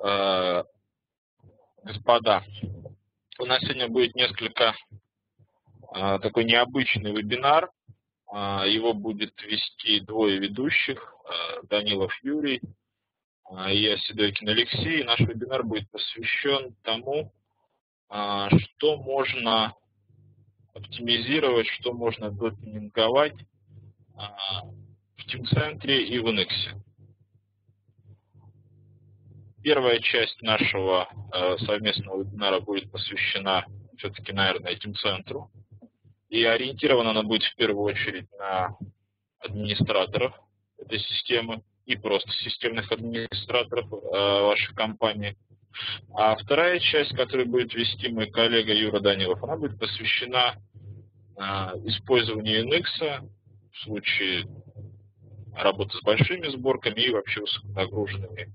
э, господа, у нас сегодня будет несколько э, такой необычный вебинар. Э, его будет вести двое ведущих, Данилов Юрий и я, Седойкин Алексей. И наш вебинар будет посвящен тому, что можно оптимизировать, что можно дотюнинговать э, в Team-центре и в Unix. Первая часть нашего э, совместного вебинара будет посвящена все-таки, наверное, этим центру. И ориентирована она будет в первую очередь на администраторов этой системы и просто системных администраторов э, вашей компании. А вторая часть, которую будет вести мой коллега Юра Данилов, она будет посвящена э, использованию Unix в случае работы с большими сборками и вообще высоконагруженными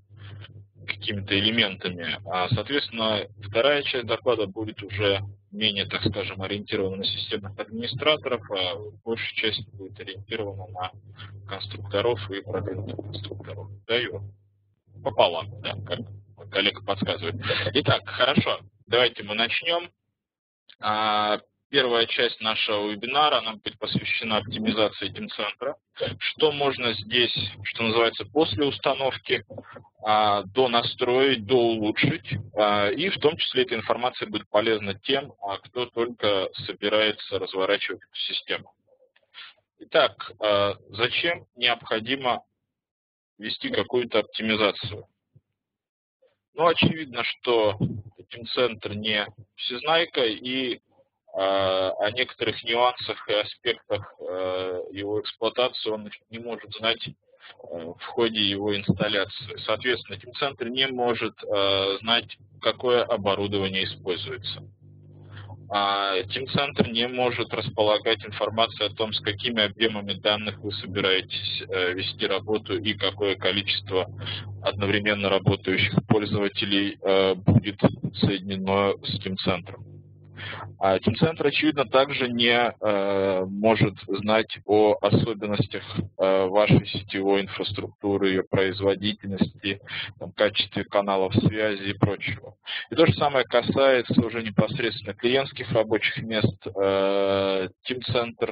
какими-то элементами. А, соответственно, вторая часть доклада будет уже менее, так скажем, ориентирована на системных администраторов, а большая часть будет ориентирована на конструкторов и продвинутых конструкторов. Даю пополам, да, как коллега подсказывает. Итак, хорошо, давайте мы начнем. А, Первая часть нашего вебинара нам будет посвящена оптимизации Team-центра. Что можно здесь, что называется, после установки, а, до настроить, до улучшить. А, и в том числе эта информация будет полезна тем, а, кто только собирается разворачивать эту систему. Итак, зачем необходимо вести какую-то оптимизацию? Ну, очевидно, что Team-центр не всезнайка, и о некоторых нюансах и аспектах э, его эксплуатации он не может знать э, в ходе его инсталляции. Соответственно, Team-центр не может знать, какое оборудование используется. А Team-центр не может располагать информацией о том, с какими объемами данных вы собираетесь вести работу и какое количество одновременно работающих пользователей будет соединено с Team-центром. А Team-центр, очевидно, также не э, может знать о особенностях э, вашей сетевой инфраструктуры, ее производительности, там, качестве каналов связи и прочего. И то же самое касается уже непосредственно клиентских рабочих мест. Э, Team-центр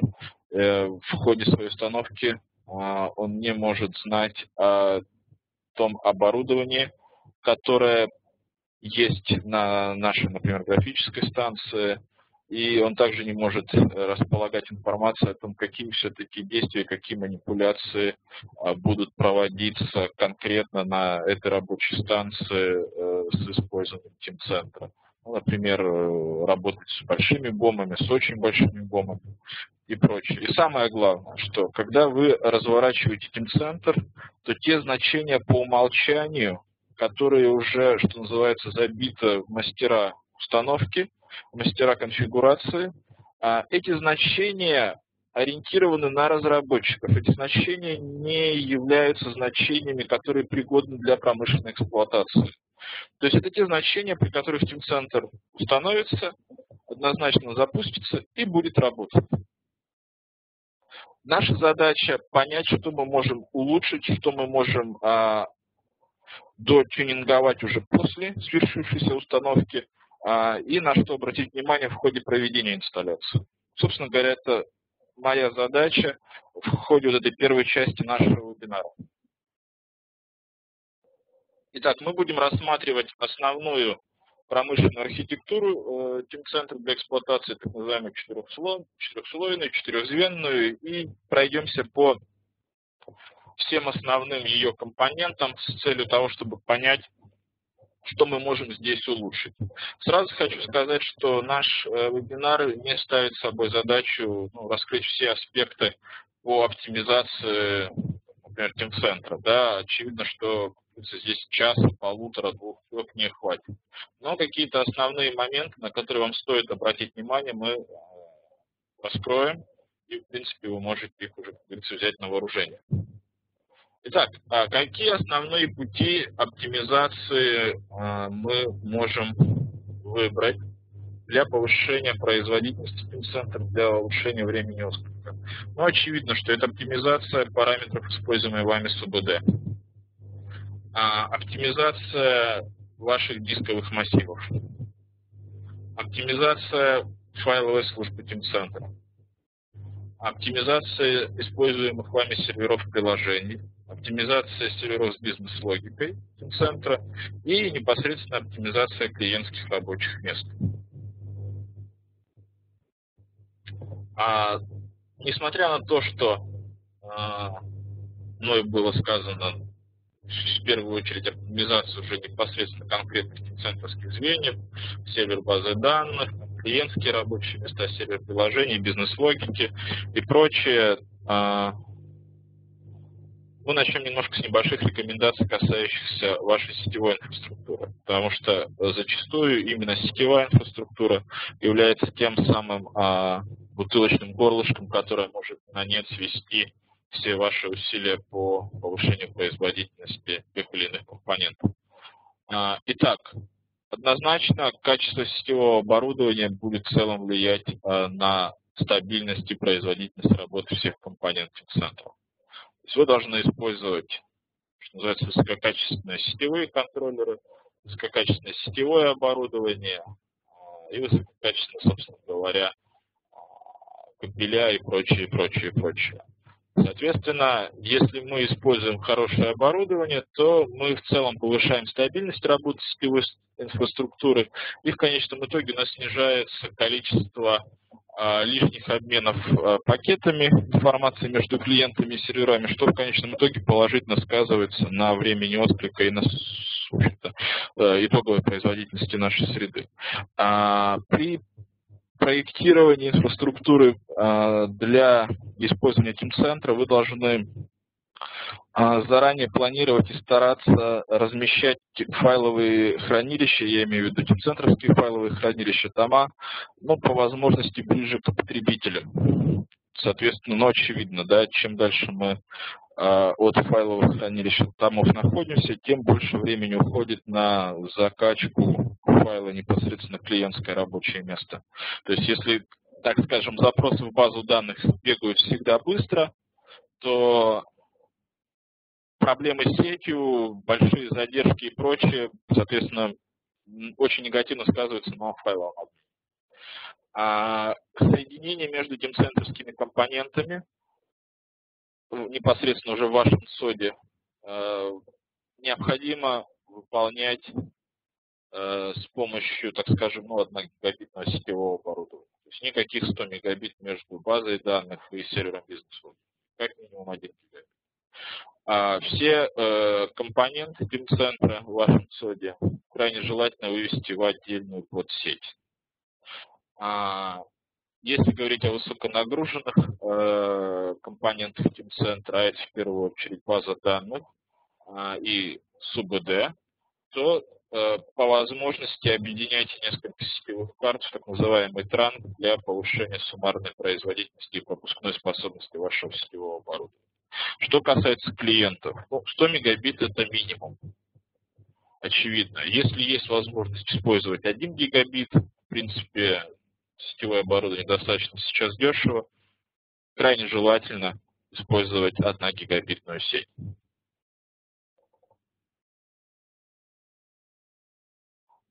э, в ходе своей установки э, он не может знать о том оборудовании, которое есть на нашей, например, графической станции, и он также не может э, располагать информацией о том, какие все-таки действия, какие манипуляции а, будут проводиться конкретно на этой рабочей станции э, с использованием тим-центра. Ну, например, э, работать с большими бомбами, с очень большими бомбами и прочее. И самое главное, что когда вы разворачиваете тим-центр, то те значения по умолчанию, которые уже, что называется, забиты в мастера установки, мастера конфигурации. А эти значения ориентированы на разработчиков. Эти значения не являются значениями, которые пригодны для промышленной эксплуатации. То есть это те значения, при которых Team Center установится, однозначно запустится и будет работать. Наша задача понять, что мы можем улучшить, что мы можем а, дотюнинговать уже после свершившейся установки и на что обратить внимание в ходе проведения инсталляции. Собственно говоря, это моя задача в ходе вот этой первой части нашего вебинара. Итак, мы будем рассматривать основную промышленную архитектуру Team-центра для эксплуатации, так называемую четырехслойную, четырехзвенную, и пройдемся по всем основным ее компонентам с целью того, чтобы понять, что мы можем здесь улучшить. Сразу хочу сказать, что наш э, вебинар не ставит собой задачу ну, раскрыть все аспекты по оптимизации, например, тим-центра. Да, очевидно, что здесь часа, полутора, двух, трех не хватит. Но какие-то основные моменты, на которые вам стоит обратить внимание, мы э, раскроем. И, в принципе, вы можете их уже, как говорится, взять на вооружение. Итак, а какие основные пути оптимизации а, мы можем выбрать для повышения производительности центра, для улучшения времени отклика? Ну, очевидно, что это оптимизация параметров, используемой вами СУБД. А, оптимизация ваших дисковых массивов. Оптимизация файловой службы TeamCenter. Оптимизация используемых вами серверов приложений. Оптимизация серверов с бизнес-логикой TeamCenter. И непосредственно оптимизация клиентских рабочих мест. А, несмотря на то, что а, мной было сказано в первую очередь оптимизацию уже непосредственно конкретных центровских звеньев, сервер базы данных, клиентские рабочие места, сервер приложений, бизнес-логики и прочее. А, мы начнем немножко с небольших рекомендаций, касающихся вашей сетевой инфраструктуры, потому что зачастую именно сетевая инфраструктура является тем самым а, бутылочным горлышком, которое может на нет свести все ваши усилия по повышению производительности тех или иных компонентов. А, итак, однозначно качество сетевого оборудования будет в целом влиять а, на стабильность и производительность работы всех компонентов центра. То есть вы должны использовать, что называется, высококачественные сетевые контроллеры, высококачественное сетевое оборудование а, и высококачественное, собственно говоря, кабеля и прочее, прочее, прочее. Соответственно, если мы используем хорошее оборудование, то мы в целом повышаем стабильность работы сетевой инфраструктуры, и в конечном итоге у нас снижается количество а, лишних обменов а, пакетами информации между клиентами и серверами, что в конечном итоге положительно сказывается на времени отклика и на э, итоговой производительности нашей среды. А, при проектировании инфраструктуры а, для использования Team-центра вы должны а, заранее планировать и стараться размещать файловые хранилища, я имею в виду Team-центровские файловые хранилища, тома, но по возможности ближе к потребителю. Соответственно, ну, очевидно, да, чем дальше мы а, от файловых хранилищ томов находимся, тем больше времени уходит на закачку файла непосредственно клиентское рабочее место. То есть если, так скажем, запросы в базу данных бегают всегда быстро, то проблемы с сетью, большие задержки и прочее, соответственно, очень негативно сказываются на файловом. А соединение между демцентровскими компонентами непосредственно уже в вашем соде э, необходимо выполнять с помощью, так скажем, ну, 1 гигабитного сетевого оборудования. То есть никаких 100 мегабит между базой данных и сервером бизнеса. Как минимум 1 гигабит. А все э, компоненты пин-центра в вашем соде крайне желательно вывести в отдельную подсеть. А, если говорить о высоконагруженных э, компонентах Team-центра, а это в первую очередь база данных э, и СУБД, то э, по возможности объединяйте несколько сетевых карт в так называемый транк для повышения суммарной производительности и пропускной способности вашего сетевого оборудования. Что касается клиентов, ну, 100 мегабит это минимум. Очевидно. Если есть возможность использовать 1 гигабит, в принципе, сетевое оборудование достаточно сейчас дешево, крайне желательно использовать 1 гигабитную сеть.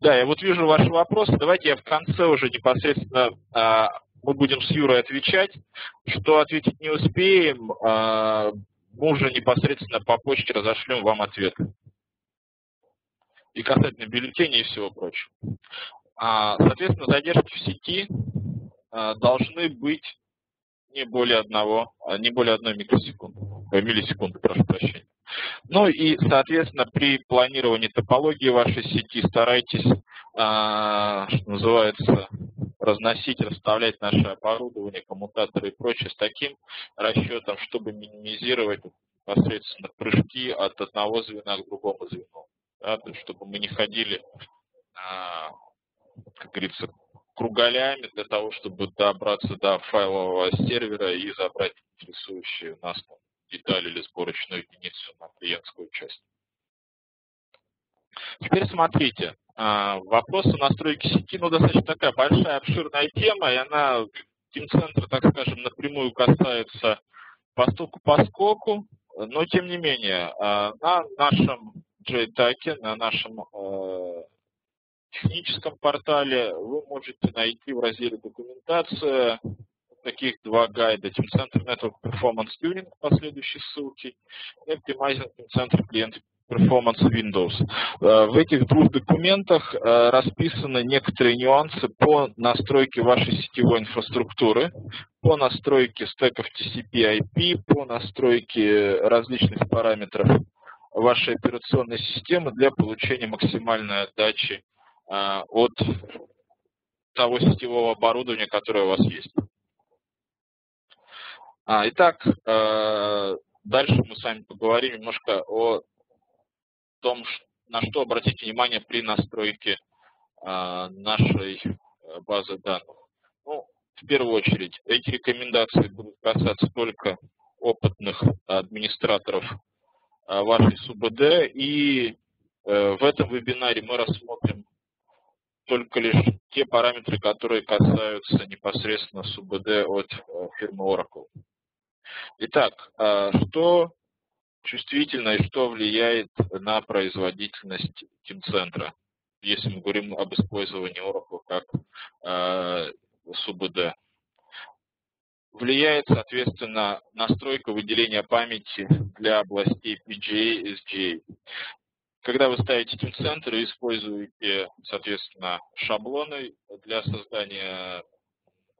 Да, я вот вижу ваши вопросы. Давайте я в конце уже непосредственно а, мы будем с Юрой отвечать. Что ответить не успеем, а, мы уже непосредственно по почте разошлем вам ответы. И касательно бюллетеней и всего прочего. А, соответственно, задержки в сети должны быть не более одного, не более одной микросекунды, миллисекунды, прошу прощения. Ну и, соответственно, при планировании топологии вашей сети старайтесь, что называется, разносить, расставлять наше оборудование, коммутаторы и прочее с таким расчетом, чтобы минимизировать непосредственно прыжки от одного звена к другому звену. Да, то есть, чтобы мы не ходили как говорится, кругалями для того, чтобы добраться до файлового сервера и забрать интересующие нас детали или сборочную единицу на клиентскую часть. Теперь смотрите, а, вопрос о настройке сети, ну, достаточно такая большая, обширная тема, и она Team-центра, так скажем, напрямую касается постуку по скоку, но тем не менее, а, на нашем JTAC на нашем э, техническом портале вы можете найти в разделе «Документация» таких два гайда. Team Center Network Performance Tuning по следующей ссылке и Optimizing Team Center Client Performance Windows. Э, в этих двух документах э, расписаны некоторые нюансы по настройке вашей сетевой инфраструктуры, по настройке стеков TCP-IP, по настройке различных параметров вашей операционной системы для получения максимальной отдачи э, от того сетевого оборудования, которое у вас есть. А, итак, дальше мы с вами поговорим немножко о том, на что обратить внимание при настройке а, нашей э, базы данных. Ну, в первую очередь, эти рекомендации будут касаться только опытных администраторов а, вашей СУБД, и э, в этом вебинаре мы рассмотрим только лишь те параметры, которые касаются непосредственно СУБД от э, фирмы Oracle. Итак, а, что чувствительно и что влияет на производительность тимцентра, если мы говорим об использовании Oracle как э, СУБД. Влияет, соответственно, настройка выделения памяти для областей PGA и SGA. Когда вы ставите тимцентр и используете, соответственно, шаблоны для создания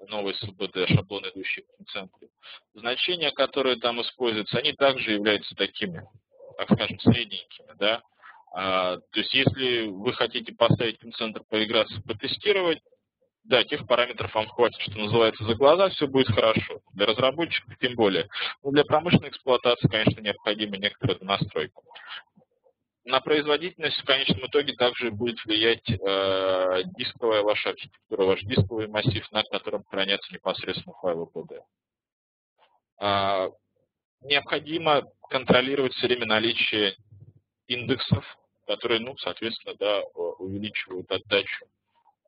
новой СУБД, шаблон, идущий в центре. Значения, которые там используются, они также являются такими, так скажем, средненькими. Да? А, то есть если вы хотите поставить центр поиграться, потестировать, да, тех параметров вам хватит, что называется, за глаза, все будет хорошо. Для разработчиков тем более. Но для промышленной эксплуатации, конечно, необходима некоторая настройка на производительность в конечном итоге также будет влиять э, дисковая ваша архитектура, ваш дисковый массив, на котором хранятся непосредственно файлы PD. Э, необходимо контролировать все время наличие индексов, которые, ну, соответственно, да, увеличивают отдачу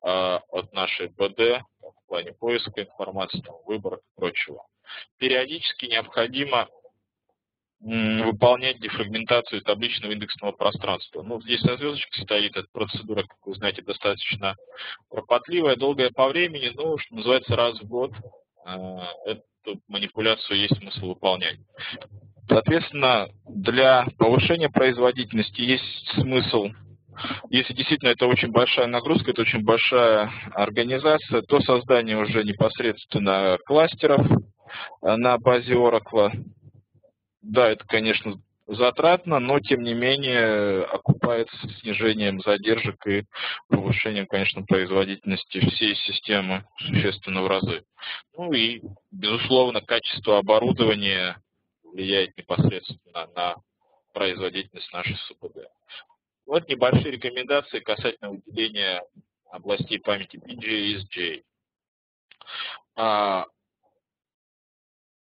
э, от нашей PD в плане поиска информации, там, выбора и прочего. Периодически необходимо выполнять дефрагментацию табличного индексного пространства. Ну, здесь на звездочке стоит эта процедура, как вы знаете, достаточно кропотливая, долгая по времени, ну, что называется, раз в год э, эту манипуляцию есть смысл выполнять. Соответственно, для повышения производительности есть смысл, если действительно это очень большая нагрузка, это очень большая организация, то создание уже непосредственно кластеров э, на базе Oracle, да, это, конечно, затратно, но тем не менее окупается снижением задержек и повышением, конечно, производительности всей системы существенно в разы. Ну и, безусловно, качество оборудования влияет непосредственно на производительность нашей СУПД. Вот небольшие рекомендации касательно выделения областей памяти SGA.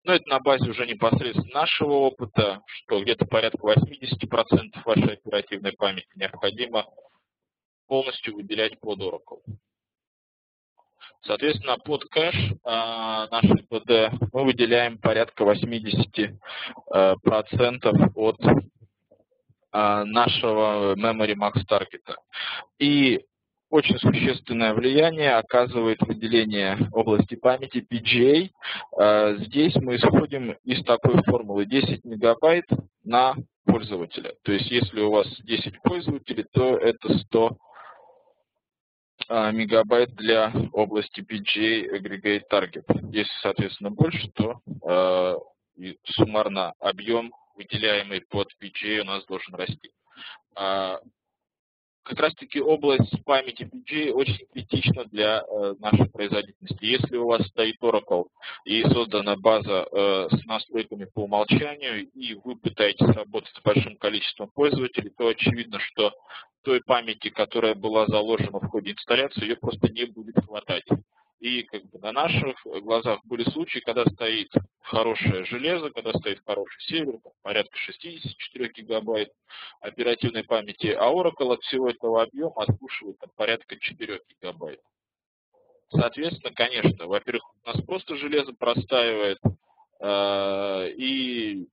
Но это на базе уже непосредственно нашего опыта, что где-то порядка 80% вашей оперативной памяти необходимо полностью выделять под Oracle. Соответственно, под кэш а, нашей PD мы выделяем порядка 80% э, от а, нашего Memory Max Target. И очень существенное влияние оказывает выделение области памяти PGA. Э, здесь мы исходим из такой формулы 10 мегабайт на пользователя. То есть если у вас 10 пользователей, то это 100 э, мегабайт для области PGA Aggregate Target. Если, соответственно, больше, то э, суммарно объем, выделяемый под PGA, у нас должен расти как раз-таки область памяти PG очень критична для э, нашей производительности. Если у вас стоит Oracle и создана база э, с настройками по умолчанию, и вы пытаетесь работать с большим количеством пользователей, то очевидно, что той памяти, которая была заложена в ходе инсталляции, ее просто не будет хватать. И как бы на наших глазах были случаи, когда стоит хорошее железо, когда стоит хороший север, порядка 64 гигабайт оперативной памяти, а Oracle от всего этого объема отслушивает там, порядка 4 гигабайт. Соответственно, конечно, во-первых, у нас просто железо простаивает, э и,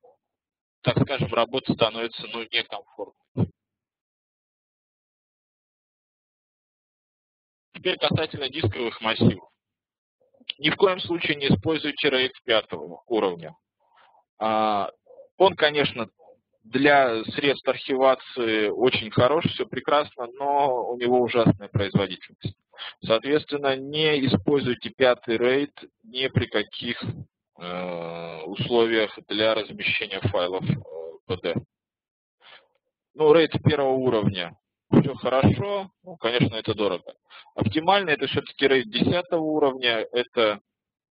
так скажем, работа становится ну, некомфортной. Теперь касательно дисковых массивов. Ни в коем случае не используйте RAID пятого уровня. А, он, конечно, для средств архивации очень хорош, все прекрасно, но у него ужасная производительность. Соответственно, не используйте пятый RAID ни при каких э, условиях для размещения файлов э, PD. Ну, RAID первого уровня все хорошо, ну, конечно, это дорого. Оптимально это все-таки RAID 10 уровня, это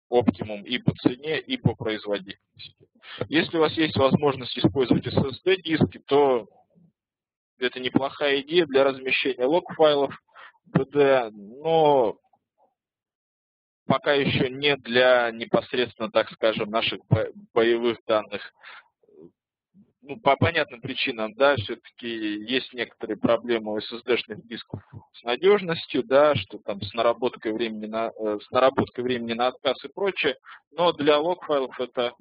оптимум и по цене, и по производительности. Если у вас есть возможность использовать SSD-диски, то это неплохая идея для размещения лог-файлов BD, но пока еще не для непосредственно, так скажем, наших боевых данных ну, по понятным причинам, да, все-таки есть некоторые проблемы у SSD-шных дисков с надежностью, да, что там с наработкой времени на, э, с наработкой времени на отказ и прочее, но для лог-файлов это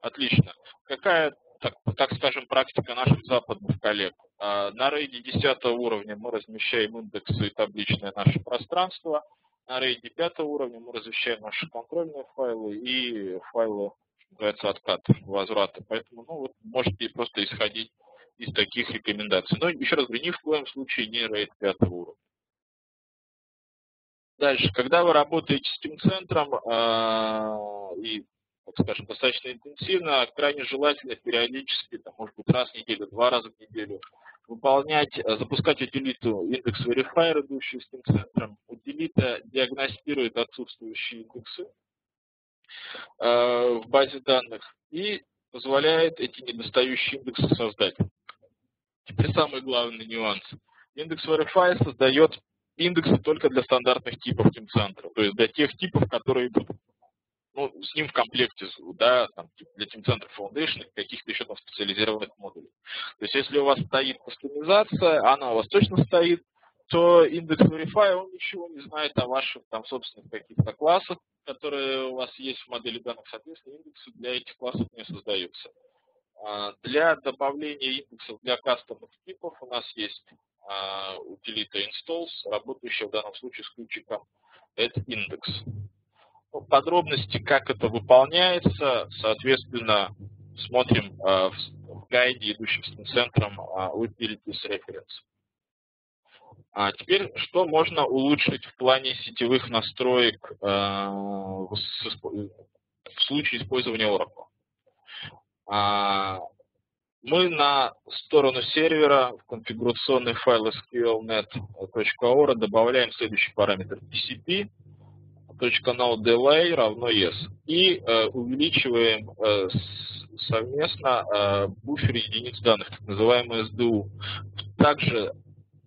отлично. Какая, так, так скажем, практика наших западных коллег? А, на RAID 10 уровня мы размещаем индексы и табличное наше пространство, на RAID 5 уровня мы размещаем наши контрольные файлы и файлы называется откат возврата. Поэтому ну, вот можете просто исходить из таких рекомендаций. Но еще раз говорю, ни в коем случае не RAID 5 уровня. Дальше, когда вы работаете с тем центром э, и, так скажем, достаточно интенсивно, крайне желательно периодически, там, может быть, раз в неделю, два раза в неделю, выполнять, запускать утилиту индекс verifier, идущий с тем центром. Утилита диагностирует отсутствующие индексы, в базе данных и позволяет эти недостающие индексы создать. Теперь самый главный нюанс. Индекс Verify создает индексы только для стандартных типов TeamCenter, то есть для тех типов, которые идут ну, с ним в комплекте, да, там, типа, для TeamCenter Foundation и каких-то еще там специализированных модулей. То есть если у вас стоит кастомизация, она у вас точно стоит, то индекс Verify, он ничего не знает о ваших там собственных каких-то классах, которые у вас есть в модели данных, соответственно, индексы для этих классов не создаются. А, для добавления индексов для кастомных типов у нас есть а, утилита installs, работающая в данном случае с ключиком add-index. Ну, подробности, как это выполняется, соответственно, смотрим а, в гайде, идущем с центром Utilities Reference. А теперь, что можно улучшить в плане сетевых настроек э, в, случае использования Oracle? А, мы на сторону сервера в конфигурационный файл sqlnet.ora добавляем следующий параметр TCP .nodedelay равно yes и э, увеличиваем э, совместно э, буфер единиц данных, так называемый SDU. Также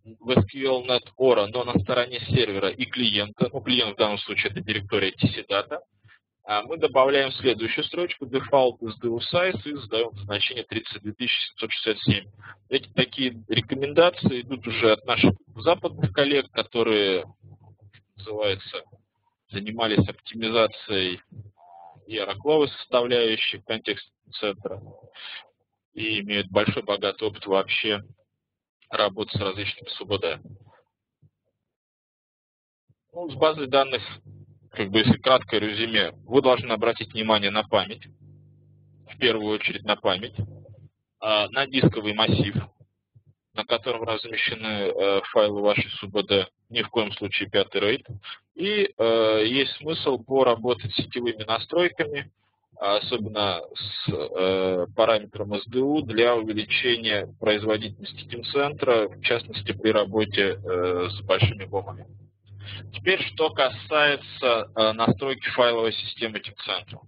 в SQLNet Ora, но на стороне сервера и клиента, ну клиент в данном случае это директория TC-Data, а мы добавляем следующую строчку. Default is the size и задаем значение 32767. Эти такие рекомендации идут уже от наших западных коллег, которые, называется, занимались оптимизацией и оракловой составляющей в контексте центра и имеют большой богатый опыт вообще работы с различными СУБД. Ну, с базой данных, как бы если краткое резюме, вы должны обратить внимание на память, в первую очередь на память, а, на дисковый массив, на котором размещены э, файлы вашей СУБД, ни в коем случае пятый рейд. И э, есть смысл поработать с сетевыми настройками, особенно с э, параметром SDU для увеличения производительности тим-центра, в частности при работе э, с большими бомбами. Теперь, что касается э, настройки файловой системы тим-центра.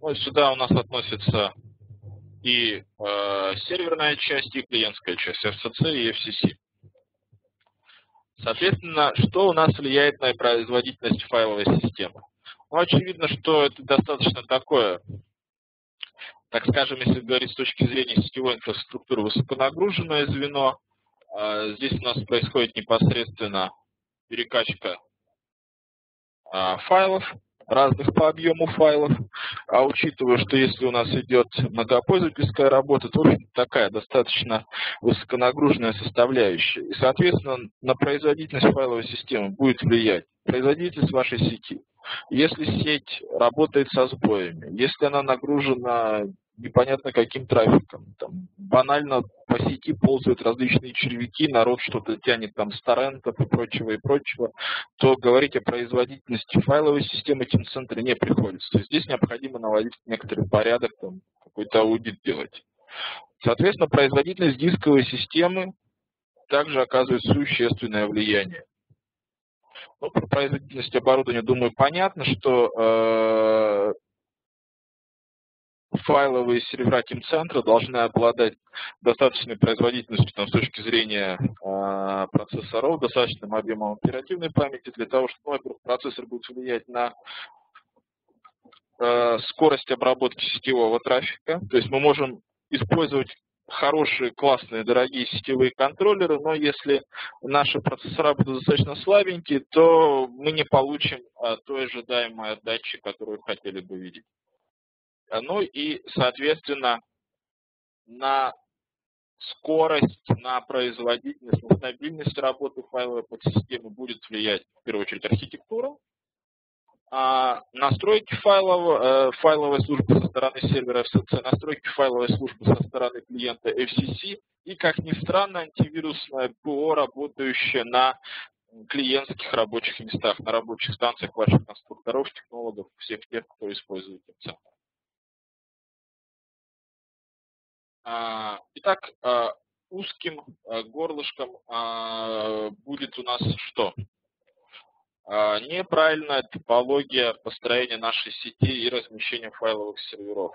Вот сюда у нас относится и э, серверная часть, и клиентская часть, FCC и FCC. Соответственно, что у нас влияет на производительность файловой системы? Ну, очевидно, что это достаточно такое, так скажем, если говорить с точки зрения сетевой инфраструктуры, высоконагруженное звено. А, здесь у нас происходит непосредственно перекачка а, файлов разных по объему файлов, а учитывая, что если у нас идет многопользовательская работа, то, в общем такая достаточно высоконагруженная составляющая. И, соответственно, на производительность файловой системы будет влиять производительность вашей сети. Если сеть работает со сбоями, если она нагружена непонятно каким трафиком. Там, банально по сети ползают различные червяки, народ что-то тянет там с торрентов и прочего, и прочего, то говорить о производительности файловой системы TeamCenter не приходится. То есть здесь необходимо наводить некоторый порядок, там, какой-то аудит делать. Соответственно, производительность дисковой системы также оказывает существенное влияние. Ну, про производительность оборудования, думаю, понятно, что э, файловые сервера Team-центра должны обладать достаточной производительностью там, с точки зрения э, процессоров, достаточным объемом оперативной памяти для того, чтобы, ну, во-первых, процессор будет влиять на э, скорость обработки сетевого трафика. То есть мы можем использовать хорошие, классные, дорогие сетевые контроллеры, но если наши процессора будут достаточно слабенькие, то мы не получим а, той ожидаемой отдачи, которую хотели бы видеть. Э, ну и, соответственно, на скорость, на производительность, на стабильность работы файловой подсистемы будет влиять в первую очередь архитектура, а настройки файлов, э, файловой службы со стороны сервера FCC, настройки файловой службы со стороны клиента FCC и, как ни странно, антивирусное ПО, работающее на клиентских рабочих местах, на рабочих станциях ваших конструкторов, технологов, всех тех, кто использует центр. А, итак, а, узким горлышком будет у нас что? Неправильная топология построения нашей сети и размещения файловых серверов.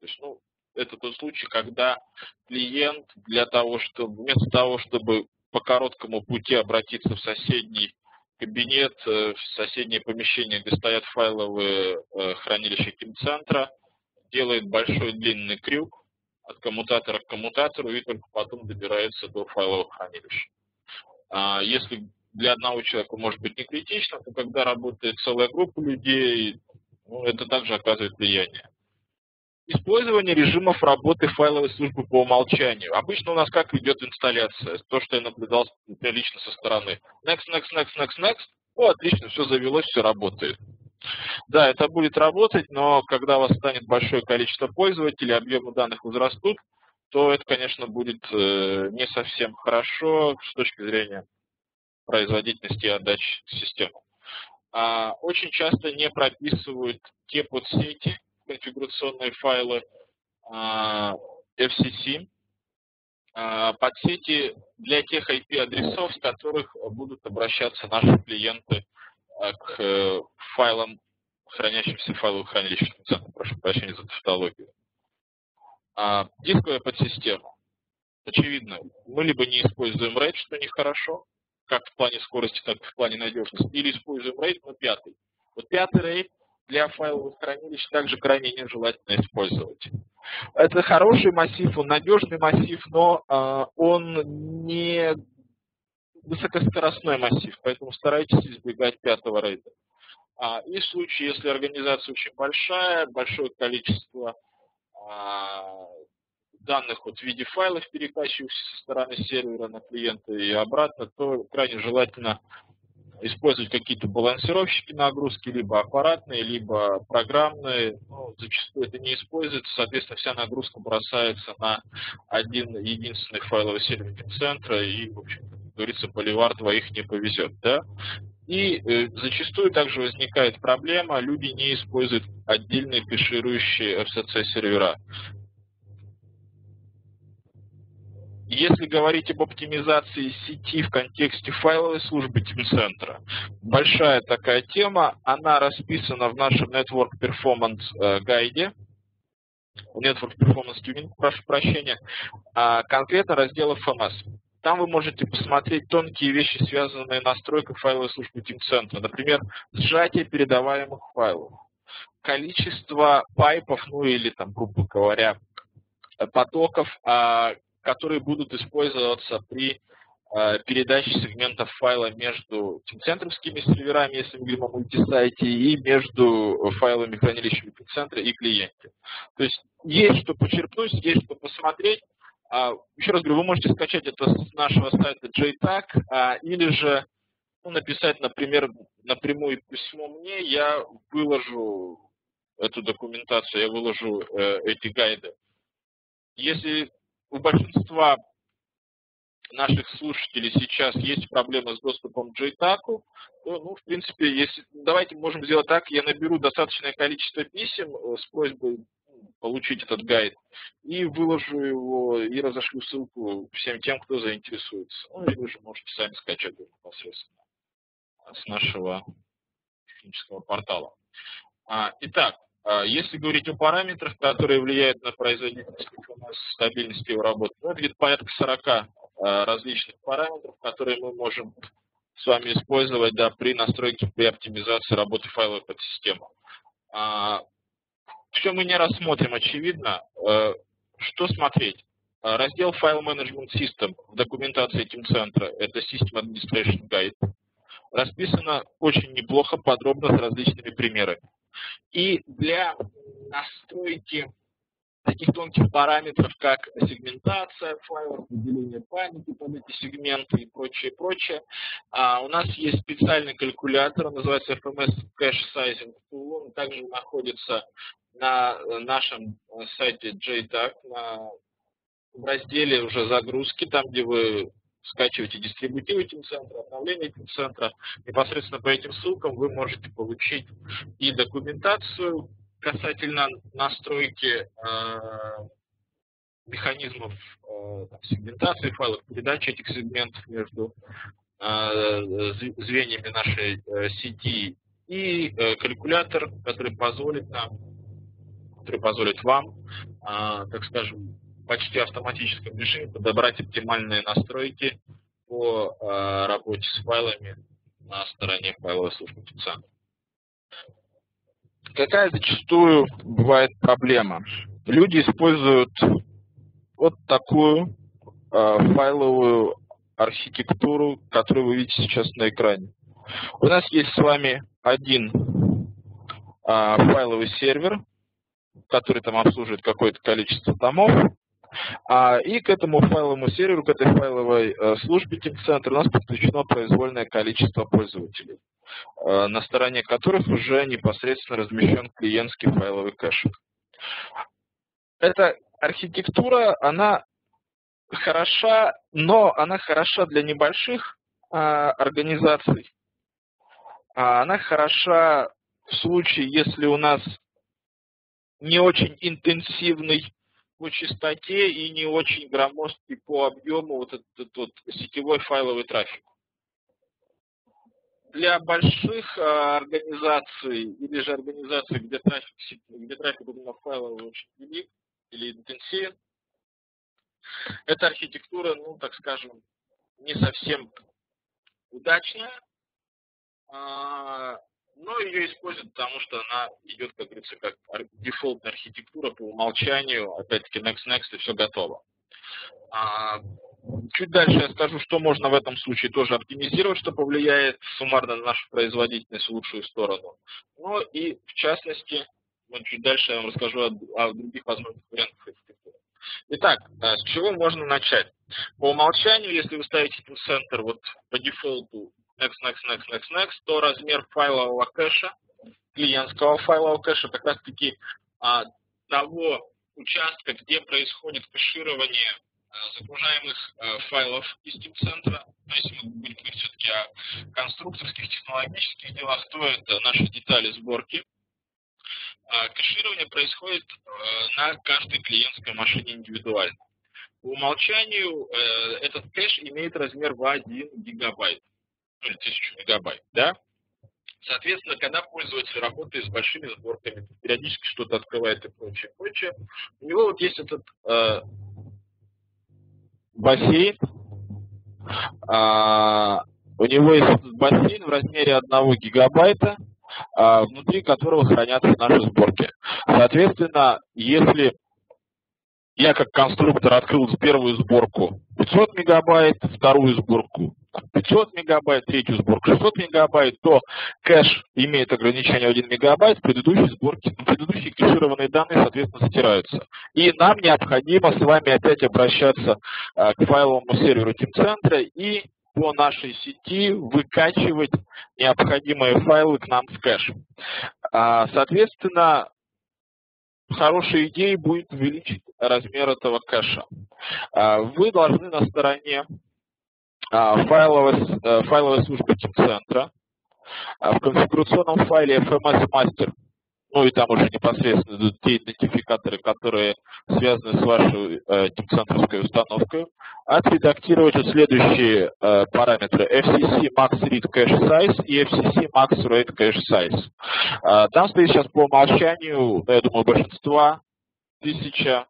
То есть, ну, это тот случай, когда клиент для того, чтобы вместо того, чтобы по короткому пути обратиться в соседний кабинет, э, в соседнее помещение, где стоят файловые э, хранилища Кимцентра, делает большой длинный крюк, от коммутатора к коммутатору и только потом добирается до файлового хранилища. А если для одного человека может быть не критично, то когда работает целая группа людей, ну, это также оказывает влияние. Использование режимов работы файловой службы по умолчанию. Обычно у нас как идет инсталляция? То, что я наблюдал лично со стороны. Next, next, next, next, next. О, отлично, все завелось, все работает. Да, это будет работать, но когда у вас станет большое количество пользователей, объемы данных возрастут, то это, конечно, будет э, не совсем хорошо с точки зрения производительности и отдачи системы. А, очень часто не прописывают те подсети, конфигурационные файлы а, FCC, а, подсети для тех IP-адресов, с которых будут обращаться наши клиенты а, к э, файлам, хранящимся в файловых хранилищах. Прошу прощения за тавтологию. А, дисковая подсистема. Очевидно, мы либо не используем RAID, что нехорошо, как в плане скорости, так и в плане надежности, или используем RAID, но пятый. Вот пятый RAID для файловых хранилищ также крайне нежелательно использовать. Это хороший массив, он надежный массив, но э, он не высокоскоростной массив, поэтому старайтесь избегать пятого рейда. А, и в случае, если организация очень большая, большое количество а, данных вот в виде файлов, перекачивающихся со стороны сервера на клиента и обратно, то крайне желательно использовать какие-то балансировщики нагрузки, либо аппаратные, либо программные. Ну, зачастую это не используется, соответственно, вся нагрузка бросается на один единственный файловый сервер центра, и, в общем как говорится, боливар двоих не повезет. Да? И э, зачастую также возникает проблема, люди не используют отдельные кэширующие FCC-сервера. Если говорить об оптимизации сети в контексте файловой службы Team-центра, большая такая тема, она расписана в нашем Network Performance э, гайде, Network Performance Tuning, прошу прощения, а конкретно раздел FMS. Там вы можете посмотреть тонкие вещи, связанные с настройкой файловой службы Team-центра. Например, сжатие передаваемых файлов, количество пайпов, ну или там, грубо говоря, потоков, а, которые будут использоваться при э, передачи сегментов файла между тимцентровскими серверами, если мы говорим о мультисайте, и между файлами хранилища центра и клиенте. То есть есть что почерпнуть, есть что посмотреть. А, еще раз говорю, вы можете скачать это с нашего сайта JTAG, а, или же ну, написать, например, напрямую письмо мне, я выложу эту документацию, я выложу э, эти гайды. Если у большинства наших слушателей сейчас есть проблемы с доступом к JTAG, то, ну, в принципе, если, давайте можем сделать так, я наберу достаточное количество писем э, с просьбой получить этот гайд и выложу его и разошлю ссылку всем тем, кто заинтересуется. Ну, или же можете сами скачать непосредственно с нашего технического портала. А, итак, если говорить о параметрах, которые влияют на производительность стабильность его работы, ну, это где-то порядка 40 а, различных параметров, которые мы можем с вами использовать да, при настройке, при оптимизации работы файловой подсистемы. А, все мы не рассмотрим, очевидно. Что смотреть? Раздел File Management System в документации Team это System Administration Guide. Расписано очень неплохо, подробно, с различными примерами. И для настройки таких тонких параметров, как сегментация файлов, выделение памяти под эти сегменты и прочее, прочее, а, у нас есть специальный калькулятор, называется FMS Cache Sizing Tool, он также находится на нашем сайте JTAG, на, в разделе уже загрузки, там, где вы скачиваете дистрибутивы TeamCenter, обновление TeamCenter. Непосредственно по этим ссылкам вы можете получить и документацию касательно настройки э, механизмов э, сегментации файлов, передачи этих сегментов между э, звеньями нашей сети и калькулятор, который позволит нам, который позволит вам, так скажем, почти автоматическом режиме подобрать оптимальные настройки по э, работе с файлами на стороне файловой службы ТЦ. Какая зачастую бывает проблема? Люди используют вот такую э, файловую архитектуру, которую вы видите сейчас на экране. У нас есть с вами один э, файловый сервер, который там обслуживает какое-то количество томов. А, и к этому файловому серверу, к этой файловой э, службе TeamCenter у нас подключено произвольное количество пользователей, э, на стороне которых уже непосредственно размещен клиентский файловый кэш. Эта архитектура, она хороша, но она хороша для небольших а, организаций. А она хороша в случае, если у нас не очень интенсивный по частоте и не очень громоздкий по объему вот этот вот сетевой файловый трафик. Для больших а, организаций или же организаций, где трафик, где трафик именно файловый очень велик или интенсивен, эта архитектура, ну, так скажем, не совсем удачная. Но ее используют, потому что она идет, как говорится, как дефолтная архитектура по умолчанию, опять-таки next, next, и все готово. А, чуть дальше я скажу, что можно в этом случае тоже оптимизировать, что повлияет суммарно на нашу производительность в лучшую сторону. Ну и в частности, вот чуть дальше я вам расскажу о, о других возможных вариантах архитектуры. Итак, а, с чего можно начать? По умолчанию, если вы ставите центр вот по дефолту next, next, next, next, next, то размер файлового кэша, клиентского файлового кэша, как раз таки а, того участка, где происходит кэширование а, загружаемых а, файлов из Team-центра. Но если мы будем говорить все-таки о конструкторских, технологических делах, то это наши детали сборки. А, кэширование происходит на каждой клиентской машине индивидуально. По умолчанию э, этот кэш имеет размер в 1 гигабайт. 1000 мегабайт, да? Соответственно, когда пользователь работает с большими сборками, периодически что-то открывает и прочее, прочее, у него вот есть этот э, бассейн, э, у него есть этот бассейн в размере 1 гигабайта, э, внутри которого хранятся наши сборки. Соответственно, если я как конструктор открыл первую сборку 500 мегабайт, вторую сборку 500 мегабайт, третью сборку 600 мегабайт, то кэш имеет ограничение 1 мегабайт, предыдущие сборки, предыдущие кэшированные данные, соответственно, стираются. И нам необходимо с вами опять обращаться а, к файловому серверу TeamCenter и по нашей сети выкачивать необходимые файлы к нам в кэш. А, соответственно, хорошей идеей будет увеличить размер этого кэша. А, вы должны на стороне а, файловой, э, файловой службы центра в конфигурационном файле FMS Master ну и там уже непосредственно те идентификаторы, которые связаны с вашей э, тимцентровской установкой, отредактировать вот следующие э, параметры FCC Max Read Cache Size и FCC Max Write Cache Size. Там стоит сейчас по умолчанию, ну, я думаю, большинства 1000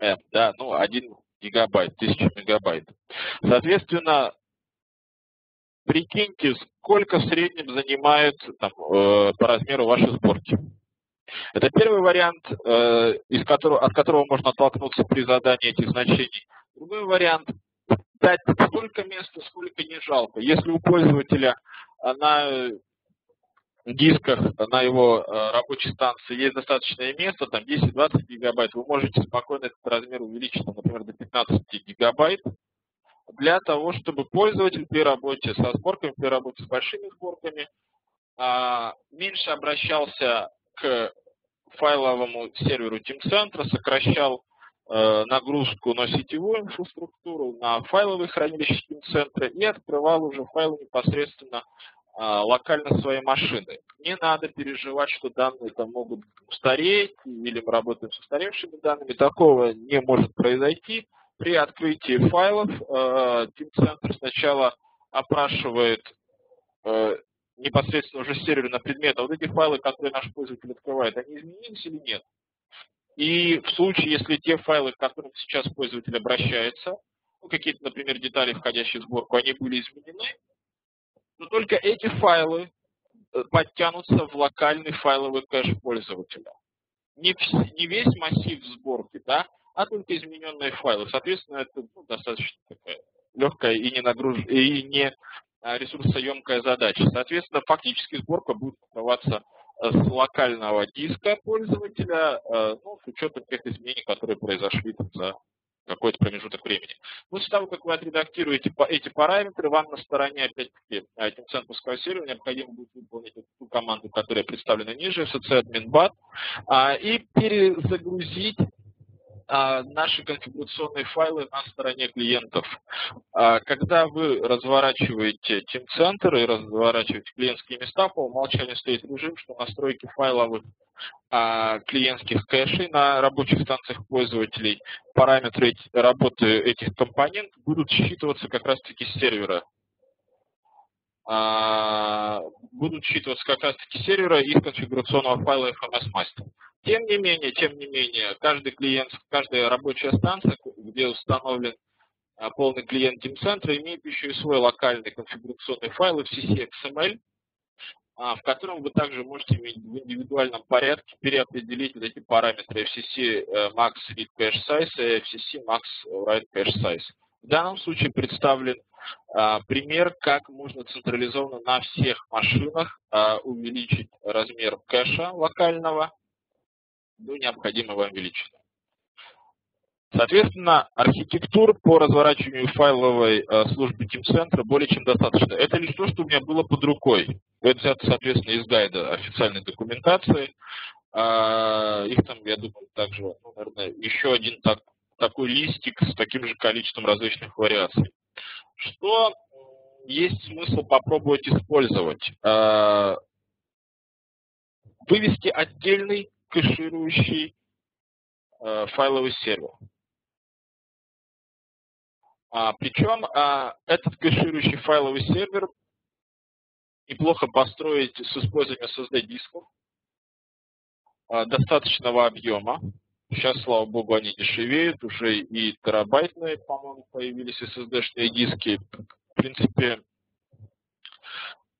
M, да, ну 1 гигабайт, 1000 мегабайт. Соответственно, прикиньте, сколько в среднем занимают там, э, по размеру ваши сборки. Это первый вариант, э, из которого, от которого можно оттолкнуться при задании этих значений. Другой вариант – дать столько места, сколько не жалко. Если у пользователя на дисках, на его э, рабочей станции есть достаточное место, там 10-20 гигабайт, вы можете спокойно этот размер увеличить, например, до 15 гигабайт, для того, чтобы пользователь при работе со сборками, при работе с большими сборками а, меньше обращался к файловому серверу TeamCenter, сокращал э, нагрузку на сетевую инфраструктуру, на файловые хранилища TeamCenter и открывал уже файлы непосредственно локально своей машины. Не надо переживать, что данные там могут устареть или мы работаем с устаревшими данными. Такого не может произойти. При открытии файлов э, Team сначала опрашивает э, непосредственно уже сервер на предмет, а вот эти файлы, которые наш пользователь открывает, они изменились или нет? И в случае, если те файлы, к которым сейчас пользователь обращается, ну, какие-то, например, детали, входящие в сборку, они были изменены, то только эти файлы э, подтянутся в локальный файловый кэш пользователя. Не, не весь массив сборки, да, а только измененные файлы. Соответственно, это ну, достаточно такая легкая и не, нагруж... и не а, ресурсоемкая задача. Соответственно, фактически сборка будет открываться э, с локального диска пользователя, э, ну, с учетом тех изменений, которые произошли там, за какой-то промежуток времени. После того, как вы отредактируете эти параметры, вам на стороне, опять-таки, этим центровского сервера необходимо будет выполнить ту команду, которая представлена ниже, fcc-admin-bat, а, и перезагрузить а, наши конфигурационные файлы на стороне клиентов. А, когда вы разворачиваете Team Center и разворачиваете клиентские места, по умолчанию стоит режим, что настройки файловых а, клиентских кэшей на рабочих станциях пользователей, параметры работы этих компонентов будут считываться как раз-таки с сервера будут считываться как раз-таки сервера из конфигурационного файла FMS Master. Тем не менее, тем не менее, каждый клиент, каждая рабочая станция, где установлен а, полный клиент TeamCenter, имеет еще и свой локальный конфигурационный файл FCC XML, а, в котором вы также можете в индивидуальном порядке переопределить вот эти параметры FCC э, Max Read Cache Size и FCC Max Write Cache Size. В данном случае представлен а, пример, как можно централизованно на всех машинах увеличить размер кэша локального до необходимого величины. Соответственно, архитектур по разворачиванию файловой э, службы TeamCenter более чем достаточно. Это лишь то, что у меня было под рукой. Это взято, соответственно, из гайда официальной документации. А, их там, я думаю, также, ну, наверное, еще один так, такой листик с таким же количеством различных вариаций. Что есть смысл попробовать использовать? А, вывести отдельный кэширующий э, файловый сервер. А, причем а, этот кэширующий файловый сервер неплохо построить с использованием SSD-дисков а, достаточного объема. Сейчас, слава богу, они дешевеют, уже и терабайтные, по-моему, появились SSD-шные диски. В принципе,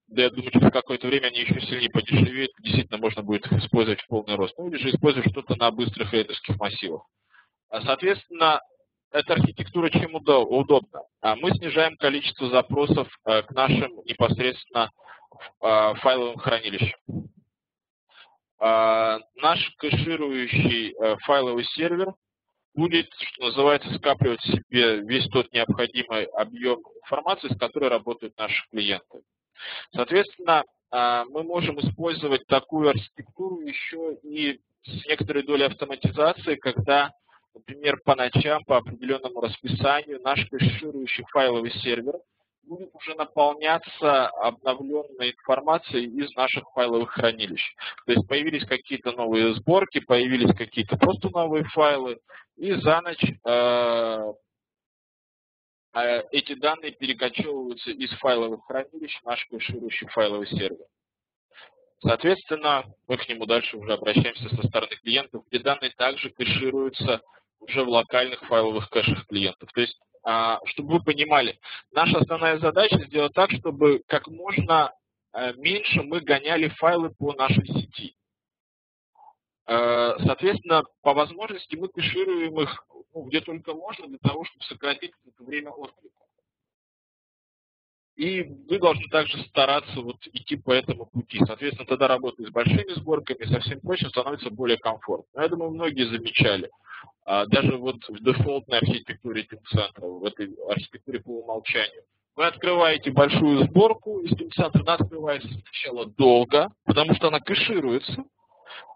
да я думаю, через какое-то время они еще сильнее подешевеют, действительно можно будет их использовать в полный рост. Ну или же использовать что-то на быстрых рейдерских массивах. Соответственно, эта архитектура чем удобна? Мы снижаем количество запросов к нашим непосредственно файловым хранилищам. Наш кэширующий файловый сервер будет, что называется, скапливать в себе весь тот необходимый объем информации, с которой работают наши клиенты. Соответственно, а, мы можем использовать такую архитектуру еще и с некоторой долей автоматизации, когда, например, по ночам по определенному расписанию наш кэширующий файловый сервер будет уже наполняться обновленной информацией из наших файловых хранилищ. То есть появились какие-то новые сборки, появились какие-то просто новые файлы, и за ночь э, э, эти данные перекочевываются из файловых хранилищ в наш кэширующий файловый сервер. Соответственно, мы к нему дальше уже обращаемся со стороны клиентов, где данные также кэшируются уже в локальных файловых кэшах клиентов. То есть а, чтобы вы понимали, наша основная задача сделать так, чтобы как можно э, меньше мы гоняли файлы по нашей сети. Э, соответственно, по возможности мы кэшируем их ну, где только можно, для того, чтобы сократить время отклика. И вы должны также стараться вот идти по этому пути. Соответственно, тогда работать с большими сборками, со всем прочим становится более комфортно. Я думаю, многие замечали. А, даже вот в дефолтной архитектуре тим-центра, в этой архитектуре по умолчанию, вы открываете большую сборку из тим-центра, открывается сначала долго, потому что она кэшируется,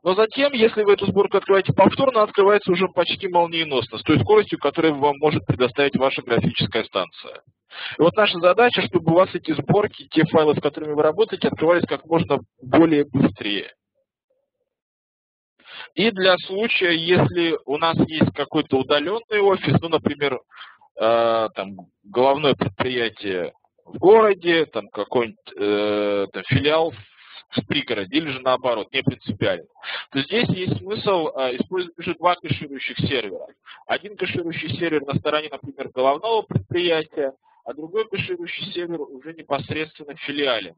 но затем, если вы эту сборку открываете повторно, открывается уже почти молниеносно, с той скоростью, которую вам может предоставить ваша графическая станция. И вот наша задача, чтобы у вас эти сборки, те файлы, с которыми вы работаете, открывались как можно более быстрее. И для случая, если у нас есть какой-то удаленный офис, ну, например, э, там, головное предприятие в городе, там какой-нибудь э, там, филиал в пригороде, или же наоборот, не принципиально, то здесь есть смысл э, использовать уже два кэширующих сервера. Один кэширующий сервер на стороне, например, головного предприятия, а другой кэширующий сервер уже непосредственно в филиале.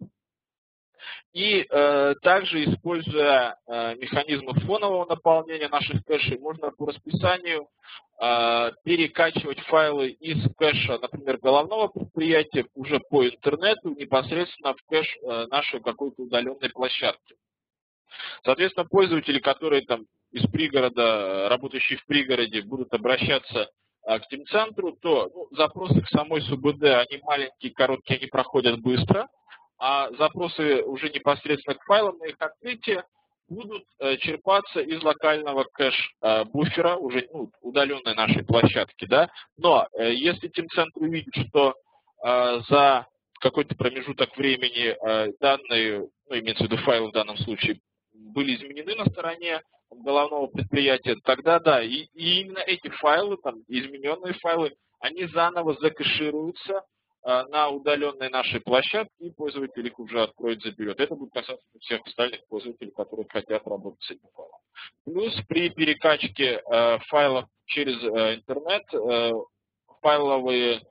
И э, также, используя э, механизмы фонового наполнения наших кэшей, можно по расписанию э, перекачивать файлы из кэша, например, головного предприятия уже по интернету непосредственно в кэш э, нашей какой-то удаленной площадки. Соответственно, пользователи, которые там из пригорода, работающие в пригороде, будут обращаться э, к тим-центру, то ну, запросы к самой СУБД, они маленькие, короткие, они проходят быстро – а запросы уже непосредственно к файлам на их открытие будут э, черпаться из локального кэш-буфера, уже ну, удаленной нашей площадки. Да? Но э, если Team увидит, что э, за какой-то промежуток времени данные, ну, имеется в виду файлы в данном случае, были изменены на стороне головного предприятия, тогда да, и, и именно эти файлы, там, измененные файлы, они заново закэшируются на удаленной нашей площадке, и пользователь их уже откроет, заберет. Это будет касаться всех остальных пользователей, которые хотят работать с этим файлом. Плюс при перекачке э, файлов через э, интернет э, файловые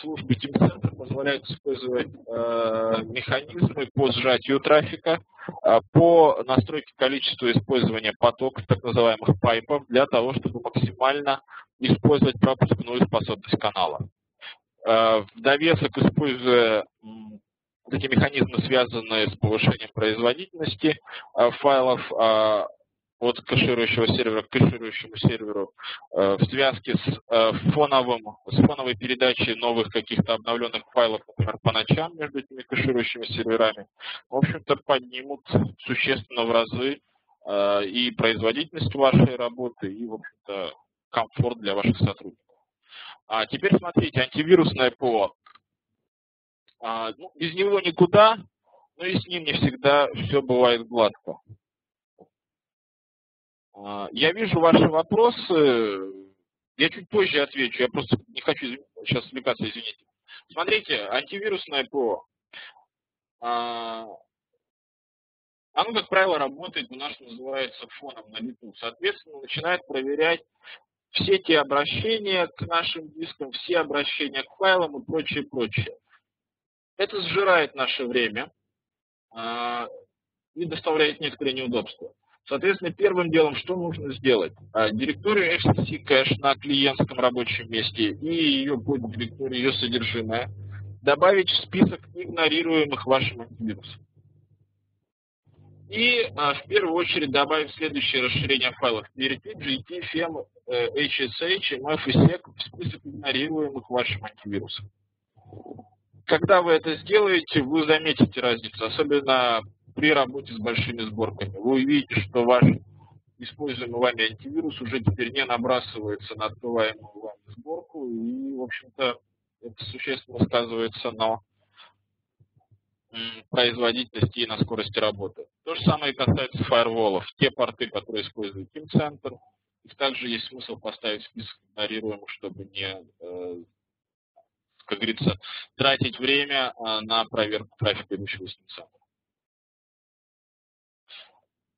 службы TeamCenter позволяют использовать э, механизмы по сжатию трафика, э, по настройке количества использования потоков, так называемых пайпов, для того, чтобы максимально использовать пропускную способность канала. Э, в довесок, используя эти механизмы, связанные с повышением производительности э, файлов э, от кэширующего сервера к кэширующему серверу в связке с, фоновым, с фоновой передачей новых каких-то обновленных файлов, например, по ночам между этими кэширующими серверами, в общем-то, поднимут существенно в разы и производительность вашей работы, и, в общем-то, комфорт для ваших сотрудников. А теперь смотрите, антивирусное ПО. А, ну, без него никуда, но и с ним не всегда все бывает гладко. А, я вижу ваши вопросы. Я чуть позже отвечу. Я просто не хочу сейчас отвлекаться, извините. Смотрите, антивирусное ПО. А, оно, как правило, работает у нас, называется, фоном на лету. Соответственно, начинает проверять все те обращения к нашим дискам, все обращения к файлам и прочее, прочее. Это сжирает наше время э, и доставляет некоторые неудобства. Соответственно, первым делом, что нужно сделать? А, директорию XTC кэш на клиентском рабочем месте и ее поддиректорию, ее содержимое добавить в список игнорируемых вашим антивирусом. И а, в первую очередь добавить следующее расширение файлов PRT, GT, FEM, HSH, MF и SEC в список игнорируемых вашим антивирусом. Когда вы это сделаете, вы заметите разницу, особенно при работе с большими сборками. Вы увидите, что ваш используемый вами антивирус уже теперь не набрасывается на открываемую вами сборку, и, в общем-то, это существенно сказывается на производительности и на скорости работы. То же самое касается фаерволов. Те порты, которые использует Team Center, их также есть смысл поставить в список игнорируемых, чтобы не, э, как говорится, тратить время э, на проверку трафика, идущего с Team.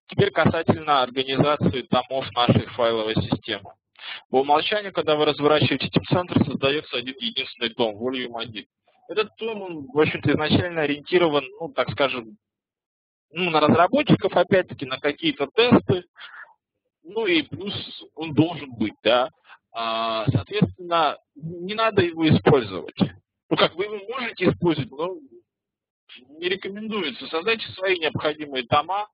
Теперь касательно организации томов нашей файловой системы. По умолчанию, когда вы разворачиваете Team Center, создается один единственный том, Volume 1. Этот том, он, в общем-то, изначально ориентирован, ну, так скажем, ну, на разработчиков, опять-таки, на какие-то тесты, ну и плюс он должен быть, да. А, соответственно, не надо его использовать. Ну, как вы его можете использовать, но не рекомендуется. Создайте свои необходимые тома,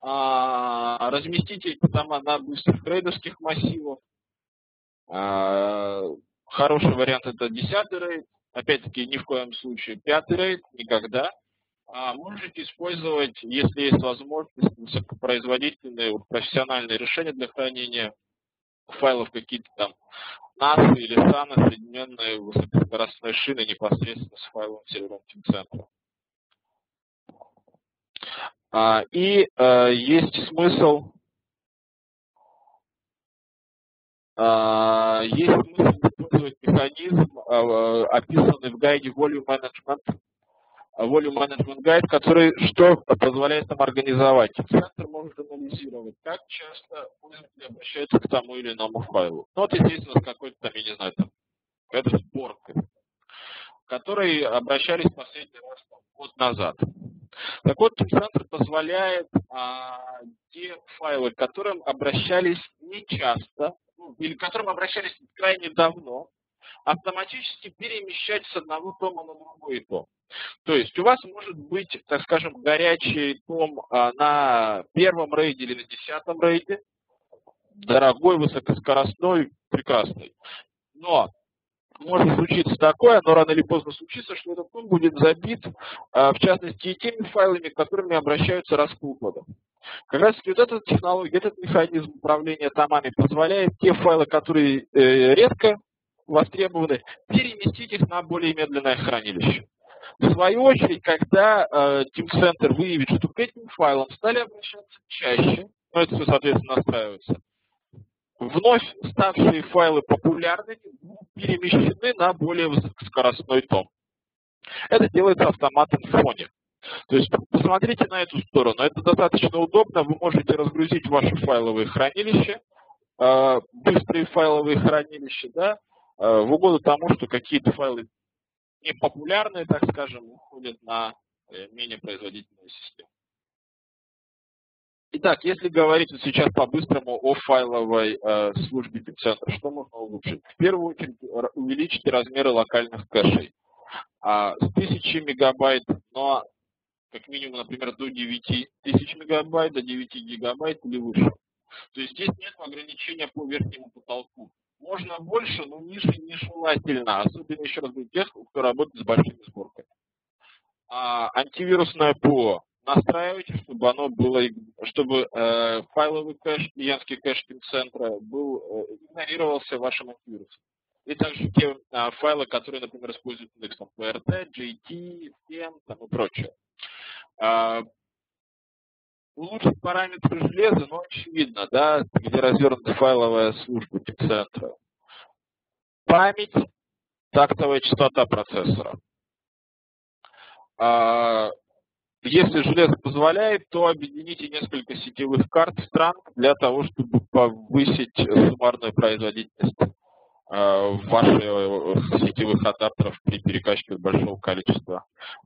а, разместите эти тома на быстрых рейдерских массивах. А, хороший вариант это 10 рейд, опять-таки ни в коем случае пятый рейд, никогда. А можете использовать, если есть возможность, высокопроизводительные, профессиональные решения для хранения файлов, какие-то там NAS или SAN, соединенные высокоскоростной шины непосредственно с файловым сервером TeamCenter. А, и а, есть смысл есть смысл использовать механизм, а, описанный в гайде Volume Management, Volume Management Guide, который что позволяет нам организовать. Центр может анализировать, как часто пользователи обращаются к тому или иному файлу. Ну, вот, естественно, с какой-то там, я не знаю, там, какой-то сборкой, которой обращались последний раз год назад. Так вот, центр позволяет а, те файлы, к которым обращались не часто, ну, или к которым обращались крайне давно, автоматически перемещать с одного тома на другой том. То есть у вас может быть, так скажем, горячий том а, на первом рейде или на десятом рейде, дорогой, высокоскоростной, прекрасный. Но может случиться такое, но рано или поздно случится, что этот том будет забит, а, в частности, теми файлами, которыми обращаются раз в полгода. Как раз вот эта технология, этот механизм управления томами позволяет те файлы, которые э, редко востребованы, переместить их на более медленное хранилище. В свою очередь, когда э, Team Center выявит, что к этим файлам стали обращаться чаще, ну это все, соответственно, настраивается, вновь ставшие файлы популярными перемещены на более высокоскоростной том. Это делается автоматом в фоне. То есть посмотрите на эту сторону. Это достаточно удобно. Вы можете разгрузить ваши файловые хранилища, э, быстрые файловые хранилища, да, э, в угоду тому, что какие-то файлы непопулярные, так скажем, уходят на э, менее производительную систему. Итак, если говорить вот сейчас по-быстрому о файловой э, службе центра, что можно улучшить? В первую очередь увеличить размеры локальных кэшей. А, с 1000 мегабайт, но как минимум, например, до 9000 мегабайт, до 9 гигабайт или выше. То есть здесь нет ограничения по верхнему потолку. Можно больше, но ниже нежелательно, особенно еще раз говорю, тех, кто работает с большими сборками. А, антивирусное ПО настраивайте, чтобы оно было, чтобы э, файловый кэш, клиентский кэш центра был, э, игнорировался вашим антивирусом. И также те э, файлы, которые, например, используют Linux, там, PRT, JT, FEM там, и прочее. Э, улучшить параметры железа, ну, очевидно, да, где развернута файловая служба центра. Память, тактовая частота процессора. А, если железо позволяет, то объедините несколько сетевых карт стран для того, чтобы повысить суммарную производительность э, ваших э, сетевых адаптеров при перекачке большого количества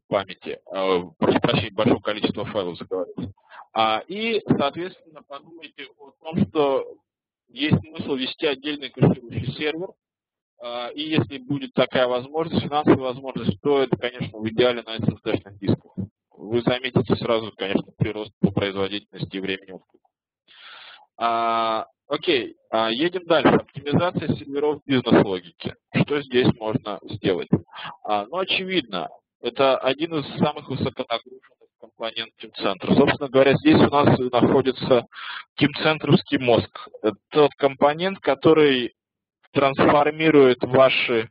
памяти, э, прошу прощения, большого количества файлов заговорить. А, и, соответственно, подумайте о том, что есть смысл вести отдельный кэширующий сервер, а, и если будет такая возможность, финансовая возможность, то это, конечно, в идеале на SSD-шных дисках. Вы заметите сразу, конечно, прирост по производительности и времени отклика. А, окей, а, едем дальше. Оптимизация серверов бизнес-логики. Что здесь можно сделать? А, ну, очевидно, это один из самых высоконагруженных компонент тимцентра. Собственно говоря, здесь у нас находится тимцентровский мозг. Это тот компонент, который трансформирует ваши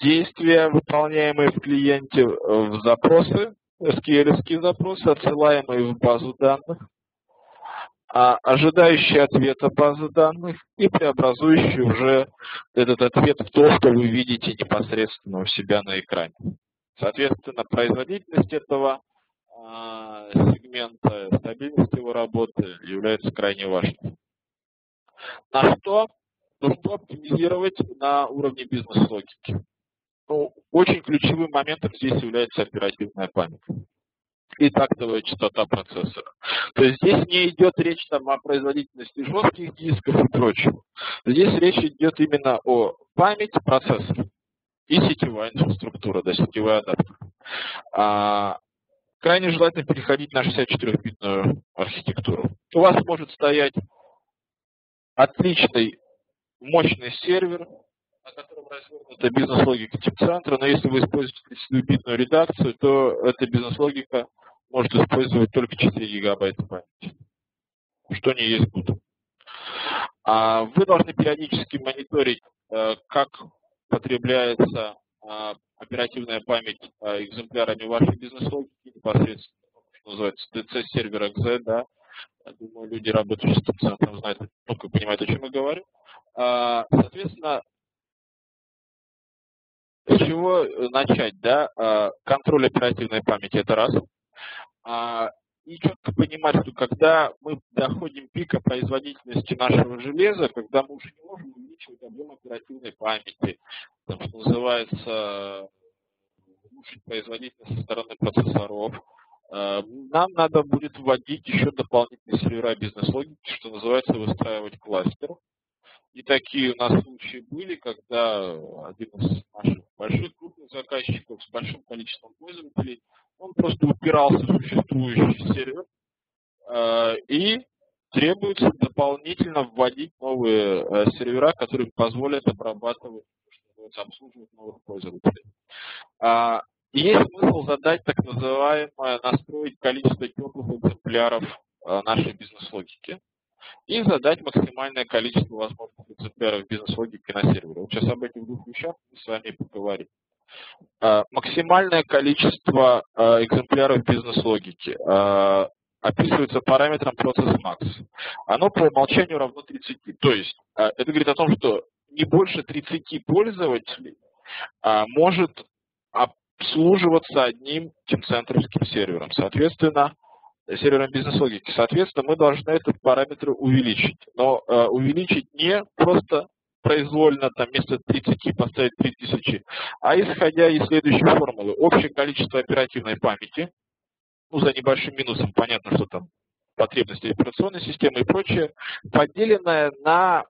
действия, выполняемые в клиенте, в запросы, SQL запросы, отсылаемые в базу данных, а ожидающие ответа базы данных и преобразующие уже этот ответ в то, что вы видите непосредственно у себя на экране. Соответственно, производительность этого а, сегмента, стабильность его работы является крайне важной. На что? Ну, что оптимизировать на уровне бизнес-логики? Ну, очень ключевым моментом здесь является оперативная память и тактовая частота процессора. То есть здесь не идет речь там, о производительности жестких дисков и прочего. Здесь речь идет именно о памяти процессора и сетевая инфраструктура, да, сетевой адаптер. А, крайне желательно переходить на 64-битную архитектуру. У вас может стоять отличный мощный сервер, на котором развернута бизнес-логика тип-центра, но если вы используете 32-битную редакцию, то эта бизнес-логика может использовать только 4 гигабайта памяти, что не есть буду. А вы должны периодически мониторить, э, как потребляется а, оперативная память а, экземплярами вашей бизнес-логики непосредственно, что называется DC-сервер XZ, да, я думаю, люди, работающие с центром, знают, ну, как понимают, о чем я говорю. А, соответственно, с чего начать, да? Контроль оперативной памяти – это раз. И четко понимать, что когда мы доходим пика производительности нашего железа, когда мы уже не можем увеличивать объем оперативной памяти, там, что называется, улучшить производительность со стороны процессоров, э, нам надо будет вводить еще дополнительные сервера бизнес-логики, что называется, выстраивать кластер. И такие у нас случаи были, когда один из наших больших крупных заказчиков с большим количеством пользователей, он просто упирался в существующий сервер э, и требуется дополнительно вводить новые э, сервера, которые позволят обрабатывать, обслуживать новых пользователей. А, есть смысл задать так называемое, настроить количество теплых экземпляров э, нашей бизнес-логики и задать максимальное количество возможных экземпляров бизнес-логики на сервере. Вот сейчас об этих двух вещах мы с вами поговорим. А, максимальное количество а, экземпляров бизнес-логики а, описывается параметром процесс max. Оно по умолчанию равно 30. То есть это говорит о том, что не больше 30 пользователей может обслуживаться одним тимцентровским сервером. Соответственно, сервером бизнес-логики. Соответственно, мы должны этот параметр увеличить. Но э, увеличить не просто произвольно там вместо 30 поставить 3000, а исходя из следующей формулы. Общее количество оперативной памяти, ну, за небольшим минусом, понятно, что там потребности операционной системы и прочее, поделенное на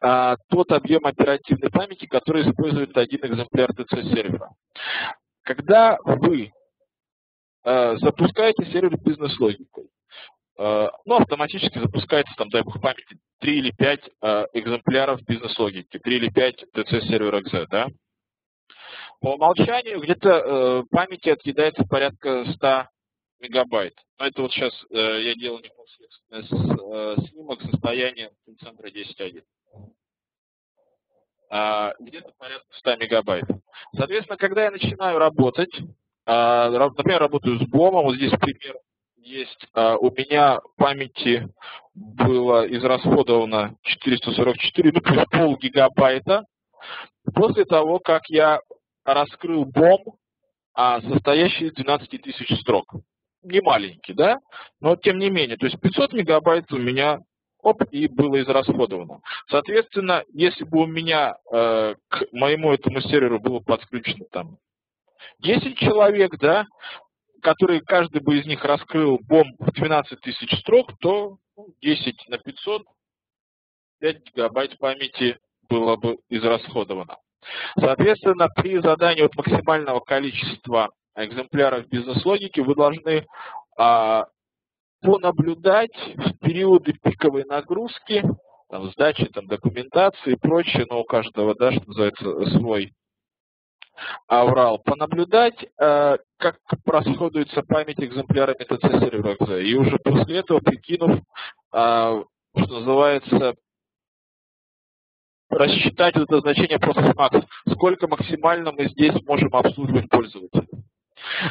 а, тот объем оперативной памяти, который использует один экземпляр TC-сервера. Когда вы запускаете сервер бизнес-логикой. Э, ну, автоматически запускается, там, дай бог памяти, 3 или 5 э, экземпляров бизнес-логики, 3 или 5 TC-сервера XZ, да? По умолчанию где-то памяти отъедается порядка 100 мегабайт. Но это вот сейчас я делал непосредственно снимок состояния центра 10.1. А, где-то порядка 100 мегабайт. Соответственно, когда я начинаю работать, а, например, работаю с БОМом, вот здесь пример есть. А, у меня памяти было израсходовано 444, ну плюс пол гигабайта. После того, как я раскрыл БОМ, а, состоящий из 12 тысяч строк. Не маленький, да? Но тем не менее, то есть 500 мегабайт у меня оп, и было израсходовано. Соответственно, если бы у меня э, к моему этому серверу было подключено там 10 человек, да, который каждый бы из них раскрыл бомб в 12 тысяч строк, то 10 ну, на 500, 5 гигабайт памяти было бы израсходовано. Соответственно, при задании от максимального количества экземпляров бизнес-логики вы должны а, понаблюдать в периоды пиковой нагрузки, там, сдачи там, документации и прочее, но у каждого, да, что называется, свой Аврал, понаблюдать, э, как расходуется память экземплярами TC сервера XZ. И уже после этого, прикинув, э, что называется, рассчитать это значение process max, сколько максимально мы здесь можем обслуживать пользователя.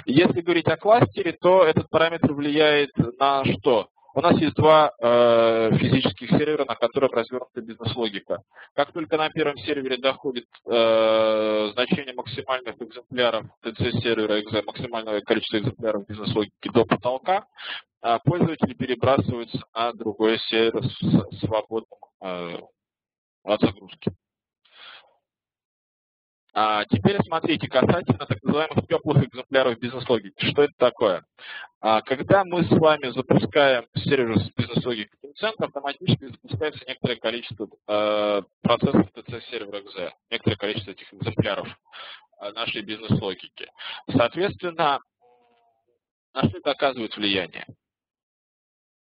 Если говорить о кластере, то этот параметр влияет на что? У нас есть два э, физических сервера, на которых развернута бизнес-логика. Как только на первом сервере доходит э, значение максимальных экземпляров TC-сервера, максимального количества экземпляров бизнес-логики до потолка, э, пользователи перебрасываются на другой сервер с свободным э, от загрузки. А теперь смотрите, касательно так называемых теплых экземпляров бизнес-логики. Что это такое? А, когда мы с вами запускаем сервер с бизнес-логикой центр, автоматически запускается некоторое количество э, процессов TC-сервера XZ, некоторое количество этих экземпляров э, нашей бизнес-логики. Соответственно, на что это оказывает влияние?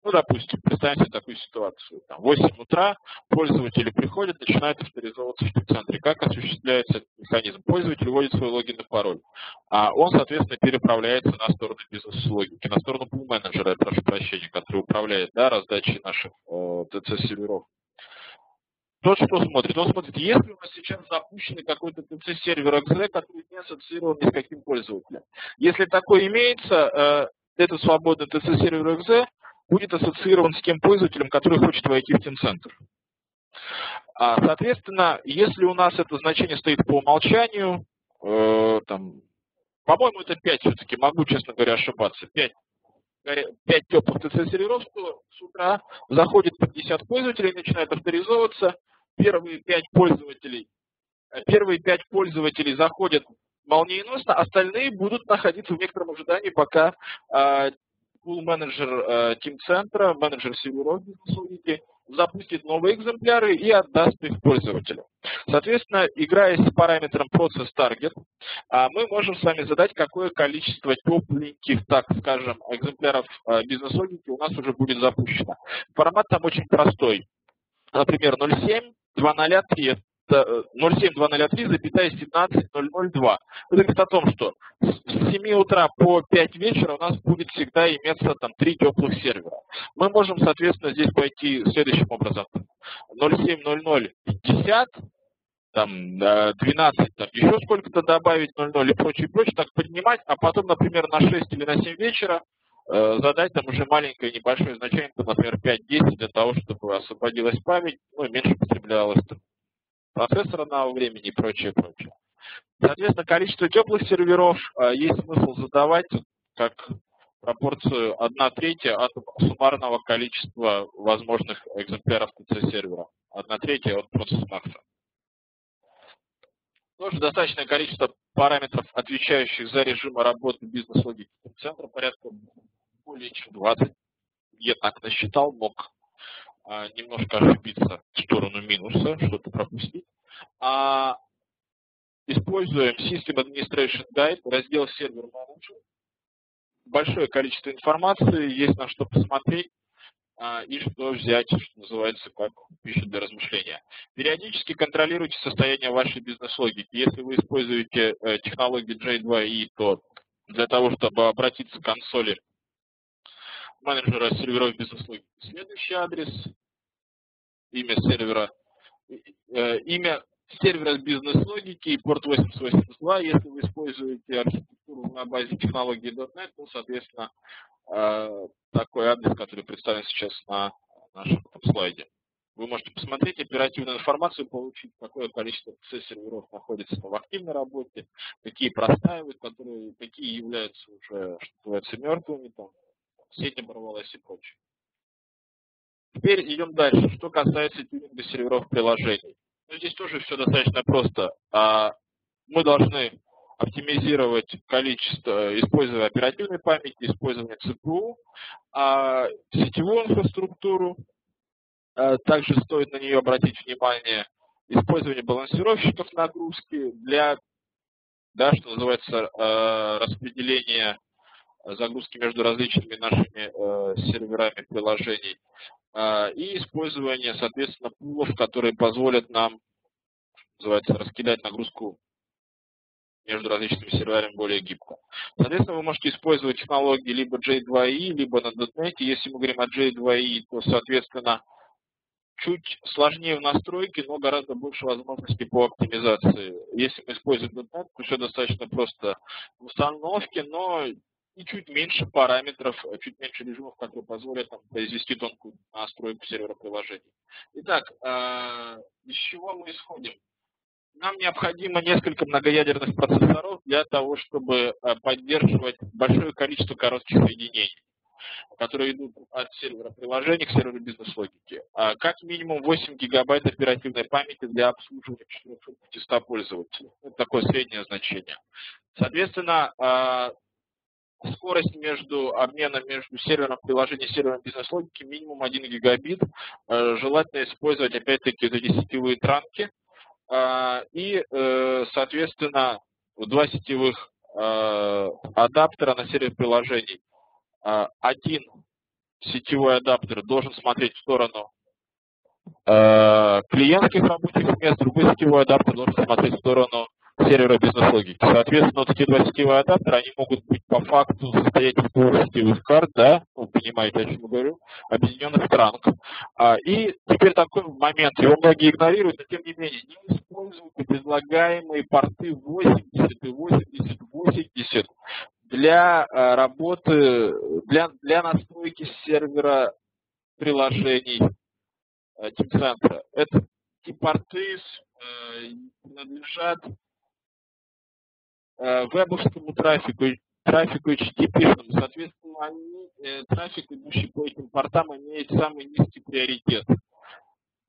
Ну, допустим, представим себе такую ситуацию. Там, в 8 утра пользователи приходят, начинают авторизовываться в центре. Как осуществляется этот механизм? Пользователь вводит свой логин и пароль. А он, соответственно, переправляется на сторону бизнес-логики, на сторону пул-менеджера, прошу прощения, который управляет да, раздачей наших э, ТЦ-серверов. Тот, что смотрит, он смотрит, если у нас сейчас запущенный какой-то ТЦ-сервер XZ, который не ассоциирован ни с каким пользователем. Если такой имеется, э, это свободный ТЦ-сервер XZ, будет ассоциирован с тем пользователем, который хочет войти в Team-центр. А, соответственно, если у нас это значение стоит по умолчанию, э, там, по-моему, это 5 все-таки, могу, честно говоря, ошибаться, 5, 5 теплых ТЦ-серверов с утра, заходит 50 пользователей, начинает авторизовываться, первые 5 пользователей, э, первые 5 пользователей заходят молниеносно, остальные будут находиться в некотором ожидании, пока э, пул-менеджер э, Team-центра, менеджер серверов бизнес-логики, запустит новые экземпляры и отдаст их пользователю. Соответственно, играя с параметром process target, а, мы можем с вами задать, какое количество тепленьких, так скажем, экземпляров э, бизнес-логики у нас уже будет запущено. Формат там очень простой. Например, 0.7, 2.0.3 07203,17002. Это говорит о том, что с 7 утра по 5 вечера у нас будет всегда иметься там 3 теплых сервера. Мы можем, соответственно, здесь пойти следующим образом. 070050, там 12, там еще сколько-то добавить 00 и прочее, прочее, так поднимать, а потом, например, на 6 или на 7 вечера э, задать там уже маленькое небольшое значение, например, 5-10 для того, чтобы освободилась память, ну и меньше потреблялось процессора на времени и прочее, прочее. Соответственно, количество теплых серверов а, есть смысл задавать как пропорцию 1 третья от суммарного количества возможных экземпляров TC-сервера. 1 третья от процесса макса. Тоже достаточное количество параметров, отвечающих за режимы работы бизнес-логики центра, порядка более чем 20. Я так насчитал, мог немножко ошибиться в сторону минуса, что-то пропустить. А, используем System Administration Guide, раздел сервер Manager. Большое количество информации, есть на что посмотреть а, и что взять, что называется, как пищу для размышления. Периодически контролируйте состояние вашей бизнес-логики. Если вы используете э, технологию J2E, то для того, чтобы обратиться к консоли менеджера серверов бизнес-логики. Следующий адрес, имя сервера, э, имя сервера бизнес-логики и порт 8082. Если вы используете архитектуру на базе технологии .NET, то, соответственно, э, такой адрес, который представлен сейчас на нашем слайде. Вы можете посмотреть оперативную информацию, получить, какое количество серверов находится в активной работе, какие простаивают, которые, какие являются уже, что называется, мертвыми, там, сеть оборвалась и прочее. Теперь идем дальше. Что касается тюнинга серверов приложений. Ну, здесь тоже все достаточно просто. А, мы должны оптимизировать количество, используя оперативной памяти, использование ЦПУ, а сетевую инфраструктуру, а, также стоит на нее обратить внимание, использование балансировщиков нагрузки для, да, что называется, а, распределения загрузки между различными нашими э, серверами приложений и использование, соответственно, пулов, которые позволят нам, называется, раскидать нагрузку между различными серверами более гибко. Соответственно, вы можете использовать технологии либо J2E, либо на .NET. Если мы говорим о J2E, то, соответственно, чуть сложнее в настройке, но гораздо больше возможностей по оптимизации. Если мы используем .NET, то все достаточно просто в установке, но и чуть меньше параметров, чуть меньше режимов, которые позволят нам произвести тонкую настройку сервера приложений. Итак, э, из чего мы исходим? Нам необходимо несколько многоядерных процессоров для того, чтобы э, поддерживать большое количество коротких соединений, которые идут от сервера приложений к серверу бизнес-логики. А как минимум 8 гигабайт оперативной памяти для обслуживания 400 пользователей. Это такое среднее значение. Соответственно, а, скорость между обменом между сервером приложения и сервером бизнес-логики минимум 1 гигабит. Э, желательно использовать опять-таки эти сетевые транки а, и, э, соответственно, два сетевых адаптера на сервер приложений. Один сетевой адаптер должен смотреть в сторону клиентских рабочих мест, другой сетевой адаптер должен смотреть в сторону сервера бизнес-логики. Соответственно, вот эти два сетевые адаптера, они могут быть по факту состоять из двух сетевых карт, да, вы понимаете, о чем я говорю, объединенных в транк. А, и теперь такой момент, его многие игнорируют, но тем не менее, не используйте предлагаемые порты 80 и 80, 80 для а, работы, для, для настройки сервера приложений Team-центра. Это эти порты э, принадлежат вебовскому трафику, трафику HTTP, соответственно, они, э, трафик, идущий по этим портам, имеет самый низкий приоритет.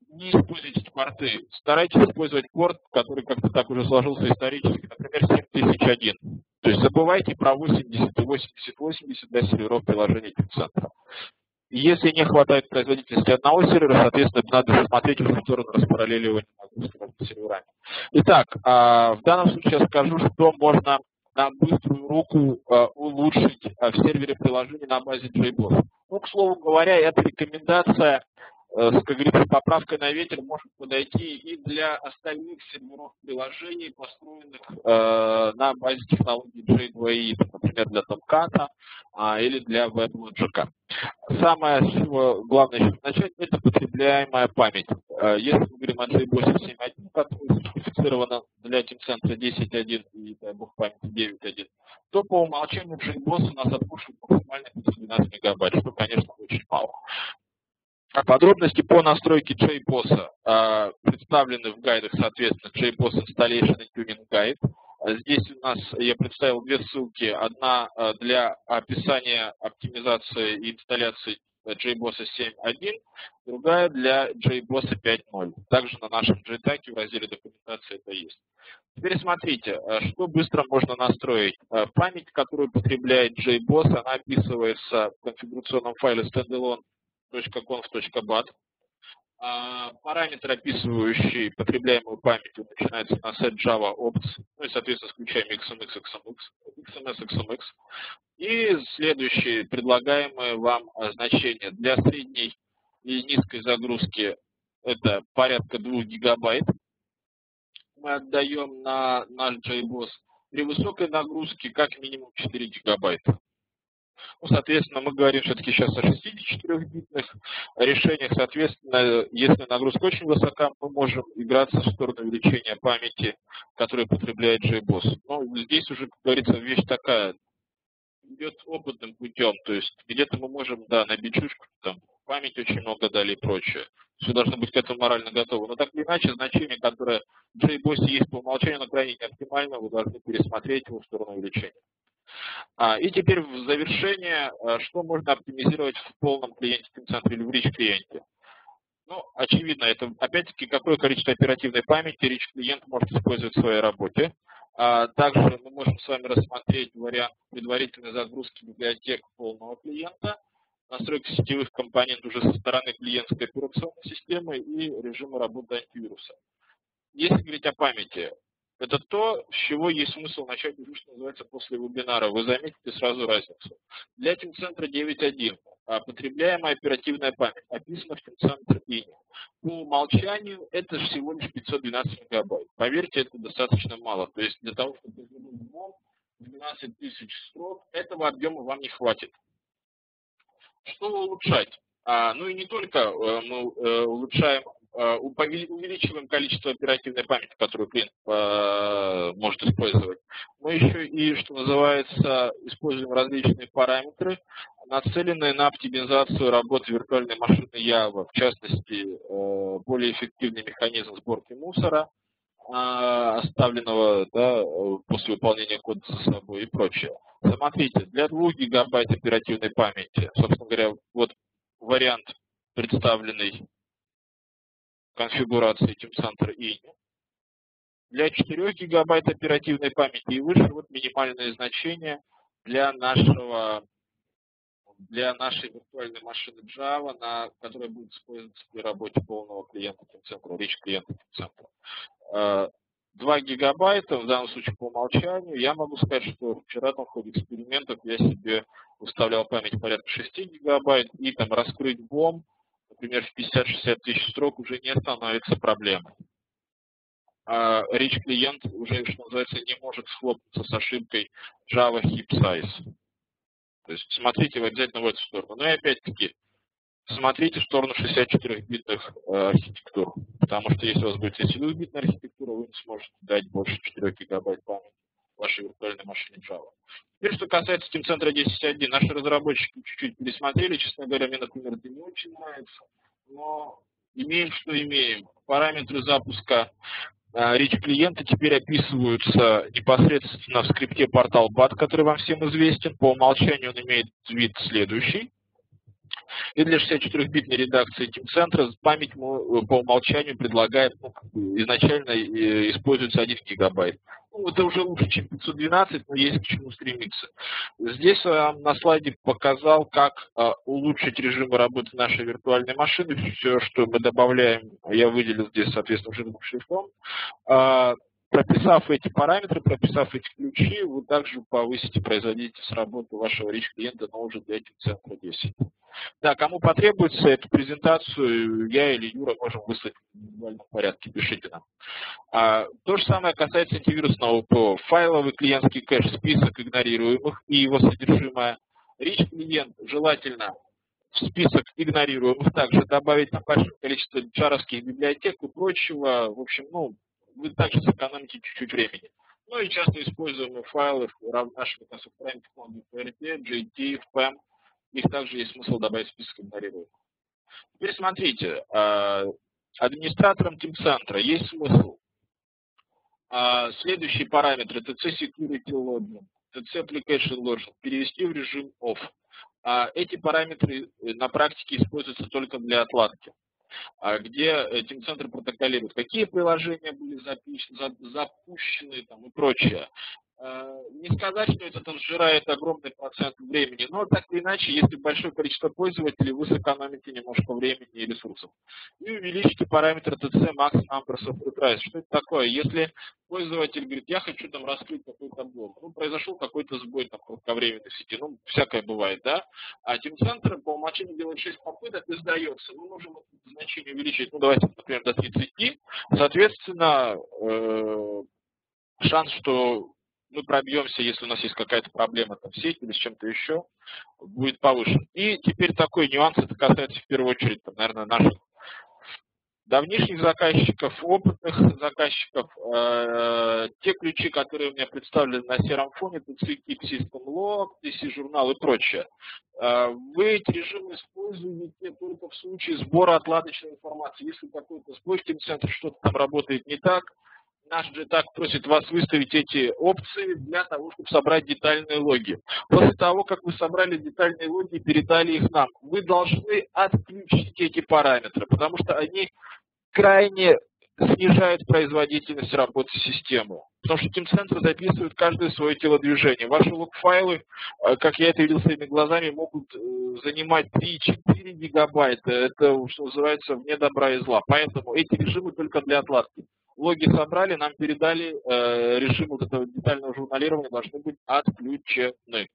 Не используйте порты. Старайтесь использовать порт, который как-то так уже сложился исторически, например, 7001. То есть забывайте про 80 и 80-80 для серверов приложений центра. Если не хватает производительности одного сервера, соответственно, надо смотреть уже в сторону распараллеливания нагрузки серверами. Итак, а, в данном случае я скажу, что можно на быструю руку а, улучшить а, в сервере приложения на базе JBoss. Ну, к слову говоря, эта рекомендация с, как говорится, поправкой на ветер может подойти и для остальных серверов приложений, построенных э, на базе технологии J2E, например, для Tomcat а, или для WebLogic. Самое чего главное еще начать, это потребляемая память. Э, если мы говорим о JBoss 7.1, которая сертифицирована для Team-центра 10.1 и, дай бог памяти, 9.1, то по умолчанию JBoss у нас отпушивает максимально 512 мегабайт, что, конечно, очень мало. А подробности по настройке JBoss э, представлены в гайдах, соответственно, JBoss Installation и Tuning Guide. Здесь у нас я представил две ссылки. Одна э, для описания оптимизации и инсталляции JBoss 7.1, другая для JBoss 5.0. Также на нашем JTAG в разделе документации это есть. Теперь смотрите, э, что быстро можно настроить. Э, память, которую потребляет JBoss, она описывается в конфигурационном файле standalone .conf.bat. А, параметр, описывающий потребляемую память, начинается на set Java Opts, ну и, соответственно, включаем XMX, XMX, XMS, XMX. И следующие предлагаемые вам значения. Для средней и низкой загрузки это порядка 2 гигабайт. Мы отдаем на наш JBoss. При высокой нагрузке как минимум 4 гигабайта. Ну, соответственно, мы говорим все-таки сейчас о 64-битных решениях. Соответственно, если нагрузка очень высока, мы можем играться в сторону увеличения памяти, которую потребляет JBoss. Но здесь уже, как говорится, вещь такая, идет опытным путем. То есть где-то мы можем, да, на бичушку, там, память очень много дали и прочее. Все должно быть к этому морально готово. Но так или иначе, значение, которое в JBoss есть по умолчанию, на крайне не оптимально, вы должны пересмотреть его в сторону увеличения. А, и теперь в завершение, э, что можно оптимизировать в полном клиенте Team или в Rich клиенте? Ну, очевидно, это опять-таки какое количество оперативной памяти Rich клиент может использовать в своей работе. А также мы можем с вами рассмотреть вариант предварительной загрузки библиотек полного клиента, настройка сетевых компонентов уже со стороны клиентской операционной системы и режима работы антивируса. Если говорить о памяти, это то, с чего есть смысл начать уже, что называется, после вебинара. Вы заметите сразу разницу. Для TeamCenter 9.1 а, потребляемая оперативная память описана в TeamCenter INI. По умолчанию это всего лишь 512 мегабайт. Поверьте, это достаточно мало. То есть для того, чтобы развернуть 12 тысяч строк, этого объема вам не хватит. Что улучшать? А, ну и не только э, мы э, улучшаем увеличиваем количество оперативной памяти, которую клиент э, может использовать. Мы еще и, что называется, используем различные параметры, нацеленные на оптимизацию работы виртуальной машины Java, в частности, э, более эффективный механизм сборки мусора, оставленного да, после выполнения кода за собой и прочее. Смотрите, для 2 гигабайт оперативной памяти, собственно говоря, вот вариант, представленный конфигурации TeamCenter и для 4 гигабайт оперативной памяти и выше вот минимальные значения для нашего для нашей виртуальной машины Java, на, которая будет использоваться при работе полного клиента TeamCenter, речь клиента TeamCenter. 2 гигабайта, в данном случае по умолчанию, я могу сказать, что вчера там в ходе экспериментов я себе выставлял память порядка 6 гигабайт и там раскрыть бомб например, в 50-60 тысяч строк уже не становится проблемой. А rich клиент уже, что называется, не может схлопнуться с ошибкой Java Heap Size. То есть смотрите обязательно в эту сторону. Ну и опять-таки, смотрите в сторону 64-битных э, архитектур. Потому что если у вас будет 32-битная архитектура, вы не сможете дать больше 4 гигабайт памяти вашей виртуальной машине Java. Теперь, что касается Steam-центра 10.1, наши разработчики чуть-чуть пересмотрели. Честно говоря, мне, например, это не очень нравится. Но имеем, что имеем. Параметры запуска а, речь клиента теперь описываются непосредственно в скрипте портал BAT, который вам всем известен. По умолчанию он имеет вид следующий. И для 64-битной редакции Team-центра память мы по умолчанию предлагаем, ну, изначально э, используется 1 гигабайт. Ну, это уже лучше, чем 512, но есть к чему стремиться. Здесь я на слайде показал, как а, улучшить режим работы нашей виртуальной машины. Все, что мы добавляем, я выделил здесь, соответственно, жирным шрифтом. Прописав эти параметры, прописав эти ключи, вы также повысите производительность работы вашего речь клиента, но уже для этих центра 10. Да, кому потребуется эту презентацию, я или Юра можем выслать в индивидуальном порядке, пишите нам. А, то же самое касается антивирусного ПО. Файловый клиентский кэш, список игнорируемых и его содержимое. Речь клиент желательно в список игнорируемых также добавить на большое количество джаровских библиотек и прочего. В общем, ну, вы также сэкономите чуть-чуть времени. Ну и часто используемые файлы в наших конструкторами технологий PRT, JT, FPM – их также есть смысл добавить в список игнорируемых. Теперь смотрите, а, администраторам TeamCenter есть смысл а, следующие параметры TC Security Login, TC Application Login перевести в режим OFF. А, эти параметры на практике используются только для отладки где э, TeamCenter протоколирует, какие приложения были запущены там, и прочее. Э, не сказать, что это там сжирает огромный процент времени, но так или иначе, если большое количество пользователей, вы сэкономите немножко времени и ресурсов. И увеличите параметр TC Max Numbers of Retries. Что это такое? Если пользователь говорит, я хочу там раскрыть какой-то блок, ну, произошел какой-то сбой там кратковременной сети, ну, всякое бывает, да, а TeamCenter по умолчанию делает 6 попыток и сдается. Мы можем значение увеличить, ну, давайте, например, до 30, соответственно, э, шанс, что мы пробьемся, если у нас есть какая-то проблема там, в сети или с чем-то еще, будет повышен. И теперь такой нюанс, это касается в первую очередь, там, наверное, наших давнишних заказчиков, опытных заказчиков, э, те ключи, которые у меня представлены на сером фоне, TC Keep System Log, TC журнал и прочее. Э, вы эти режимы используете только в случае сбора отладочной информации. Если какой-то сбой в центре что-то там работает не так, наш JTAG просит вас выставить эти опции для того, чтобы собрать детальные логи. После того, как вы собрали детальные логи и передали их нам, вы должны отключить эти параметры, потому что они крайне снижает производительность работы системы. Потому что Team записывают каждое свое телодвижение. Ваши лог-файлы, э, как я это видел своими глазами, могут э, занимать 3-4 гигабайта. Это, что называется, вне добра и зла. Поэтому эти режимы только для отладки. Логи собрали, нам передали, э, режим вот этого детального журналирования должны быть отключены.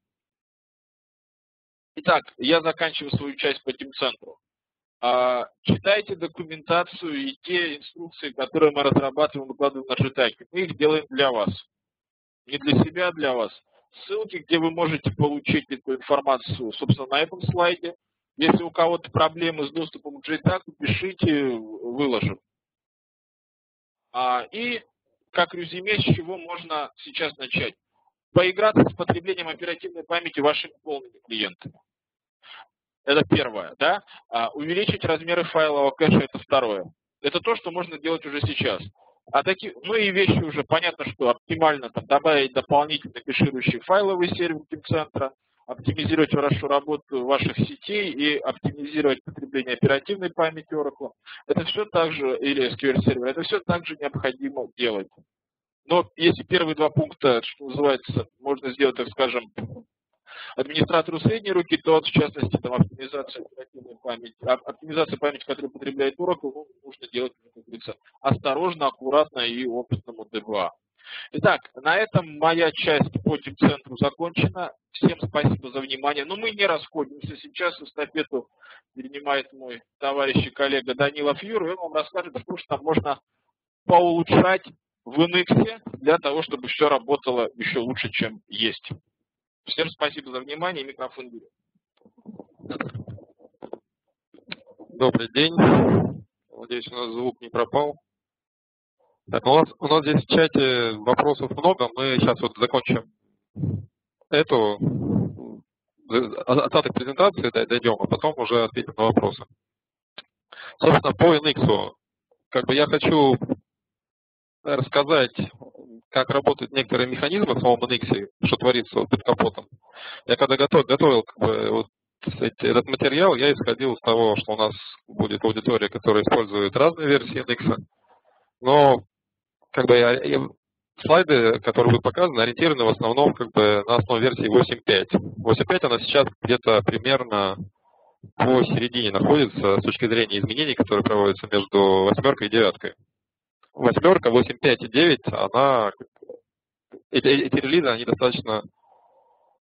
Итак, я заканчиваю свою часть по Team-центру. А, читайте документацию и те инструкции, которые мы разрабатываем, выкладываем на JTAG. Мы их делаем для вас. Не для себя, а для вас. Ссылки, где вы можете получить эту информацию, собственно, на этом слайде. Если у кого-то проблемы с доступом к JTAG, пишите, выложим. А, и как резюме, с чего можно сейчас начать. Поиграться с потреблением оперативной памяти вашими полными клиентами. Это первое. Да? А увеличить размеры файлового кэша – это второе. Это то, что можно делать уже сейчас. А такие, ну и вещи уже понятно, что оптимально там, добавить дополнительно кэширующий файловый сервер центра, оптимизировать хорошо работу ваших сетей и оптимизировать потребление оперативной памяти Oracle. Это все также, или SQL сервер, это все также необходимо делать. Но если первые два пункта, что называется, можно сделать, так скажем, администратору средней руки, то в частности там оптимизация оперативной памяти, оптимизация памяти, которую потребляет Oracle, ну, нужно делать, как говорится, осторожно, аккуратно и опытному ДБА. Итак, на этом моя часть по центру закончена. Всем спасибо за внимание. Но мы не расходимся. Сейчас эстафету перенимает мой товарищ и коллега Данила Фьюр, и он вам расскажет, что там можно поулучшать в Unix для того, чтобы все работало еще лучше, чем есть. Всем спасибо за внимание. Микрофон Юрий. Добрый день. Надеюсь, у нас звук не пропал. Так, у нас, у нас здесь в чате вопросов много. Мы сейчас вот закончим эту остаток презентации, дойдем, а потом уже ответим на вопросы. Собственно, по NX, как бы я хочу рассказать, как работают некоторые механизмы в самом NX, что творится под капотом. Я когда готов, готовил как бы, вот, этот материал, я исходил из того, что у нас будет аудитория, которая использует разные версии NX. Но как бы слайды, которые будут показаны, ориентированы в основном как бы на основе версии 8.5. 8.5 она сейчас где-то примерно по середине находится с точки зрения изменений, которые проводятся между восьмеркой и девяткой восьмерка, 8.5 и 9, она, эти, эти релизы, они достаточно,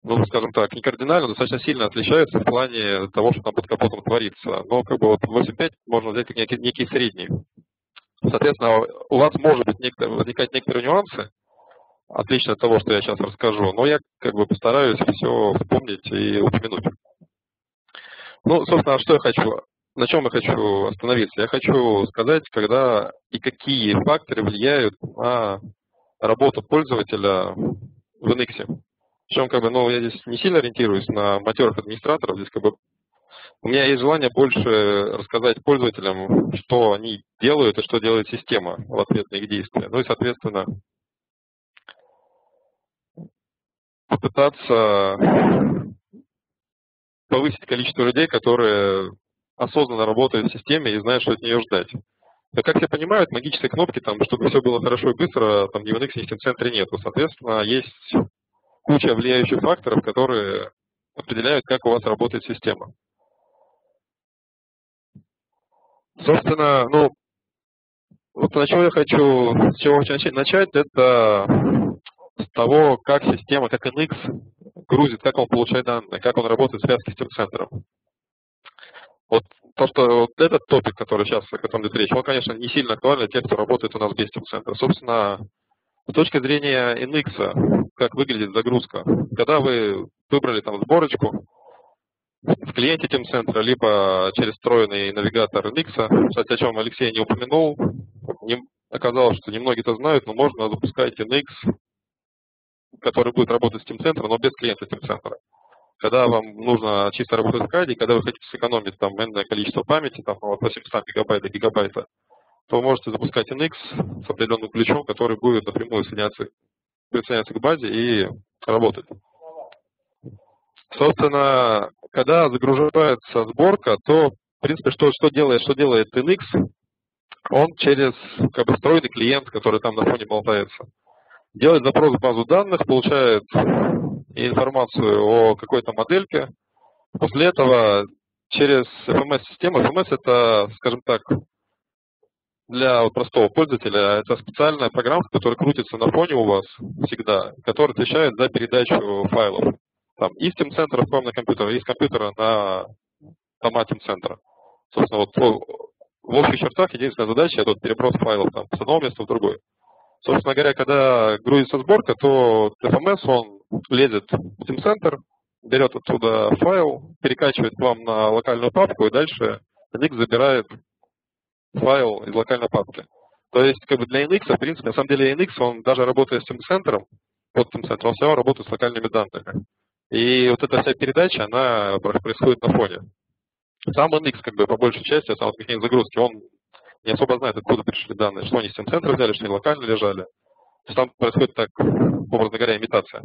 ну, скажем так, не кардинально, достаточно сильно отличаются в плане того, что там под капотом творится. Но как бы вот 8.5 можно взять как некий, некий средний. Соответственно, у вас может быть некотор, возникать некоторые нюансы, отлично от того, что я сейчас расскажу, но я как бы постараюсь все вспомнить и упомянуть. Ну, собственно, что я хочу на чем я хочу остановиться? Я хочу сказать, когда и какие факторы влияют на работу пользователя в NX. Причем, как бы, ну, я здесь не сильно ориентируюсь на матерых администраторов, здесь как бы у меня есть желание больше рассказать пользователям, что они делают и что делает система в ответ на их действия. Ну и, соответственно, попытаться повысить количество людей, которые осознанно работает в системе и знает, что от нее ждать. Но, как все понимают, магической кнопки, там, чтобы все было хорошо и быстро, там ни в Unix, ни в центре нету. Соответственно, есть куча влияющих факторов, которые определяют, как у вас работает система. Собственно, ну, вот на чем я хочу, с чего хочу начать, это с того, как система, как NX грузит, как он получает данные, как он работает в связке с тем центром. Вот то, что вот этот топик, который сейчас, о котором идет речь, он, конечно, не сильно актуален для тех, кто работает у нас без Team Собственно, с точки зрения NX, как выглядит загрузка, когда вы выбрали там сборочку в клиенте Team Center, либо через встроенный навигатор NX, кстати, о чем Алексей не упомянул, оказалось, что немногие это знают, но можно запускать NX, который будет работать с Team Center, но без клиента Team Center когда вам нужно чисто работать в каде, когда вы хотите сэкономить там энное количество памяти, там от 800 мегабайт до гигабайта, то вы можете запускать NX с определенным ключом, который будет напрямую соединяться, присоединяться к базе и работать. Собственно, когда загружается сборка, то, в принципе, что, что, делает, что делает NX, он через как бы встроенный клиент, который там на фоне болтается, делает запрос в базу данных, получает информацию о какой-то модельке. После этого через FMS-систему, FMS это, скажем так, для вот простого пользователя, это специальная программа, которая крутится на фоне у вас всегда, которая отвечает за передачу файлов. Там из Team-центра к вам на компьютер, из компьютера на тома Team-центра. Собственно, вот в общих чертах единственная задача – это вот переброс файлов там, с одного места в другое. Собственно говоря, когда грузится сборка, то FMS, он лезет в Center, берет оттуда файл, перекачивает вам на локальную папку, и дальше Nix забирает файл из локальной папки. То есть как бы для NX, в принципе, на самом деле NX, он даже работая с Team Center, под Team Center, он все равно работает с локальными данными. И вот эта вся передача, она происходит на фоне. Сам NX, как бы, по большей части, сам механизм загрузки, он не особо знает, откуда пришли данные, что они с центра взяли, что они локально лежали. Там происходит так, образно говоря, имитация.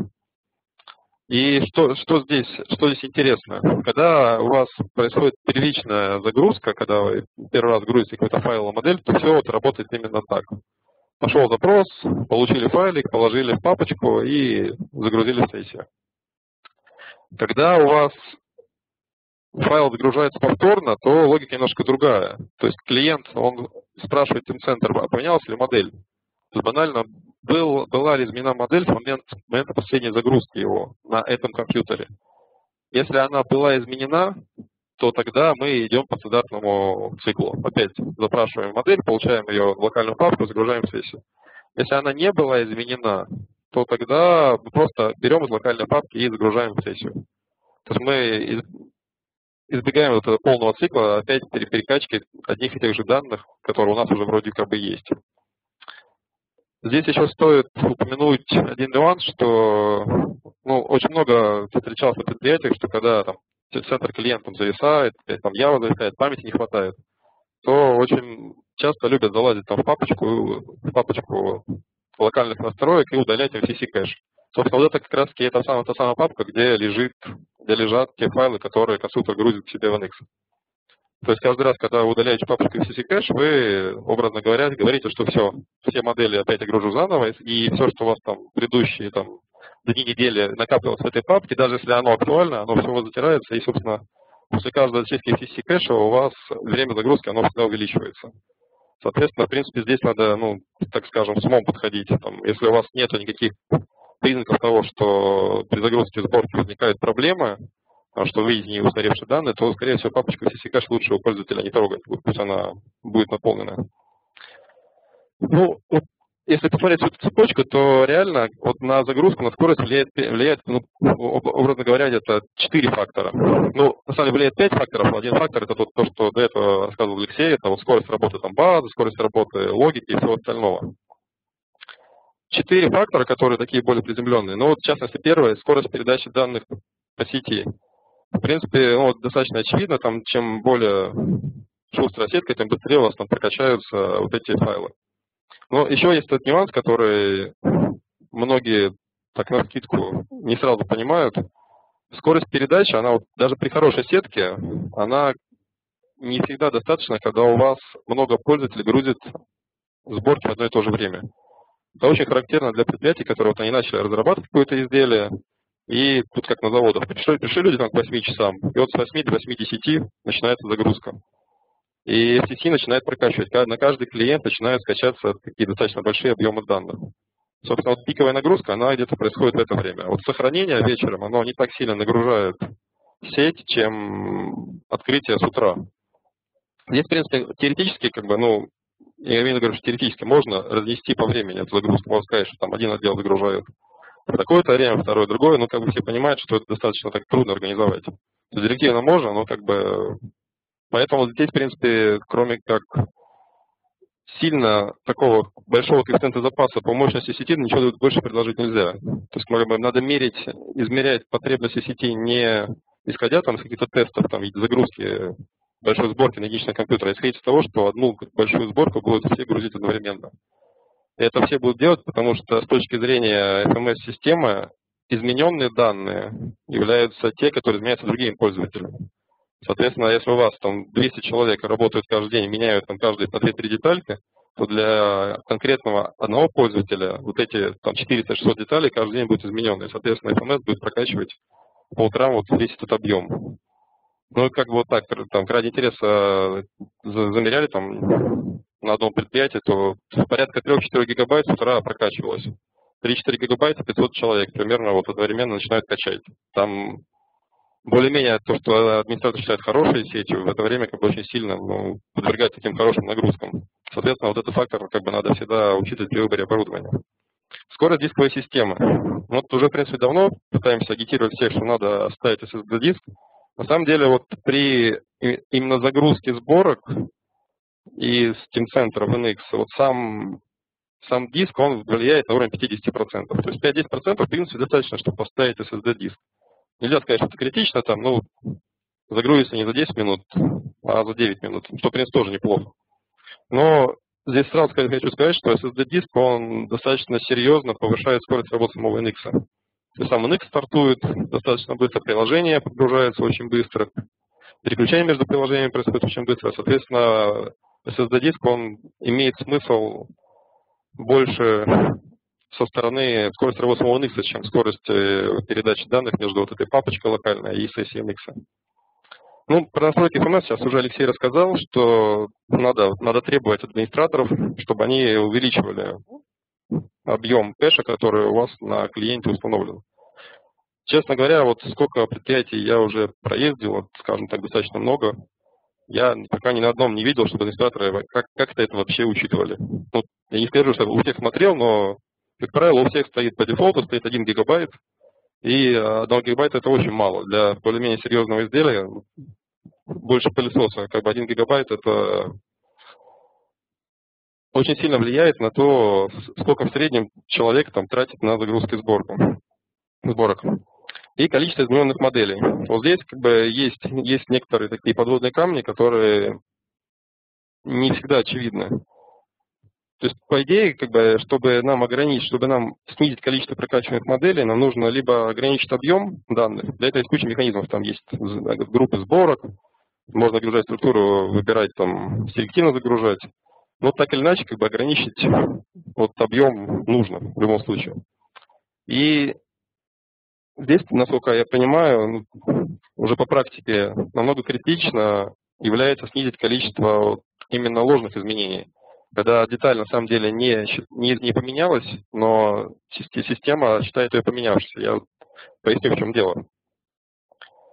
И что, что, здесь, что здесь интересно? Когда у вас происходит первичная загрузка, когда вы первый раз грузите какой-то файл или модель, то все это работает именно так. Пошел запрос, получили файлик, положили в папочку и загрузили в сессию. Когда у вас файл загружается повторно, то логика немножко другая. То есть клиент, он спрашивает Team а поменялась ли модель? То есть банально, был, была ли изменена модель в момент, в момент последней загрузки его на этом компьютере. Если она была изменена, то тогда мы идем по стандартному циклу. Опять запрашиваем модель, получаем ее в локальную папку, загружаем в сессию. Если она не была изменена, то тогда мы просто берем из локальной папки и загружаем в сессию. То есть мы избегаем вот этого полного цикла, опять перекачки одних и тех же данных, которые у нас уже вроде как бы есть. Здесь еще стоит упомянуть один нюанс, что ну, очень много встречалось на предприятиях, что когда там центр клиентам зависает, там Java зависает, памяти не хватает, то очень часто любят залазить там в папочку, в папочку локальных настроек и удалять MCC кэш. Собственно, вот это как раз это самая, та самая папка, где лежит, где лежат те файлы, которые конструктор грузит к себе в NX. То есть каждый раз, когда вы удаляете папочку CC кэш, вы, образно говоря, говорите, что все, все модели опять огружу заново, и все, что у вас там предыдущие там, дни недели накапливалось в этой папке, даже если оно актуально, оно все затирается, и, собственно, после каждой очистки CC кэша у вас время загрузки оно всегда увеличивается. Соответственно, в принципе, здесь надо, ну, так скажем, с умом подходить. Там, если у вас нет никаких признаков того, что при загрузке сборки возникают проблемы, что вы видите не устаревшие данные, то, скорее всего, папочку CC лучше у пользователя не трогать, пусть она будет наполнена. Ну, вот, если посмотреть эту цепочку, то реально вот на загрузку, на скорость влияет, влияет ну, образно говоря, это четыре фактора. Ну, на самом деле влияет пять факторов, один фактор это тот, то, что до этого рассказывал Алексей, это вот скорость работы там базы, скорость работы логики и всего остального четыре фактора, которые такие более приземленные. Ну вот, в частности, первое – скорость передачи данных по сети. В принципе, ну, вот, достаточно очевидно, там, чем более шустрая сетка, тем быстрее у вас там прокачаются вот эти файлы. Но еще есть тот нюанс, который многие так на скидку не сразу понимают. Скорость передачи, она вот даже при хорошей сетке, она не всегда достаточно, когда у вас много пользователей грузит сборки в одно и то же время. Это очень характерно для предприятий, которые вот они начали разрабатывать какое-то изделие, и тут как на заводах, пришли, пришли люди там к 8 часам, и вот с 8 до 8-10 начинается загрузка. И FTC начинает прокачивать. На каждый клиент начинают скачаться такие достаточно большие объемы данных. Собственно, вот пиковая нагрузка, она где-то происходит в это время. Вот сохранение вечером, оно не так сильно нагружает сеть, чем открытие с утра. Здесь, в принципе, теоретически, как бы, ну, я имею в виду, что теоретически можно разнести по времени эту загрузку. Можно сказать, что там один отдел загружает такое-то время, второй другое, но как бы все понимают, что это достаточно так трудно организовать. То есть директивно можно, но как бы... Поэтому здесь, в принципе, кроме как сильно такого большого коэффициента запаса по мощности сети ничего больше предложить нельзя. То есть надо мерить, измерять потребности сети не исходя там из каких-то тестов, там, загрузки большой сборки на единичный компьютер, исходить из того, что одну большую сборку будут все грузить одновременно. И это все будут делать, потому что с точки зрения FMS-системы измененные данные являются те, которые изменяются другими пользователями. Соответственно, если у вас там 200 человек работают каждый день, меняют там каждый по 2-3 детальки, то для конкретного одного пользователя вот эти там 400-600 деталей каждый день будут изменены. Соответственно, FMS будет прокачивать по утрам вот весь этот объем. Ну и как бы вот так, там, ради интереса э, замеряли там на одном предприятии, то порядка 3-4 гигабайт с утра прокачивалось. 3-4 гигабайта 500 человек примерно вот одновременно начинают качать. Там более-менее то, что администратор считает хорошей сетью, в это время как бы очень сильно ну, подвергает таким хорошим нагрузкам. Соответственно, вот этот фактор как бы надо всегда учитывать при выборе оборудования. Скорость дисковой системы. Вот уже, в принципе, давно пытаемся агитировать всех, что надо оставить SSD-диск. На самом деле, вот при именно загрузке сборок и Steam Center в NX, вот сам, сам диск, он влияет на уровень 50%. То есть 5-10% в принципе достаточно, чтобы поставить SSD-диск. Нельзя сказать, что это критично, там, ну, загрузится не за 10 минут, а за 9 минут, что, в принципе, тоже неплохо. Но здесь сразу хочу сказать, что SSD-диск, он достаточно серьезно повышает скорость работы самого NX. Есть сам NX стартует достаточно быстро, приложение подгружается очень быстро, переключение между приложениями происходит очень быстро. Соответственно, SSD-диск, он имеет смысл больше со стороны скорости работы самого NX, чем скорость э, передачи данных между вот этой папочкой локальной и сессией NX. Ну, про настройки FMS сейчас уже Алексей рассказал, что надо, надо требовать администраторов, чтобы они увеличивали объем кэша, который у вас на клиенте установлен. Честно говоря, вот сколько предприятий я уже проездил, скажем так, достаточно много, я пока ни на одном не видел, чтобы администраторы как- как-то это вообще учитывали. Ну, я не скажу, что у всех смотрел, но как правило, у всех стоит по дефолту, стоит 1 гигабайт, и 1 гигабайт это очень мало. Для более-менее серьезного изделия, больше пылесоса, как бы 1 гигабайт это очень сильно влияет на то, сколько в среднем человек там тратит на загрузку и сборку, сборок. И количество измененных моделей. Вот здесь как бы есть, есть некоторые такие подводные камни, которые не всегда очевидны. То есть, по идее, как бы, чтобы нам ограничить, чтобы нам снизить количество прокачиваемых моделей, нам нужно либо ограничить объем данных, для этого есть куча механизмов, там есть группы сборок, можно загружать структуру, выбирать там, селективно загружать. Но так или иначе, как бы ограничить вот объем нужно в любом случае. И здесь, насколько я понимаю, ну, уже по практике намного критично является снизить количество именно ложных изменений когда деталь на самом деле не, не, не поменялась, но система считает ее поменявшейся. Я поясню, в чем дело.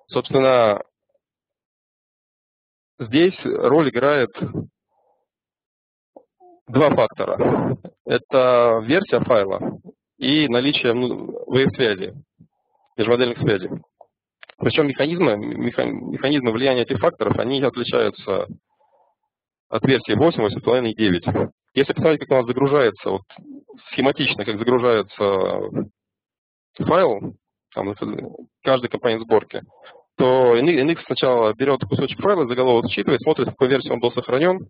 Собственно, здесь роль играет два фактора. Это версия файла и наличие wave-связи, межмодельных связей. Причем механизмы, механизмы влияния этих факторов, они отличаются от версии 8, 8.5 и 9. Если посмотреть, как у нас загружается, вот, схематично, как загружается файл, там, каждый компонент сборки, то NX сначала берет кусочек файла, заголовок считывает, смотрит, в какой версии он был сохранен,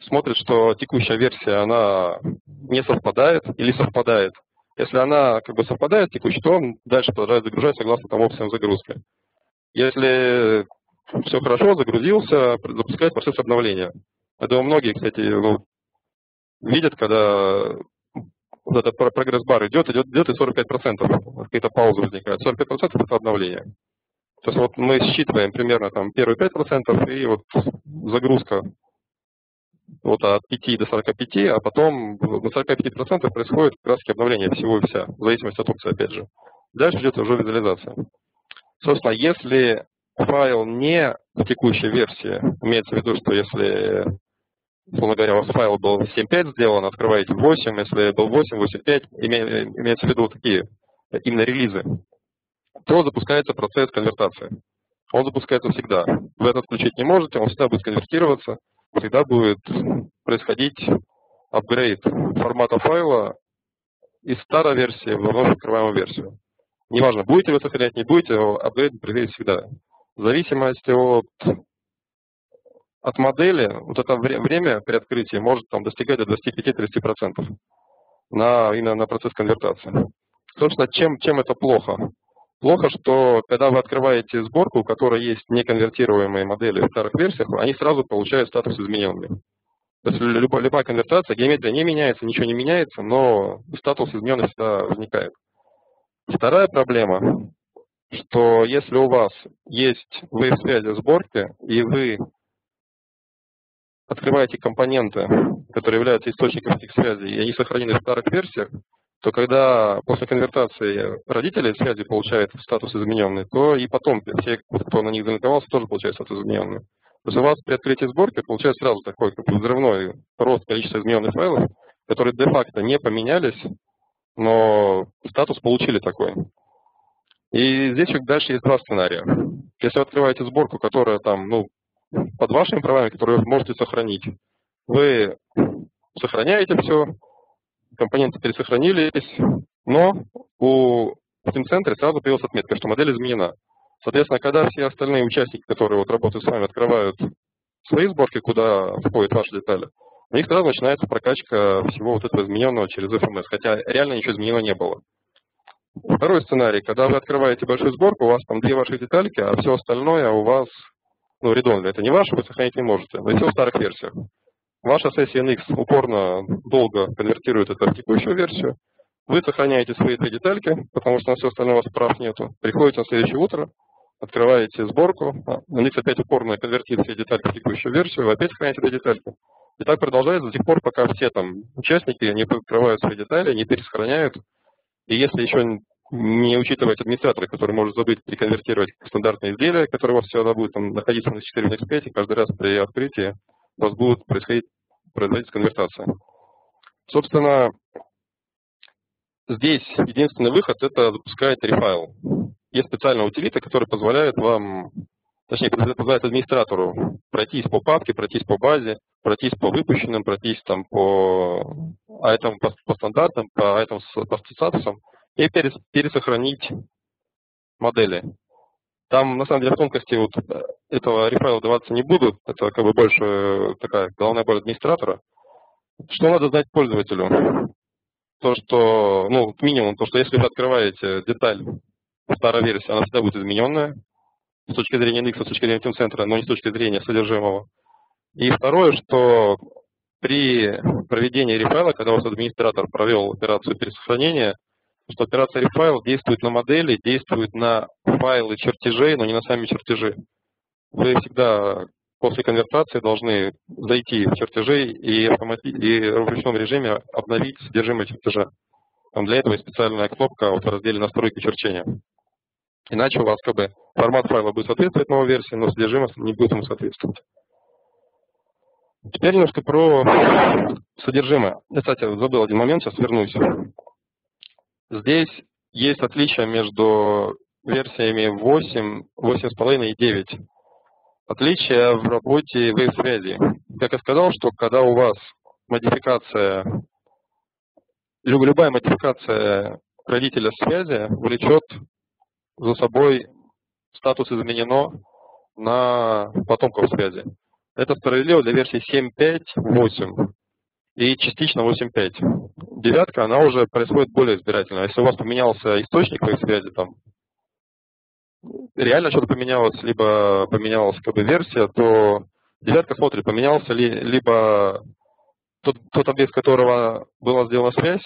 смотрит, что текущая версия, она не совпадает или совпадает. Если она как бы совпадает текущей, то он дальше продолжает загружать согласно там опциям загрузки. Если все хорошо, загрузился, запускает процесс обновления. Я думаю, многие, кстати, ну, видят, когда вот этот прогресс-бар идет, идет, идет и 45%, какие-то паузы возникают. 45% это обновление. То есть вот мы считываем примерно там первые 5% и вот загрузка вот от 5 до 45, а потом на 45% происходит как раз обновление всего и вся, в зависимости от опции опять же. Дальше идет уже визуализация. Собственно, если файл не в текущей версии, имеется в виду, что если условно говоря, у вас файл был 7.5 сделан, открываете 8, если был 8, 8.5, имеется в виду такие именно релизы, то запускается процесс конвертации. Он запускается всегда. Вы это отключить не можете, он всегда будет конвертироваться, всегда будет происходить апгрейд формата файла из старой версии в вновь открываемую версию. Неважно, будете вы сохранять, не будете, апгрейд происходит всегда. В зависимости от от модели вот это время при открытии может там, достигать до 25-30% на, именно на процесс конвертации. Собственно, чем, чем это плохо? Плохо, что когда вы открываете сборку, у которой есть неконвертируемые модели в старых версиях, они сразу получают статус измененный. То есть любая, любая конвертация, геометрия не меняется, ничего не меняется, но статус измененный всегда возникает. Вторая проблема, что если у вас есть вейв-связи сборки, и вы открываете компоненты, которые являются источником этих связей, и они сохранены в старых версиях, то когда после конвертации родители связи получают статус измененный, то и потом все, кто на них залинковался, тоже получают статус измененный. То есть у вас при открытии сборки получается сразу такой как взрывной рост количества измененных файлов, которые де-факто не поменялись, но статус получили такой. И здесь дальше есть два сценария. Если вы открываете сборку, которая там, ну, под вашими правами, которые вы можете сохранить, вы сохраняете все, компоненты пересохранились, но у в Team-центре сразу появилась отметка, что модель изменена. Соответственно, когда все остальные участники, которые вот работают с вами, открывают свои сборки, куда входят ваши детали, у них сразу начинается прокачка всего вот этого измененного через FMS, хотя реально ничего изменено не было. Второй сценарий, когда вы открываете большую сборку, у вас там две ваши детальки, а все остальное у вас, ну, редонли, это не ваше, вы сохранить не можете, но все в старых версиях. Ваша сессия NX упорно долго конвертирует это в текущую версию. Вы сохраняете свои две детальки, потому что на все остальное у вас прав нету. Приходите на следующее утро, открываете сборку, а, NX опять упорно конвертирует все детальки в текущую версию, вы опять сохраняете две детальки. И так продолжается до тех пор, пока все там участники не открывают свои детали, не пересохраняют. И если еще не учитывать администратора, который может забыть переконвертировать стандартные изделия, которые у вас всегда будут там, находиться на 4 x 5, и каждый раз при открытии у вас будет происходить производится конвертация. Собственно, здесь единственный выход – это запускать рефайл. Есть специальная утилита, которая позволяет вам, точнее, позволяет администратору пройтись по папке, пройтись по базе, пройтись по выпущенным, пройтись там по айтам, по, по стандартам, по айтам по статусам и пересохранить модели. Там, на самом деле, тонкости вот э, этого рефайла даваться не будут. Это как бы больше такая головная боль администратора. Что надо знать пользователю? То, что, ну, минимум, то, что если вы открываете деталь в старой версии, она всегда будет измененная с точки зрения Nix, с точки зрения Team-центра, но не с точки зрения содержимого. И второе, что при проведении рефайла, когда у вас администратор провел операцию пересохранения, что операция refile действует на модели, действует на файлы чертежей, но не на сами чертежи. Вы всегда после конвертации должны зайти в чертежей и, автомати... и в ручном режиме обновить содержимое чертежа. Там для этого есть специальная кнопка вот в разделе настройки черчения. Иначе у вас как бы формат файла будет соответствовать новой версии, но содержимое не будет ему соответствовать. Теперь немножко про содержимое. Я, кстати, забыл один момент, сейчас вернусь. Здесь есть отличие между версиями 8, 8.5 и 9. Отличие в работе вейв-связи. Как я сказал, что когда у вас модификация, любая модификация родителя связи влечет за собой статус изменено на потомков связи. Это справедливо для версии 7.5, 8 и частично 8.5. Девятка, она уже происходит более избирательно. Если у вас поменялся источник по связи, там, реально что-то поменялось, либо поменялась как бы версия, то девятка смотрит, поменялся ли либо тот, тот объект, которого была сделана связь,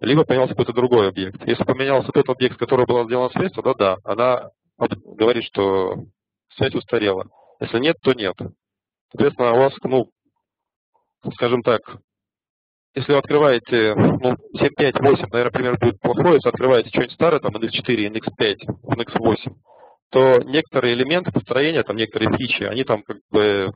либо поменялся какой-то другой объект. Если поменялся тот объект, которого была сделана связь, то да, да, она говорит, что связь устарела. Если нет, то нет. Соответственно, у вас, ну, скажем так, если вы открываете ну, 7.5, 8, наверное, пример будет плохой, если открываете что-нибудь старое, там NX4, NX5, NX8, то некоторые элементы построения, там некоторые фичи, они там как бы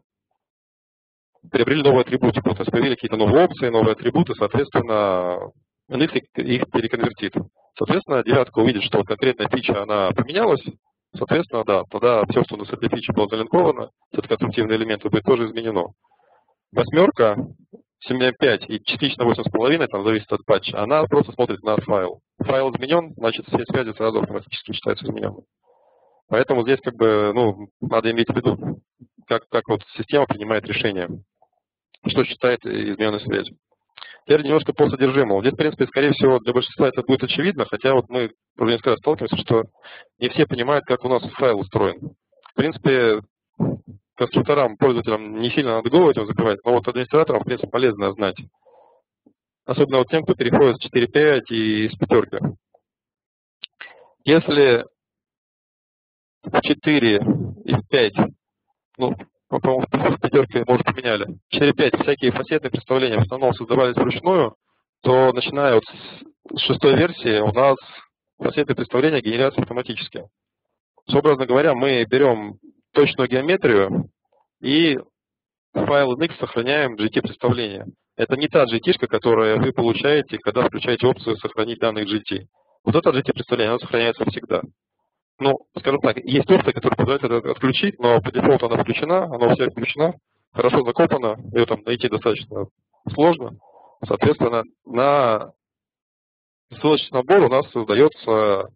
приобрели новые атрибутику, то есть появились какие-то новые опции, новые атрибуты, соответственно, NX их переконвертит. Соответственно, девятка увидит, что конкретная фича, она поменялась, соответственно, да, тогда все, что на этой фиче было залинковано, все конструктивные элементы будет тоже изменено. Восьмерка 7.5 и частично 8.5, там зависит от патча, она просто смотрит на файл. Файл изменен, значит все связи сразу автоматически считаются измененными. Поэтому здесь как бы, ну, надо иметь в виду, как, как вот система принимает решение, что считает измененной связью. Теперь немножко по содержимому. Здесь, в принципе, скорее всего, для большинства это будет очевидно, хотя вот мы уже несколько раз сталкиваемся, что не все понимают, как у нас файл устроен. В принципе, конструкторам, пользователям не сильно надо голову этим закрывать, но вот администраторам, в принципе, полезно знать. Особенно вот тем, кто переходит с 4.5 и с пятерки. Если в 4 и в 5, ну, по-моему, в пятерке, может, поменяли, 4.5 всякие фасетные представления в основном создавались вручную, то начиная вот с шестой версии у нас фасетные представления генерятся автоматически. То образно говоря, мы берем точную геометрию и файл NX сохраняем GT представление. Это не та GT, которую вы получаете, когда включаете опцию «Сохранить данные GT». Вот это GT представление, оно сохраняется всегда. Ну, скажем так, есть опция, которая позволяет это отключить, но по дефолту она включена, она у всех включена, хорошо закопана, ее там найти достаточно сложно. Соответственно, на ссылочный набор у нас создается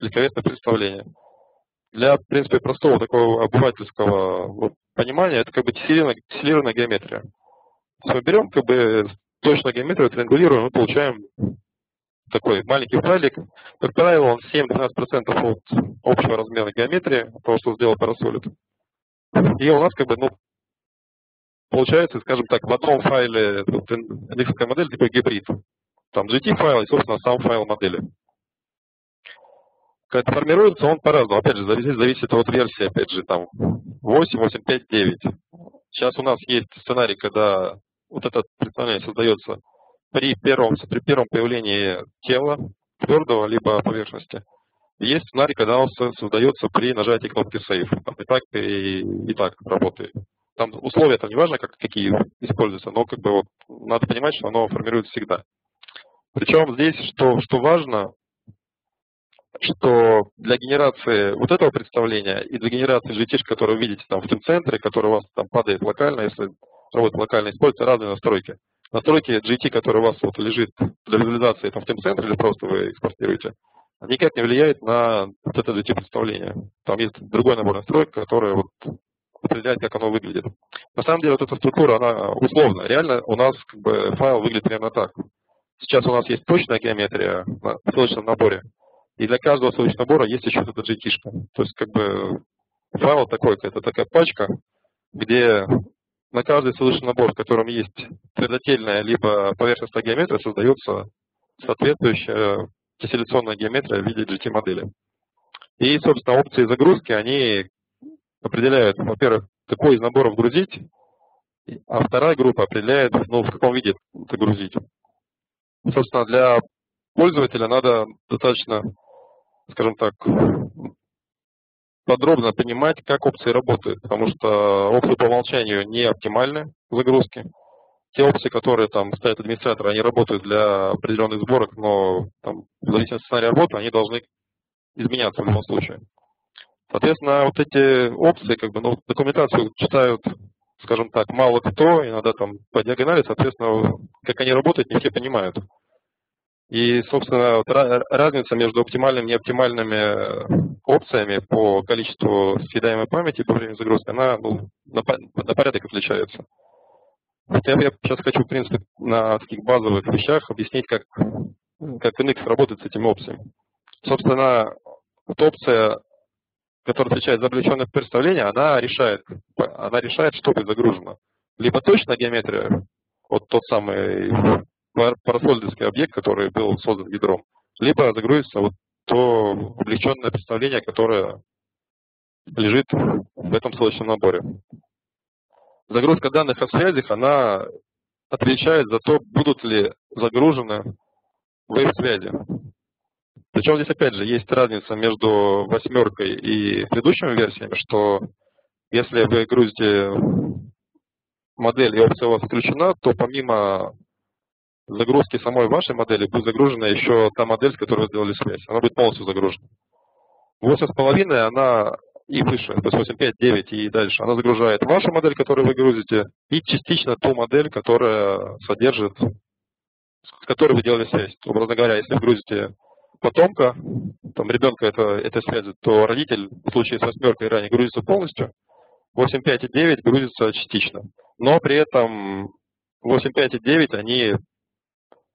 великолепное представление для, в принципе, простого такого обывательского понимания, это как бы тессилированная геометрия. Если мы берем как бы точно геометрию, триангулируем, мы получаем такой маленький файлик. Как правило, он 7-12% от общего размера геометрии, того, что сделал Parasolid. И у нас как бы, ну, получается, скажем так, в одном файле NX модель такой гибрид. Там GT-файл и, собственно, сам файл модели. Как формируется он по-разному. Опять же, здесь зависит от версии, опять же, там 8, 8, 5, 9. Сейчас у нас есть сценарий, когда вот это представление создается при первом, при первом появлении тела, твердого, либо поверхности. Есть сценарий, когда он создается при нажатии кнопки Save. И так, и, и так работает. Там условия там не важно, как, какие используются, но как бы вот надо понимать, что оно формируется всегда. Причем здесь, что, что важно, что для генерации вот этого представления и для генерации GT, который вы видите там в центре, который у вас там падает локально, если работает локально, используются разные настройки. Настройки GT, который у вас вот лежит для визуализации там в тем центре или просто вы экспортируете, никак не влияет на вот это GT представление. Там есть другой набор настроек, который вот определяет, как оно выглядит. На самом деле вот эта структура, она условна. Реально у нас как бы файл выглядит примерно так. Сейчас у нас есть точная геометрия на ссылочном наборе, и для каждого ссылочного набора есть еще эта GT. -шка. То есть как бы файл такой, это такая пачка, где на каждый ссылочный набор, в котором есть твердотельная либо поверхностная геометрия, создается соответствующая тесселяционная геометрия в виде GT-модели. И, собственно, опции загрузки, они определяют, во-первых, какой из наборов грузить, а вторая группа определяет, ну, в каком виде загрузить. Собственно, для пользователя надо достаточно, скажем так, подробно понимать, как опции работают, потому что опции по умолчанию не оптимальны в загрузке. Те опции, которые там ставят администратор, они работают для определенных сборок, но там, в зависимости от сценария работы они должны изменяться в любом случае. Соответственно, вот эти опции, как бы, ну, документацию читают, скажем так, мало кто, иногда там по диагонали, соответственно, как они работают, не все понимают. И, собственно, вот разница между оптимальными и неоптимальными э, опциями по количеству съедаемой памяти по времени загрузки, она ну, на, на порядок отличается. Хотя я сейчас хочу, в принципе, на таких базовых вещах объяснить, как, как NX работает с этими опциями. Собственно, вот опция, которая отвечает за облегченное представление, она решает, она решает, что будет загружено. Либо точная геометрия, вот тот самый парасольдовский объект, который был создан ядром, либо загрузится вот то облегченное представление, которое лежит в этом ссылочном наборе. Загрузка данных о связях, она отвечает за то, будут ли загружены веб-связи. Причем здесь опять же есть разница между восьмеркой и предыдущими версиями, что если вы грузите модель и опция у вас включена, то помимо загрузки самой вашей модели будет загружена еще та модель, с которой вы сделали связь. Она будет полностью загружена. 8,5 она и выше, то есть 8.5, 9 и дальше. Она загружает вашу модель, которую вы грузите, и частично ту модель, которая содержит, с которой вы делали связь. Образно говоря, если вы грузите потомка, там ребенка это, этой связи, то родитель в случае с восьмеркой ранее грузится полностью, 8.5 и 9 грузится частично. Но при этом 8.5 и 9 они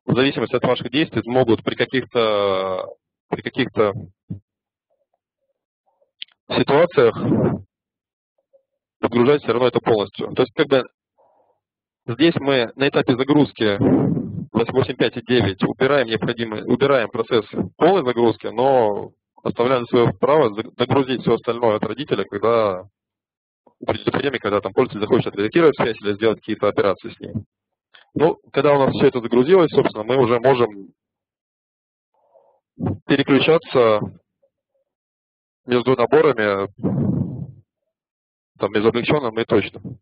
в зависимости от ваших действий могут при каких-то при каких-то ситуациях подгружать все равно это полностью. То есть как бы здесь мы на этапе загрузки 8.5 и 9 убираем необходимый, убираем процесс полной загрузки, но оставляем свое право загрузить все остальное от родителя, когда придет время, когда там пользователь захочет отредактировать связь или сделать какие-то операции с ней. Ну, когда у нас все это загрузилось, собственно, мы уже можем переключаться между наборами, там, между облегченным и точным.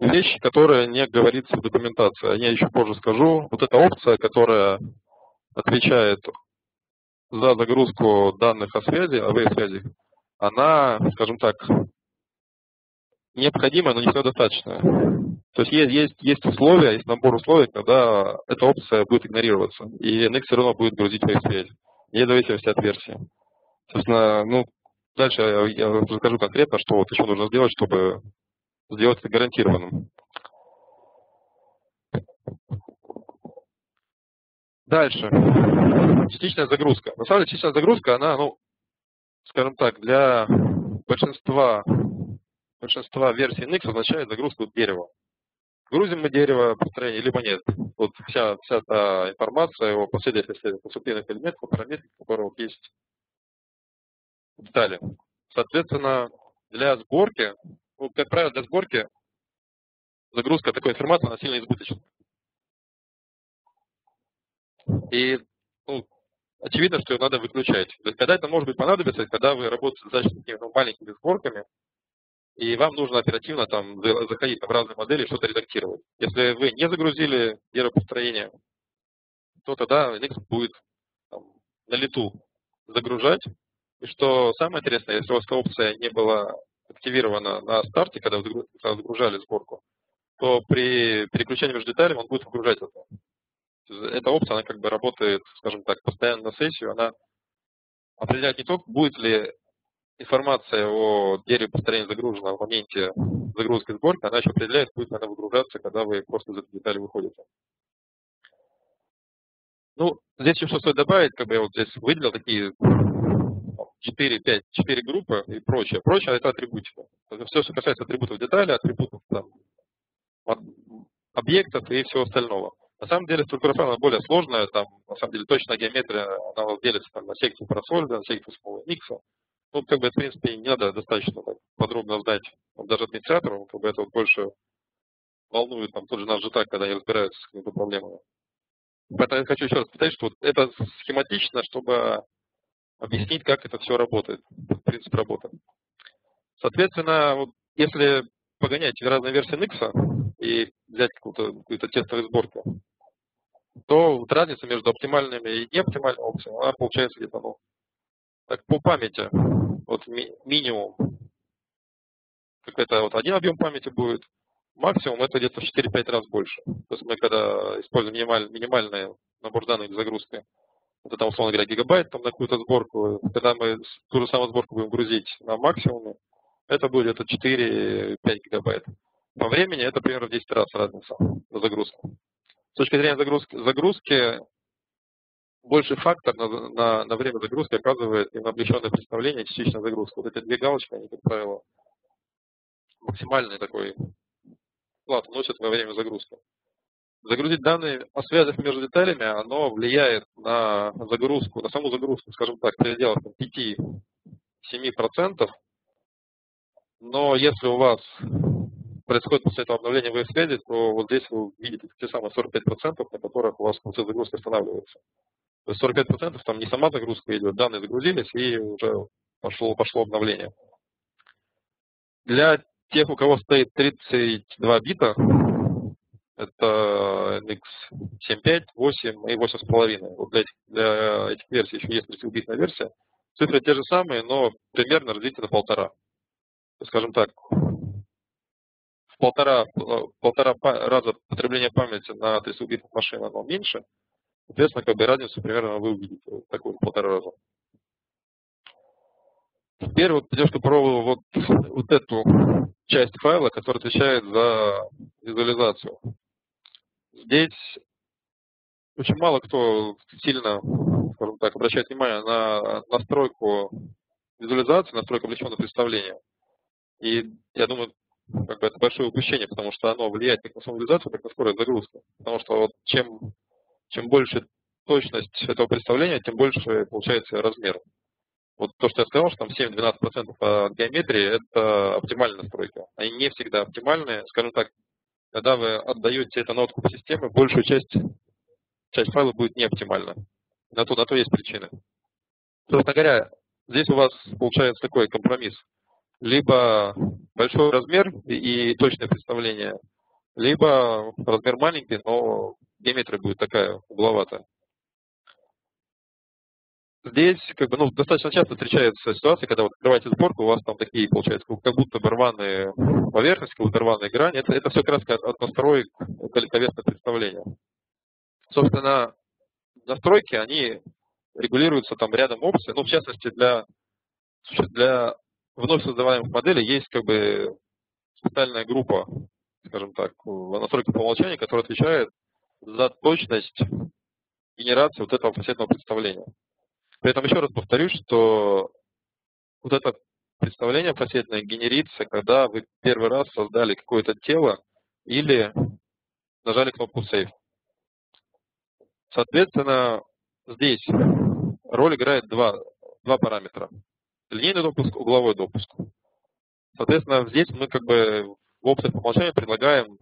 Вещи, которые не говорится в документации, ней еще позже скажу. Вот эта опция, которая отвечает за загрузку данных о связи, о связи, она, скажем так, необходимая, но не всегда достаточная. То есть есть, есть условия, есть набор условий, когда эта опция будет игнорироваться, и NX все равно будет грузить wave связь, вне зависимости от версии. Собственно, ну, дальше я расскажу конкретно, что вот еще нужно сделать, чтобы сделать это гарантированным. Дальше. Частичная загрузка. На самом деле частичная загрузка, она, ну, скажем так, для большинства, большинства версий NX означает загрузку дерева. Грузим мы дерево построение, либо нет. Вот вся, вся та информация о последовательности поступленных элементов, параметров, которые есть детали. Соответственно, для сборки, ну, как правило, для сборки загрузка такой информации, она сильно избыточна. И ну, очевидно, что ее надо выключать. То есть, когда это может быть понадобится, когда вы работаете с такими ну, маленькими сборками, и вам нужно оперативно там заходить в разные модели что-то редактировать. Если вы не загрузили построения, то тогда Linux будет там, на лету загружать. И что самое интересное, если у вас эта опция не была активирована на старте, когда вы загружали сборку, то при переключении между деталями он будет выгружать это эта опция, она как бы работает, скажем так, постоянно на сессию, она определяет не только, будет ли информация о дереве построения загружена в моменте загрузки сборки, она еще определяет, будет ли она выгружаться, когда вы просто из этой детали выходите. Ну, здесь еще что стоит добавить, как бы я вот здесь выделил такие 4, 5, 4 группы и прочее. Прочее это атрибутика. Все, что касается атрибутов детали, атрибутов там, объектов и всего остального. На самом деле структура файла более сложная, там на самом деле точная геометрия, она делится там, на секцию просольда, на секцию смолы микса. Ну, как бы, в принципе, не надо достаточно так, подробно знать даже администратору, как бы это вот больше волнует там тот же наш JTAG, когда они разбираются с какими-то проблемами. Поэтому я хочу еще раз повторить, что вот это схематично, чтобы объяснить, как это все работает, принцип работы. Соответственно, вот если погонять разные версии NX и взять какую-то какую тестовую сборку, то вот разница между оптимальными и неоптимальными опциями, она получается где-то, ну, так по памяти, вот ми минимум, какой-то вот один объем памяти будет, максимум это где-то в 4-5 раз больше. То есть мы когда используем минималь, минимальный набор данных для загрузки, это там, условно говоря, гигабайт там, на какую-то сборку, когда мы ту же самую сборку будем грузить на максимуме, это будет где-то 4-5 гигабайт. По времени это примерно в 10 раз разница на. С точки зрения загрузки, загрузки больший фактор на, на, на время загрузки оказывает именно облегченное представление частичной загрузки. Вот эти две галочки, они, как правило, максимальный такой вклад вносят во время загрузки. Загрузить данные о связях между деталями, оно влияет на загрузку, на саму загрузку, скажем так, пределах 5-7%. Но если у вас происходит после этого обновления веб-связи, то вот здесь вы видите те самые 45%, на которых у вас процесс загрузки останавливается. То есть 45% там не сама загрузка идет, данные загрузились и уже пошло, пошло обновление. Для тех, у кого стоит 32 бита, это NX 7.5, 8 и 8.5. Вот для этих, для этих версий еще есть 32-битная версия. Цифры те же самые, но примерно разделите на полтора. Скажем так, в полтора, полтора раза потребление памяти на 32-битных машинах оно меньше, Соответственно, как бы разницу примерно вы увидите, вот такую полтора раза. Теперь вот идешь попробую вот, вот эту часть файла, которая отвечает за визуализацию. здесь очень мало кто сильно, скажем так, обращает внимание на настройку визуализации, настройку облегченного представления. И я думаю, как бы это большое упущение, потому что оно влияет как на саму визуализацию, так и на скорость загрузки. Потому что вот чем, чем больше точность этого представления, тем больше получается размер. Вот то, что я сказал, что там 7-12% от геометрии – это оптимальная настройка. Они не всегда оптимальные. Скажем так, когда вы отдаете это на откуп системы, большую часть, часть файла будет неоптимальна. На то, на то есть причины. Собственно говоря, здесь у вас получается такой компромисс. Либо большой размер и точное представление, либо размер маленький, но геометрия будет такая угловатая. Здесь как бы, ну, достаточно часто встречается ситуация, когда вот открываете сборку, у вас там такие, получается, как будто бы рваные поверхности, как будто рваные грани. Это, это все краска от, настроек великовесное представление. Собственно, настройки, они регулируются там рядом опций. Ну, в частности, для, для вновь создаваемых моделей есть как бы специальная группа, скажем так, настройки по умолчанию, которая отвечает за точность генерации вот этого фасетного представления. При этом еще раз повторюсь, что вот это представление фасетное генерится, когда вы первый раз создали какое-то тело или нажали кнопку Save. Соответственно, здесь роль играет два, два параметра. Линейный допуск, угловой допуск. Соответственно, здесь мы как бы в опциях по умолчанию предлагаем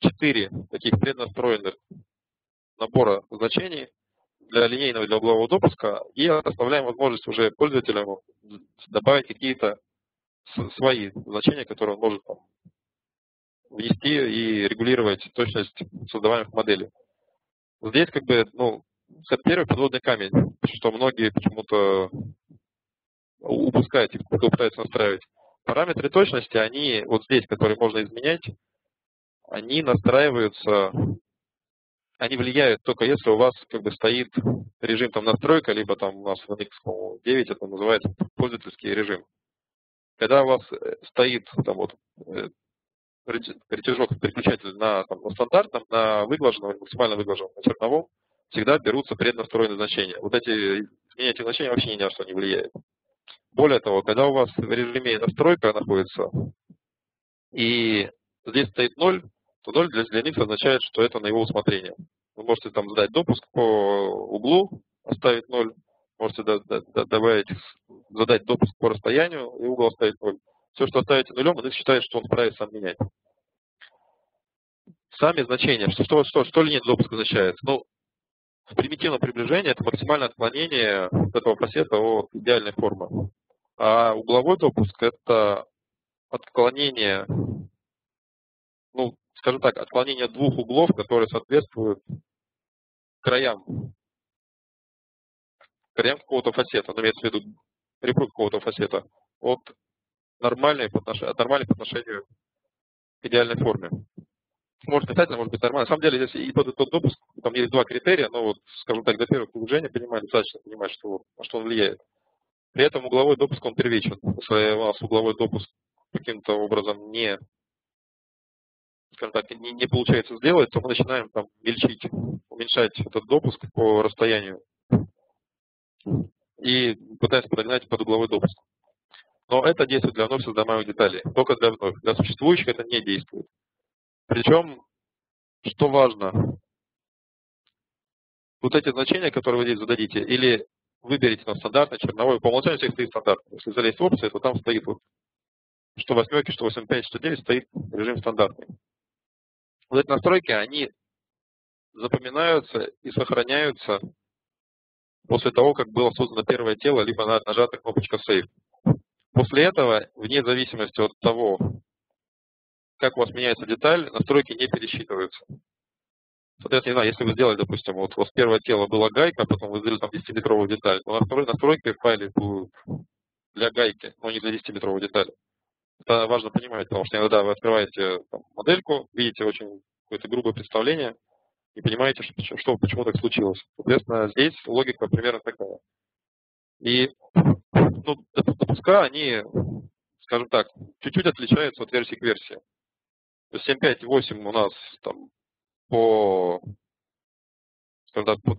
четыре таких преднастроенных набора значений, для линейного и для углового допуска и оставляем возможность уже пользователю добавить какие-то свои значения, которые он может там, внести и регулировать точность создаваемых моделей. Здесь как бы, ну, это первый подводный камень, что многие почему-то упускают и кто пытается настраивать. Параметры точности, они вот здесь, которые можно изменять, они настраиваются они влияют только если у вас как бы стоит режим там настройка, либо там у нас в NX 9 это называется пользовательский режим. Когда у вас э, стоит там вот э, рычажок переключатель на, там, на стандартном, на выглаженном, максимально выглаженном, на черновом, всегда берутся преднастроенные значения. Вот эти изменения этих значений вообще ни на что не влияет. Более того, когда у вас в режиме настройка находится, и здесь стоит 0, то 0 для, них означает, что это на его усмотрение. Вы можете там задать допуск по углу, оставить 0, можете добавить, задать допуск по расстоянию и угол оставить 0. Все, что оставите нулем, он считает, что он вправе сам менять. Сами значения, что, что, что, что линия допуска означает? Ну, в примитивном приближении это максимальное отклонение этого фасета от идеальной формы. А угловой допуск это отклонение, ну, скажем так, отклонение двух углов, которые соответствуют краям, краям какого-то фасета, ну, имеется в виду ребру какого-то фасета, от нормальной от нормальной по отношению к идеальной форме. Может касательно, может быть нормально. На самом деле, здесь и под этот допуск, там есть два критерия, но вот, скажем так, для первого погружения понимать, достаточно понимать, что, что он влияет. При этом угловой допуск, он первичен. Если у вас угловой допуск каким-то образом не скажем так, не, не получается сделать, то мы начинаем там мельчить, уменьшать этот допуск по расстоянию и пытаемся подогнать под угловой допуск. Но это действует для вновь создаваемых деталей, только для вновь. Для существующих это не действует. Причем, что важно, вот эти значения, которые вы здесь зададите, или выберите на стандартный, черновой, по умолчанию всех стоит стандартный. Если залезть в опции, то там стоит вот что восьмерки, что 8.5, что 9 стоит режим стандартный вот эти настройки, они запоминаются и сохраняются после того, как было создано первое тело, либо нажата кнопочка Save. После этого, вне зависимости от того, как у вас меняется деталь, настройки не пересчитываются. Соответственно, если вы сделали, допустим, вот у вас первое тело была гайка, а потом вы сделали там 10-метровую деталь, то на второй настройке в файле будут для гайки, но не для 10-метровой детали. Это важно понимать, потому что иногда вы открываете там, модельку, видите очень какое-то грубое представление и понимаете, что, что почему так случилось. Соответственно, здесь логика примерно такая. И ну, допуска, они, скажем так, чуть-чуть отличаются от версии к версии. То есть 7.5 и 8 у нас там по, так, по,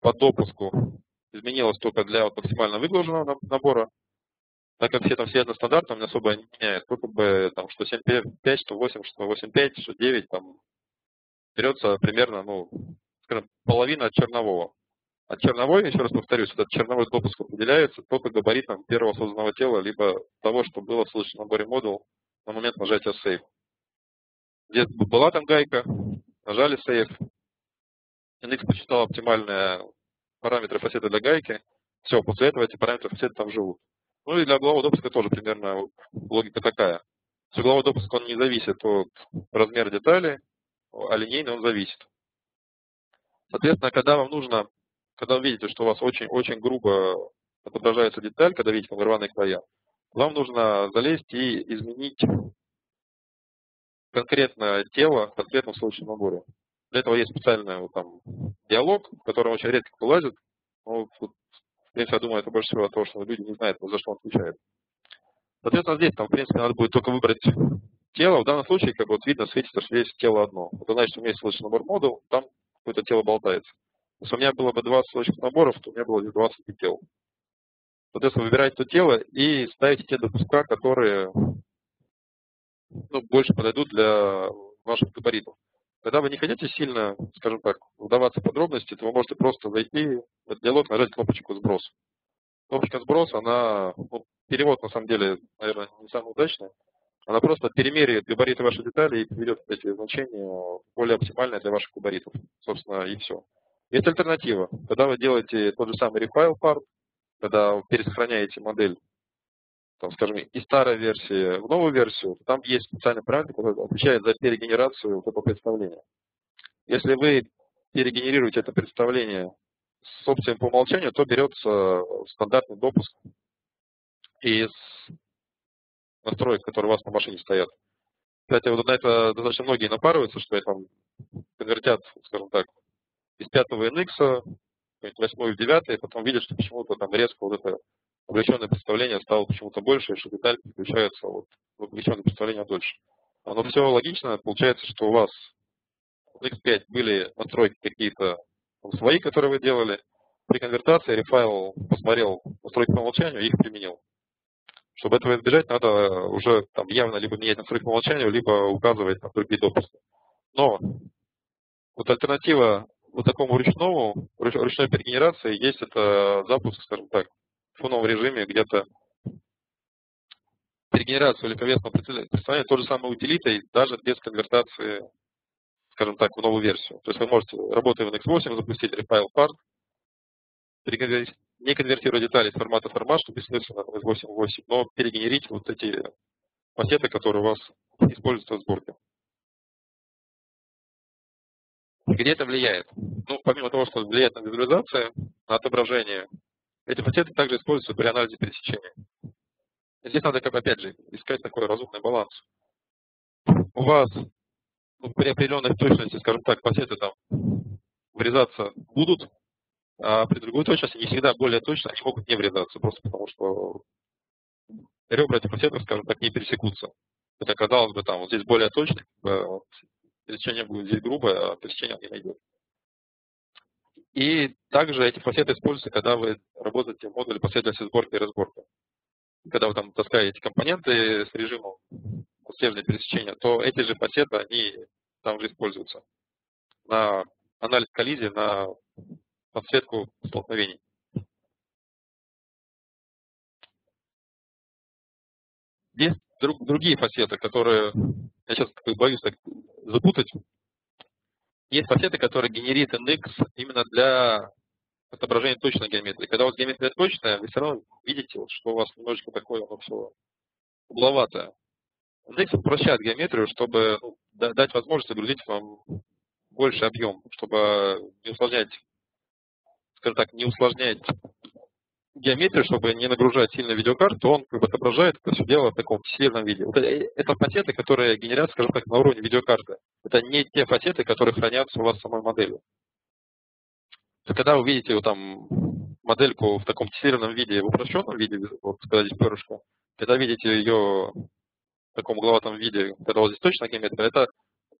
по допуску изменилось только для вот максимально выгруженного набора, так как все там все одностандартно, особо не меняет. Как бы там что 7.5, что 8, что 8.5, что 9, там берется примерно, ну, скажем, половина от чернового. От черновой, еще раз повторюсь, этот черновой допуск определяется только габаритом первого созданного тела, либо того, что было в случае наборе модул на момент нажатия Save. Где была там гайка, нажали Save, NX посчитал оптимальные параметры фасета для гайки, все, после этого эти параметры фасета там живут. Ну и для углового допуска тоже примерно логика такая. С углового допуска он не зависит от размера детали, а линейный он зависит. Соответственно, когда вам нужно, когда вы видите, что у вас очень-очень грубо отображается деталь, когда видите рваные края, вам нужно залезть и изменить конкретное тело в конкретном случае наборе. Для этого есть специальный вот, там, диалог, в котором очень редко кто лазит. Ну, тут, в принципе, я думаю, это больше всего от того, что люди не знают, за что он отвечает. Соответственно, здесь, там, в принципе, надо будет только выбрать тело. В данном случае, как вот видно, светится, что есть тело одно. Это значит, что у меня есть ссылочный набор модул, там какое-то тело болтается. Если у меня было бы 20 ссылочных наборов, то у меня было бы 20 тел. Соответственно, выбираете то тело и ставите те допуска, которые ну, больше подойдут для ваших габаритов. Когда вы не хотите сильно, скажем так, вдаваться в подробности, то вы можете просто зайти в диалог, нажать кнопочку «Сброс». Кнопочка «Сброс», она, ну, перевод на самом деле, наверное, не самый удачный. Она просто перемеряет габариты вашей детали и приведет эти значения более оптимальные для ваших габаритов. Собственно, и все. Есть альтернатива. Когда вы делаете тот же самый refile part, когда пересохраняете модель там, скажем, из старой версии в новую версию, там есть специальный параметр, который отвечает за перегенерацию вот этого представления. Если вы перегенерируете это представление с опциями по умолчанию, то берется стандартный допуск из настроек, которые у вас на машине стоят. Кстати, вот на это достаточно многие напарываются, что там конвертят, скажем так, из 5 NX, 8 в 9, и потом видят, что почему-то там резко вот это облегченное представление стало почему-то больше, и что деталь переключается вот, в облегченное представление дольше. Оно все логично, получается, что у вас в X5 были настройки какие-то свои, которые вы делали, при конвертации рефайл посмотрел настройки по умолчанию и их применил. Чтобы этого избежать, надо уже там явно либо менять настройки по умолчанию, либо указывать на другие допуски. Но вот альтернатива вот такому ручному, ручной перегенерации есть это запуск, скажем так, в фоновом режиме где-то перегенерацию легковесного представления той же самой утилитой, даже без конвертации, скажем так, в новую версию. То есть вы можете, работая в NX8, запустить refile part, не конвертируя детали из формата формат, что бессмысленно в NX8.8, но перегенерить вот эти пакеты, которые у вас используются в сборке. Где это влияет? Ну, помимо того, что влияет на визуализацию, на отображение эти пакеты также используются при анализе пересечения. Здесь надо, как опять же, искать такой разумный баланс. У вас ну, при определенной точности, скажем так, пакеты там врезаться будут, а при другой точности не всегда более точно они могут не врезаться, просто потому что ребра этих пакетов, скажем так, не пересекутся. Это казалось бы, там вот здесь более точно, пересечение будет здесь грубое, а пересечение не найдет. И также эти фасеты используются, когда вы работаете в модуле последовательности сборки и разборки. Когда вы там таскаете компоненты с режимом стержня пересечения, то эти же фасеты, они там же используются на анализ коллизии, на подсветку столкновений. Есть друг, другие фасеты, которые, я сейчас боюсь так запутать, есть пакеты, которые генерит NX именно для отображения точной геометрии. Когда у вас геометрия точная, вы все равно видите, что у вас немножечко такое оно все угловатое. NX упрощает геометрию, чтобы ну, дать возможность загрузить вам больше объем, чтобы не усложнять, скажем так, не усложнять геометрию, чтобы не нагружать сильно видеокарту, он как бы отображает это все дело в таком сильном виде. Вот это фасеты, которые генерят, скажем так, на уровне видеокарты. Это не те фасеты, которые хранятся у вас в самой модели. То когда вы видите вот там модельку в таком тестированном виде, в упрощенном виде, вот когда здесь перышко, когда видите ее в таком угловатом виде, когда вот здесь точно геометрия, это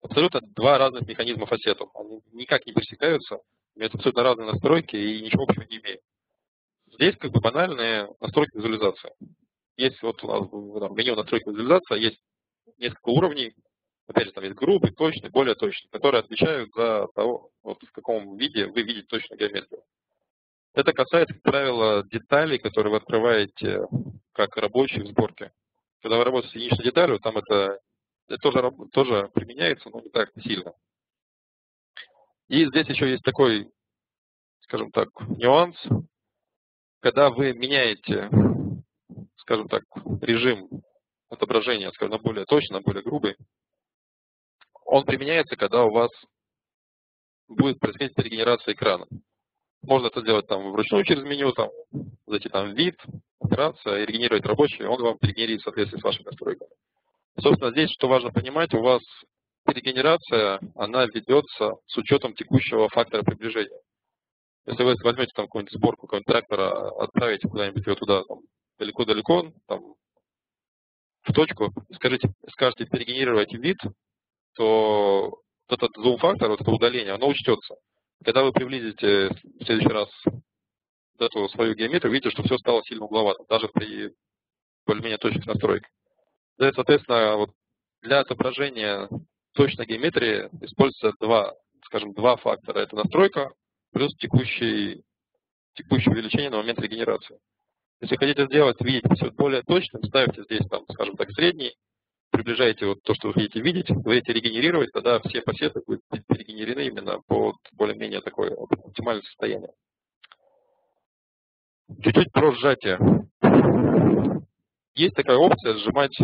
абсолютно два разных механизма фасетов. Они никак не пересекаются, имеют абсолютно разные настройки и ничего общего не имеют. Здесь как бы банальные настройки визуализации. Есть вот у нас в меню настройки визуализации, есть несколько уровней, опять же, там есть грубый, точный, более точный, которые отвечают за того, вот в каком виде вы видите точную геометрию. Это касается, как правило, деталей, которые вы открываете как рабочие в сборке. Когда вы работаете с единичной деталью, там это, это тоже, тоже применяется, но не так сильно. И здесь еще есть такой, скажем так, нюанс. Когда вы меняете, скажем так, режим отображения, скажем, на более точный, на более грубый, он применяется, когда у вас будет происходить регенерация экрана. Можно это сделать там вручную через меню, там, зайти там вид, операция, и регенерировать рабочий, он вам регенерирует в соответствии с вашими настройками. Собственно, здесь, что важно понимать, у вас регенерация, она ведется с учетом текущего фактора приближения. Если вы возьмете там какую-нибудь сборку какого-нибудь трактора, отправите куда-нибудь его туда, далеко-далеко, там, в точку, скажите, скажете перегенерировать вид, то вот этот зум-фактор, вот это удаление, оно учтется. Когда вы приблизите в следующий раз вот эту свою геометрию, видите, что все стало сильно угловато, даже при более-менее точных настройках. Да, соответственно, вот для отображения точной геометрии используется два, скажем, два фактора. Это настройка плюс текущий, текущее увеличение на момент регенерации. Если хотите сделать, видеть все более точным, ставьте здесь, там, скажем так, средний, приближаете вот то, что вы хотите видеть, говорите регенерировать, тогда все пассеты будут перегенерены именно под более-менее такое оптимальное состояние. Чуть-чуть про сжатие. Есть такая опция сжимать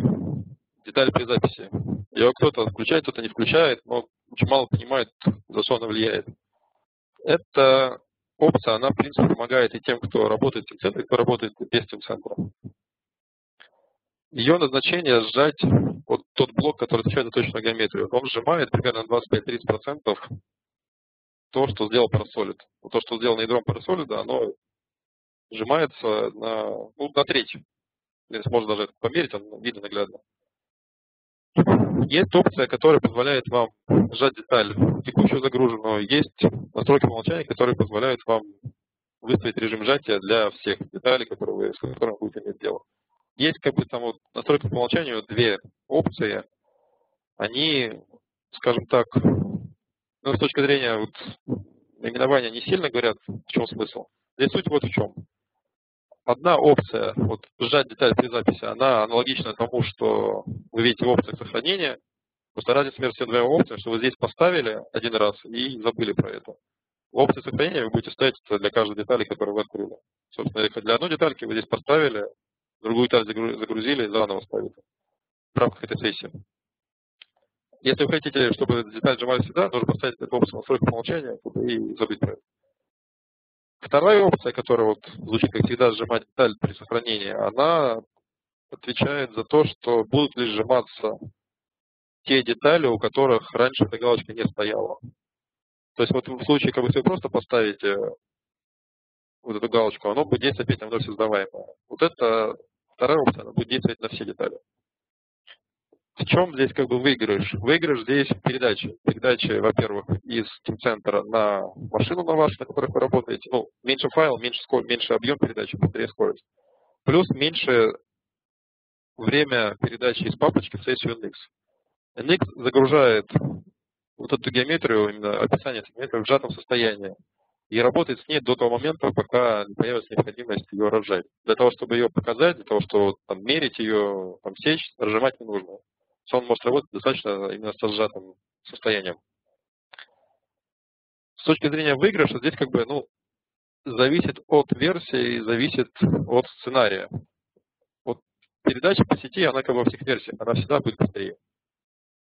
деталь при записи. Ее кто-то включает, кто-то не включает, но очень мало понимает, за что она влияет. Эта опция, она, в принципе, помогает и тем, кто работает в тимцентре, и кто работает без тимцентра. Ее назначение сжать вот тот блок, который отвечает за точную геометрию. Он сжимает примерно 25-30% то, что сделал Parasolid. То, что сделано ядром Parasolid, оно сжимается на, ну, на треть. Здесь можно даже померить, он видно наглядно. Есть опция, которая позволяет вам сжать деталь текущую загруженную. Есть настройки по умолчанию, которые позволяют вам выставить режим сжатия для всех деталей, которые вы, с которыми будете иметь дело. Есть как бы там вот настройки по умолчанию две опции. Они, скажем так, ну, с точки зрения вот, наименования не сильно говорят, в чем смысл. Здесь суть вот в чем. Одна опция, вот сжать деталь при записи, она аналогична тому, что вы видите в опциях сохранения. Просто разница между всеми двумя опциями, что вы здесь поставили один раз и забыли про это. В опции сохранения вы будете ставить это для каждой детали, которую вы открыли. Собственно, для одной детальки вы здесь поставили, другую деталь загрузили и заново ставите в рамках этой сессии. Если вы хотите, чтобы деталь сжимали всегда, нужно поставить эту опцию настройка по умолчанию и забыть про это. Вторая опция, которая вот звучит как всегда сжимать деталь при сохранении, она отвечает за то, что будут ли сжиматься те детали, у которых раньше эта галочка не стояла. То есть вот в случае, как вы себе просто поставите вот эту галочку, оно будет действовать опять на вновь создаваемое. Вот это вторая опция, она будет действовать на все детали. В чем здесь как бы выигрыш? Выигрыш здесь в передаче. Передача, во-первых, из Team на машину на вашу, на которой вы работаете. Ну, меньше файл, меньше, меньше объем передачи, быстрее скорость. Плюс меньше время передачи из папочки в сессию NX. NX загружает вот эту геометрию, именно описание геометрии в сжатом состоянии и работает с ней до того момента, пока не появится необходимость ее разжать. Для того, чтобы ее показать, для того, чтобы там, мерить ее, там, сечь, разжимать не нужно. Он может работать достаточно именно с сжатым состоянием. С точки зрения выигрыша, здесь как бы, ну, зависит от версии, зависит от сценария. Вот передача по сети, она как бы во всех версиях, она всегда будет быстрее.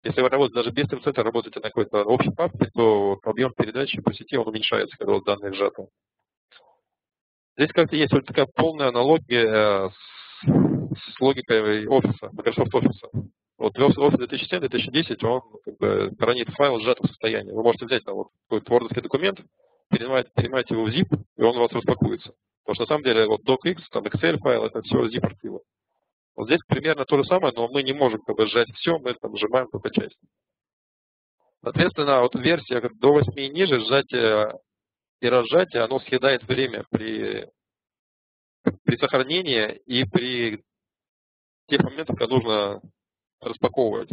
Если вы работаете даже без темцентра, работаете на какой-то общей папке, то объем передачи по сети он уменьшается, когда вот данные сжаты. Здесь как-то есть вот такая полная аналогия с, с логикой офиса, Microsoft Office. Вот Office 2007-2010, он как бы хранит файл в сжатом состоянии. Вы можете взять там вот какой-то word документ, перенимать, перенимать его в zip, и он у вас распакуется. Потому что на самом деле вот docx, там Excel файл, это все zip-архивы. Вот здесь примерно то же самое, но мы не можем как бы сжать все, мы там сжимаем только часть. Соответственно, вот версия до 8 и ниже, сжатие и разжатие, оно съедает время при, при сохранении и при тех моментах, когда нужно распаковывать.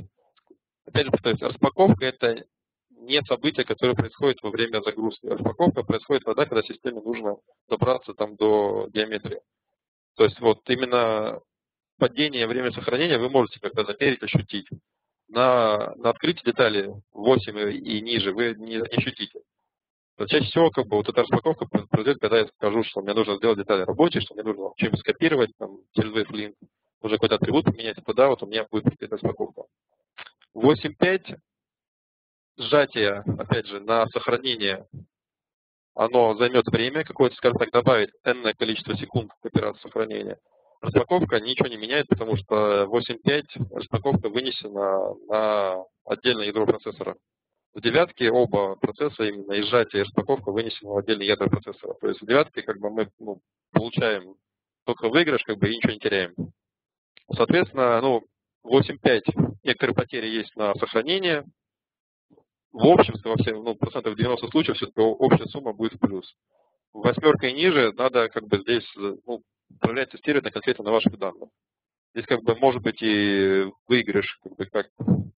Опять же, повторюсь, распаковка – это не событие, которое происходит во время загрузки. Распаковка происходит тогда, когда системе нужно добраться там до геометрии. То есть вот именно падение время сохранения вы можете когда замерить, ощутить. На, на открытии детали 8 и ниже вы не, не ощутите. Чаще всего как бы вот эта распаковка произойдет, когда я скажу, что мне нужно сделать детали рабочие, что мне нужно чем-нибудь скопировать там, через WaveLink, уже какой-то атрибут поменять, тогда вот у меня будет эта распаковка. 8.5 сжатие, опять же, на сохранение, оно займет время какое-то, скажем так, добавить n количество секунд к операции сохранения. Распаковка ничего не меняет, потому что 8.5 распаковка вынесена на отдельное ядро процессора. В девятке оба процесса, именно и сжатие, и распаковка вынесены в отдельное ядро процессора. То есть в девятке как бы мы ну, получаем только выигрыш, как бы и ничего не теряем. Соответственно, ну, 8.5 некоторые потери есть на сохранение. В общем, во всем, ну, процентов 90 случаев все-таки общая сумма будет в плюс. Восьмерка и ниже надо как бы здесь ну, управлять, тестировать на конкретно на ваших данных. Здесь как бы может быть и выигрыш, как бы как,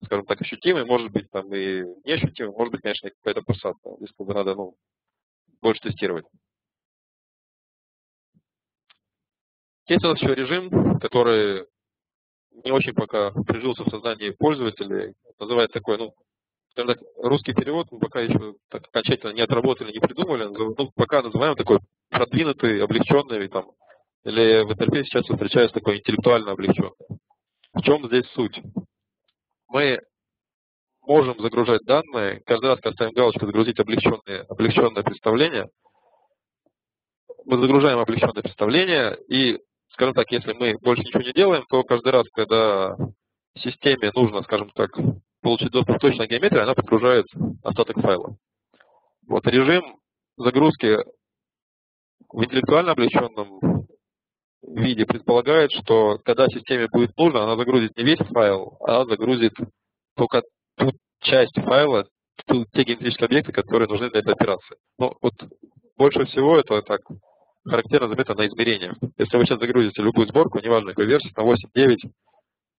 скажем так, ощутимый, может быть там и неощутимый, может быть, конечно, какая-то просадка. Здесь как бы надо ну, больше тестировать. Есть у нас еще режим, который не очень пока прижился в сознании пользователей. Называется такой, ну, скажем так, русский перевод мы пока еще так окончательно не отработали, не придумали. Ну, пока называем такой продвинутый, облегченный, там, или в интерфейсе сейчас встречается такой интеллектуально облегченный. В чем здесь суть? Мы можем загружать данные, каждый раз, когда ставим галочку «Загрузить облегченное, облегченное представление», мы загружаем облегченное представление, и скажем так, если мы больше ничего не делаем, то каждый раз, когда системе нужно, скажем так, получить доступ к точной геометрии, она подгружает остаток файла. Вот режим загрузки в интеллектуально облегченном виде предполагает, что когда системе будет нужно, она загрузит не весь файл, а загрузит только ту часть файла, те геометрические объекты, которые нужны для этой операции. Ну, вот больше всего это так характерно заметно на измерениях. Если вы сейчас загрузите любую сборку, неважно какой версии, на 8.9,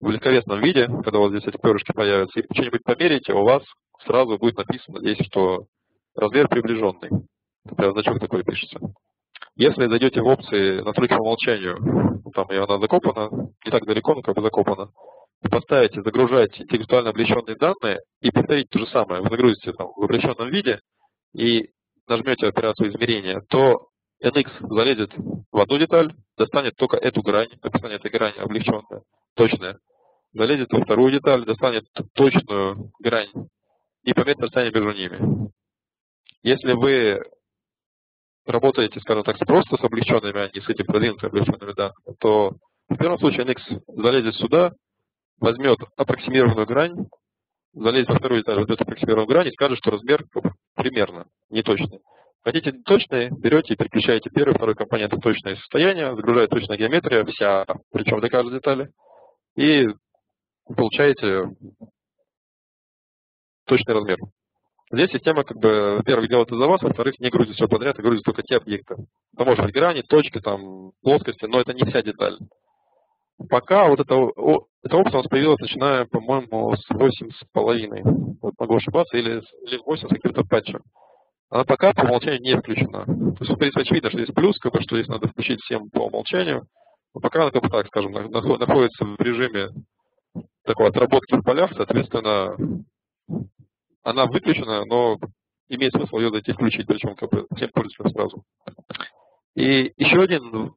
в великолепном виде, когда у вас здесь эти перышки появятся, и что-нибудь померите, у вас сразу будет написано здесь, что размер приближенный. Это значок такой пишется. Если зайдете в опции настройки по умолчанию, там ее она закопана, не так далеко, но как бы закопана, поставите загружать интеллектуально облегченные данные и повторите то же самое. Вы загрузите там в облегченном виде и нажмете операцию измерения, то NX залезет в одну деталь, достанет только эту грань, описание этой грани облегченная, точная, залезет во вторую деталь, достанет точную грань и пометит расстояние между ними. Если вы работаете, скажем так, просто с облегченными, а не с этими продвинутыми облегченными данными, то в первом случае NX залезет сюда, возьмет аппроксимированную грань, залезет во вторую деталь, возьмет аппроксимированную грань и скажет, что размер примерно, не точный. Хотите точные, берете и переключаете первый, второй компонент в точное состояние, загружает точная геометрия, вся, причем для каждой детали, и получаете точный размер. Здесь система, как бы, во-первых, делает это за вас, во-вторых, не грузит все подряд, а грузит только те объекты. Это может быть грани, точки, там, плоскости, но это не вся деталь. Пока вот эта, эта опция у нас появилась, начиная, по-моему, с 8,5. Вот могу ошибаться, или, или 8 с каким-то патчем она пока по умолчанию не включена. То есть, в принципе, очевидно, что здесь плюс, как бы, что здесь надо включить всем по умолчанию. Но пока она, как бы так скажем, находится в режиме такой отработки в полях, соответственно, она выключена, но имеет смысл ее зайти включить, причем как бы всем пользователям сразу. И еще один,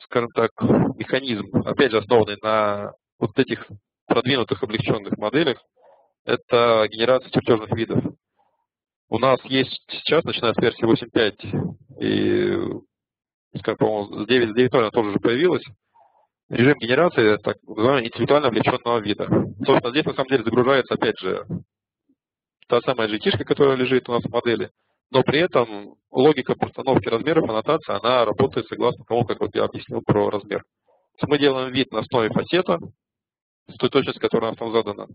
скажем так, механизм, опять же основанный на вот этих продвинутых облегченных моделях, это генерация чертежных видов. У нас есть сейчас, начиная с версии 8.5 и, по-моему, с 9, с 9 она тоже уже появилась, режим генерации так называемого интеллектуально облегченного вида. Собственно, здесь на самом деле загружается, опять же, та самая GT, которая лежит у нас в модели, но при этом логика постановки размеров, аннотация, она работает согласно тому, как вот я объяснил про размер. мы делаем вид на основе фасета, с той точностью, которая нас там задана.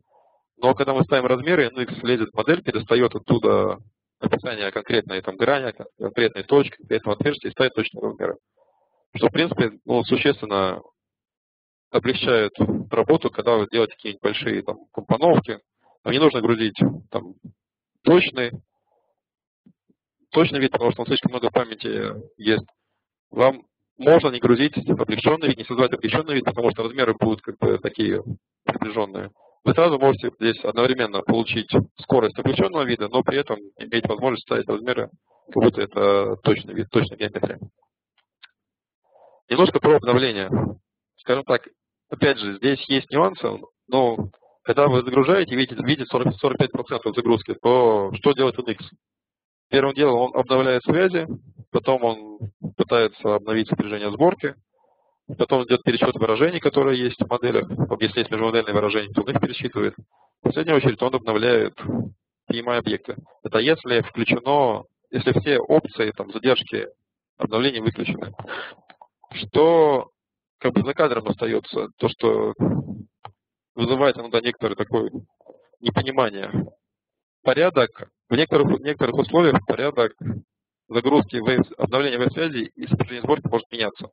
Но когда мы ставим размеры, NX лезет в модельки, достает оттуда описание конкретной там, грани, конкретной точки, конкретного отверстия и ставит точные размеры. Что, в принципе, ну, существенно облегчает работу, когда вы делаете какие-нибудь большие там, компоновки. Вам не нужно грузить там, точный, точный вид, потому что он слишком много памяти есть. Вам можно не грузить облегченный вид, не создавать облегченный вид, потому что размеры будут как бы такие приближенные. Вы сразу можете здесь одновременно получить скорость облегченного вида, но при этом иметь возможность ставить размеры, как будто это точный вид, точная геометрия. Немножко про обновление. Скажем так, опять же, здесь есть нюансы, но когда вы загружаете, видите, видите 40, 45% загрузки, то что делает NX? Первым делом он обновляет связи, потом он пытается обновить сопряжение сборки, потом идет пересчет выражений, которые есть в моделях, объяснить межмодельные выражения, он их пересчитывает. В последнюю очередь он обновляет PMI-объекты. Это если включено, если все опции, там, задержки обновлений выключены. Что как бы за кадром остается, то, что вызывает иногда некоторое такое непонимание. Порядок, в некоторых, в некоторых условиях порядок загрузки обновления веб-связи и сопряжения сборки может меняться.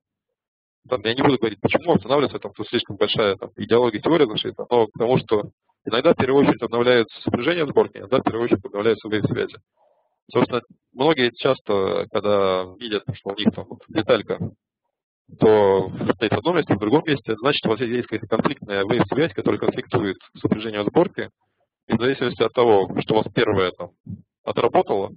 Там, я не буду говорить, почему останавливается, там слишком большая там, идеология теория зашита, но потому что иногда в первую очередь обновляются сопряжение сборки, иногда в первую очередь обновляются вейв-связи. Собственно, многие часто, когда видят, что у них там вот, деталька то стоит в одном месте, в другом месте, значит, у вас есть какая-то конфликтная вейв-связь, которая конфликтует с сопряжением сборки, и в зависимости от того, что у вас первое там отработало,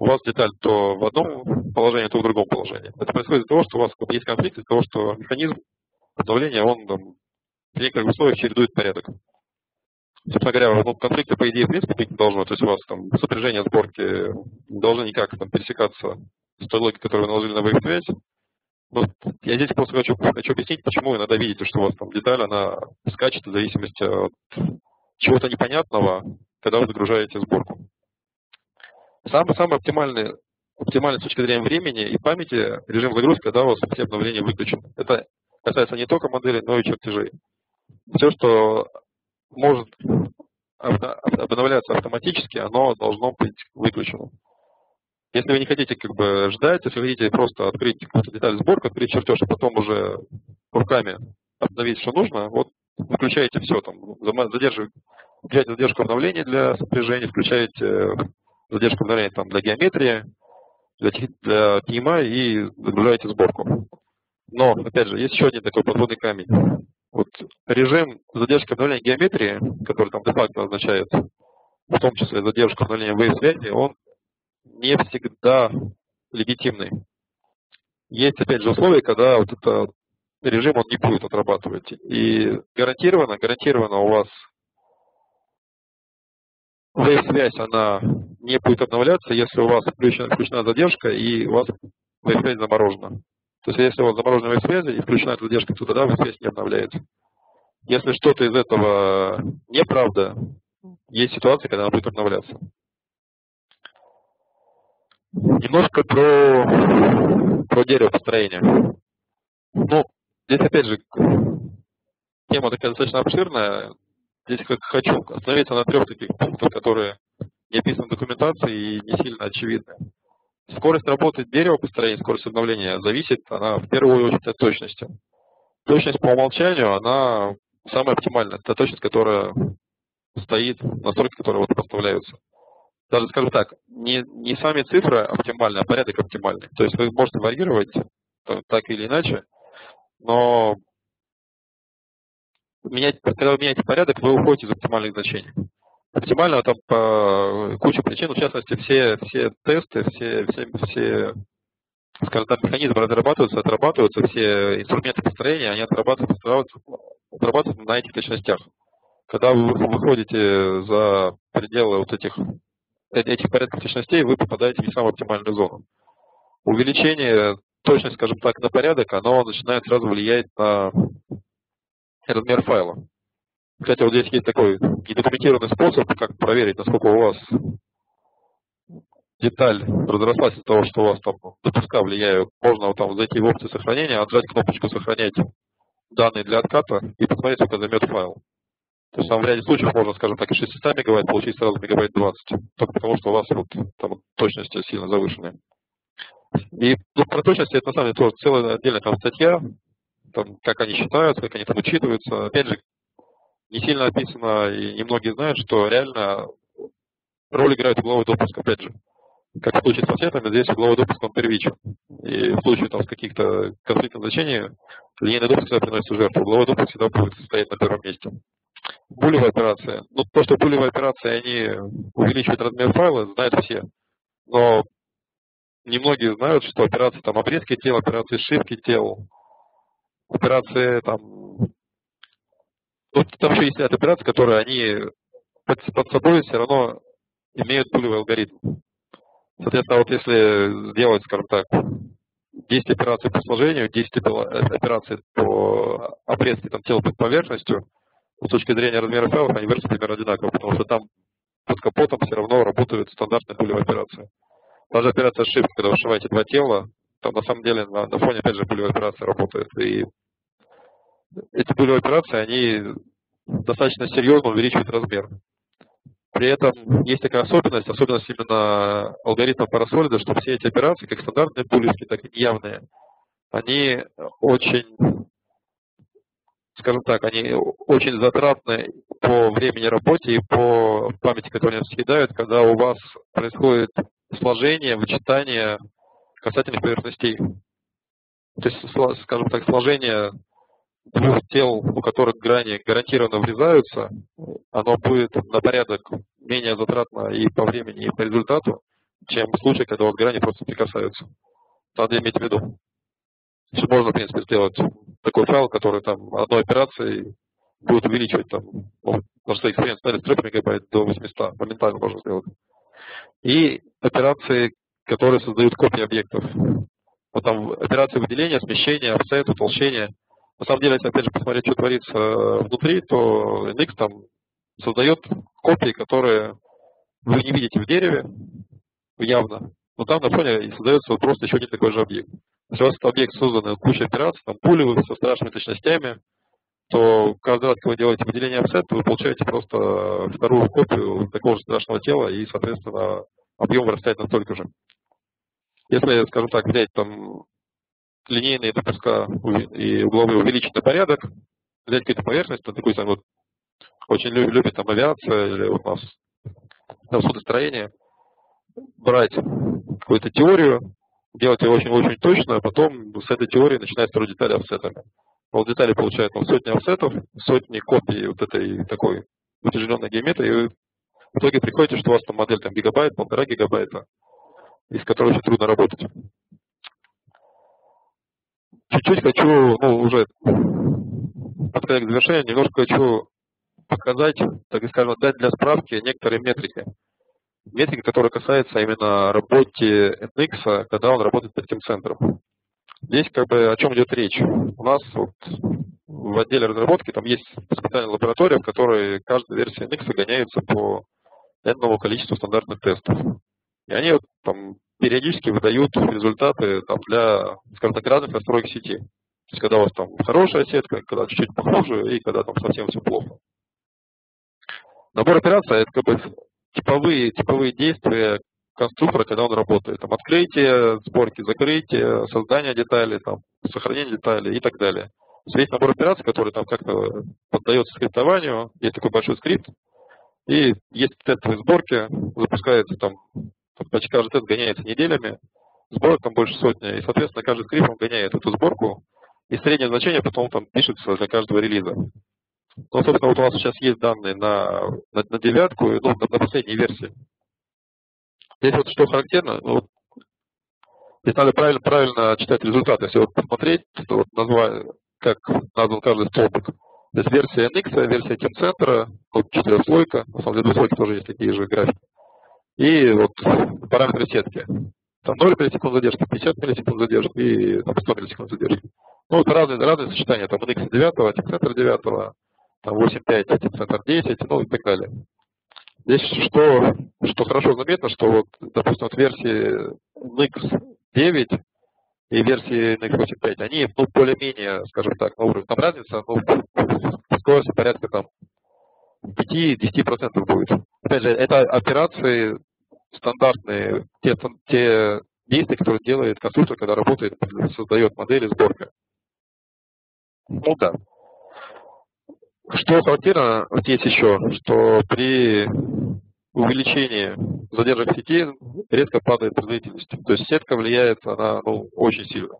у вас деталь то в одном положении, то в другом положении. Это происходит из-за того, что у вас есть конфликт, из-за того, что механизм обновления, он там, в некоторых условиях чередует порядок. Собственно говоря, ну, конфликта, по идее, в принципе, быть не должно. То есть у вас там сопряжение сборки не должно никак там, пересекаться с той логикой, которую вы наложили на вейв-связь. Вот я здесь просто хочу, хочу объяснить, почему иногда видите, что у вас там деталь, она скачет в зависимости от чего-то непонятного, когда вы загружаете сборку. Самый, самый оптимальный, оптимальный с точки зрения времени и памяти режим загрузки, когда у вас все обновления выключены. Это касается не только модели, но и чертежей. Все, что может обновляться автоматически, оно должно быть выключено. Если вы не хотите как бы ждать, если вы хотите просто открыть какую-то деталь сборки, открыть чертеж, а потом уже руками обновить, что нужно, вот выключаете все, там, задерживаете, задержку обновления для сопряжения, включаете задержку обновления там, для геометрии, для, для PMI и загружаете сборку. Но, опять же, есть еще один такой подводный камень. Вот режим задержки обновления геометрии, который там де-факто означает, в том числе задержку обновления wave-связи, он не всегда легитимный. Есть, опять же, условия, когда вот это режим он не будет отрабатывать. И гарантированно, гарантированно у вас wave-связь, она не будет обновляться, если у вас включена, включена задержка и у вас wave-связь заморожена. То есть если у вас заморожена wave-связь и включена эта задержка, то тогда wave-связь не обновляется. Если что-то из этого неправда, есть ситуация, когда она будет обновляться. Немножко про, про дерево построения. Ну, здесь опять же тема такая достаточно обширная. Здесь как хочу остановиться на трех таких пунктах, которые не описаны в документации и не сильно очевидны. Скорость работы дерева построения, скорость обновления зависит, она в первую очередь от точности. Точность по умолчанию, она самая оптимальная. Это точность, которая стоит, настройки, которые вот поставляются даже скажу так, не, не сами цифры оптимальны, а порядок оптимальный. То есть вы можете варьировать так или иначе, но менять, когда вы меняете порядок, вы уходите из оптимальных значений. Оптимально там по куче причин, в частности, все, все тесты, все, все, все скажем так, механизмы разрабатываются, отрабатываются, все инструменты построения, они отрабатываются, отрабатываются на этих точностях. Когда вы выходите за пределы вот этих этих порядков точностей вы попадаете в не самую оптимальную зону. Увеличение точности, скажем так, на порядок, оно начинает сразу влиять на размер файла. Кстати, вот здесь есть такой недокументированный способ, как проверить, насколько у вас деталь разрослась из того, что у вас там допуска влияют. Можно вот там зайти в опцию сохранения, отжать кнопочку «Сохранять данные для отката» и посмотреть, сколько займет файл. То есть там в ряде случаев можно, скажем так, из 600 мегабайт получить сразу мегабайт 20, только потому что у вас вот, там, точности сильно завышенные. И ну, про точности это на самом деле тоже целая отдельная там статья, там, как они считаются, как они там учитываются. Опять же, не сильно описано, и немногие знают, что реально роль играет угловой допуск, опять же. Как в случае с пакетами, здесь угловой допуск он первичен. И в случае там, с каких-то конфликтных значений линейный допуск всегда приносит жертву. Угловой допуск всегда будет стоять на первом месте. Булевая операция. Ну, то, что булевые операции, они увеличивают размер файла, знают все. Но немногие знают, что операции там обрезки тел, операции сшивки тел, операции там... Ну, там еще есть ряд операций, которые они под, под собой все равно имеют пулевый алгоритм. Соответственно, вот если сделать, скажем так, 10 операций по сложению, 10 операций по обрезке там, тела под поверхностью, с точки зрения размера файлов они выглядят примерно одинаково, потому что там под капотом все равно работают стандартные пулевые операции. Даже операция ошибки, когда вы сшиваете два тела, там на самом деле на, на фоне опять же пулевой операции работает. И эти пулевые операции, они достаточно серьезно увеличивают размер. При этом есть такая особенность, особенность именно алгоритма парасолида, что все эти операции, как стандартные пулевские, так и неявные, они очень скажем так, они очень затратны по времени работы и по памяти, которую они съедают, когда у вас происходит сложение, вычитание касательных поверхностей. То есть, скажем так, сложение двух тел, у которых грани гарантированно врезаются, оно будет на порядок менее затратно и по времени, и по результату, чем в случае, когда вас грани просто прикасаются. Надо иметь в виду. Можно, в принципе, сделать такой файл, который там одной операцией будет увеличивать там, ну, на что эксперимент с 3 мегабайт до 800, моментально можно сделать. И операции, которые создают копии объектов. Вот там операции выделения, смещения, офсет, утолщения. На самом деле, если опять же посмотреть, что творится внутри, то NX там создает копии, которые вы не видите в дереве явно, но там на фоне создается вот просто еще один такой же объект. Если у вас объект создан куча операций, там пулевых, со страшными точностями, то каждый раз, когда вы делаете выделение офсет, вы получаете просто вторую копию такого же страшного тела, и, соответственно, объем вырастает настолько же. Если, скажем так, взять там линейные допуска и угловые увеличить на порядок, взять какую-то поверхность, там, такую, вот, очень любит там авиация или у нас там, судостроение, брать какую-то теорию, делать ее очень-очень точно, а потом с этой теории начинать строить детали офсетами. Вот детали получают там, сотни офсетов, сотни копий вот этой такой утяжеленной геометрии, и в итоге приходите, что у вас там модель там гигабайт, полтора гигабайта, из которой очень трудно работать. Чуть-чуть хочу, ну, уже подходя к завершению, немножко хочу показать, так скажем, дать для справки некоторые метрики метрики, которые касаются именно работы NX, когда он работает под этим центром. Здесь как бы о чем идет речь. У нас вот в отделе разработки там есть специальная лаборатория, в которой каждая версия NX гоняется по энному количеству стандартных тестов. И они там периодически выдают результаты там, для, скажем так, разных настроек сети. То есть когда у вас там хорошая сетка, когда чуть-чуть похуже и когда там совсем все плохо. Набор операций это как бы типовые, типовые действия конструктора, когда он работает. Там открытие, сборки, закрытие, создание деталей, там, сохранение деталей и так далее. Есть набор операций, который там как-то поддается скриптованию, есть такой большой скрипт, и есть тестовые сборки, запускается там, почти каждый тест гоняется неделями, сборок там больше сотни, и, соответственно, каждый скрипт он гоняет эту сборку, и среднее значение потом там пишется для каждого релиза. Ну, собственно, вот у вас сейчас есть данные на, на, на девятку, ну, на, на последней версии. Здесь вот что характерно, ну, здесь надо правильно, правильно читать результаты. Если вот посмотреть, то вот название, как назван каждый столбик. Здесь версия NX, версия тем-центра, вот четырехслойка, на самом деле двухслойки тоже есть такие же графики. И вот параметры сетки. Там 0 миллисекунд задержки, 50 миллисекунд задержки и там, 100 миллисекунд задержки. Ну, вот разные, разные сочетания, там NX 9, тем-центр 9, там 8.5, центр 10, ну и так далее. Здесь что, что хорошо заметно, что вот, допустим, вот версии NX 9 и версии NX 8.5, они ну, более-менее, скажем так, на уровне, там разница, ну, скорости порядка там 5-10% будет. Опять же, это операции стандартные, те, те действия, которые делает конструктор, когда работает, создает модели, сборка. Ну да. Что характерно здесь еще, что при увеличении задержек сети резко падает производительность. То есть сетка влияет, она ну, очень сильно.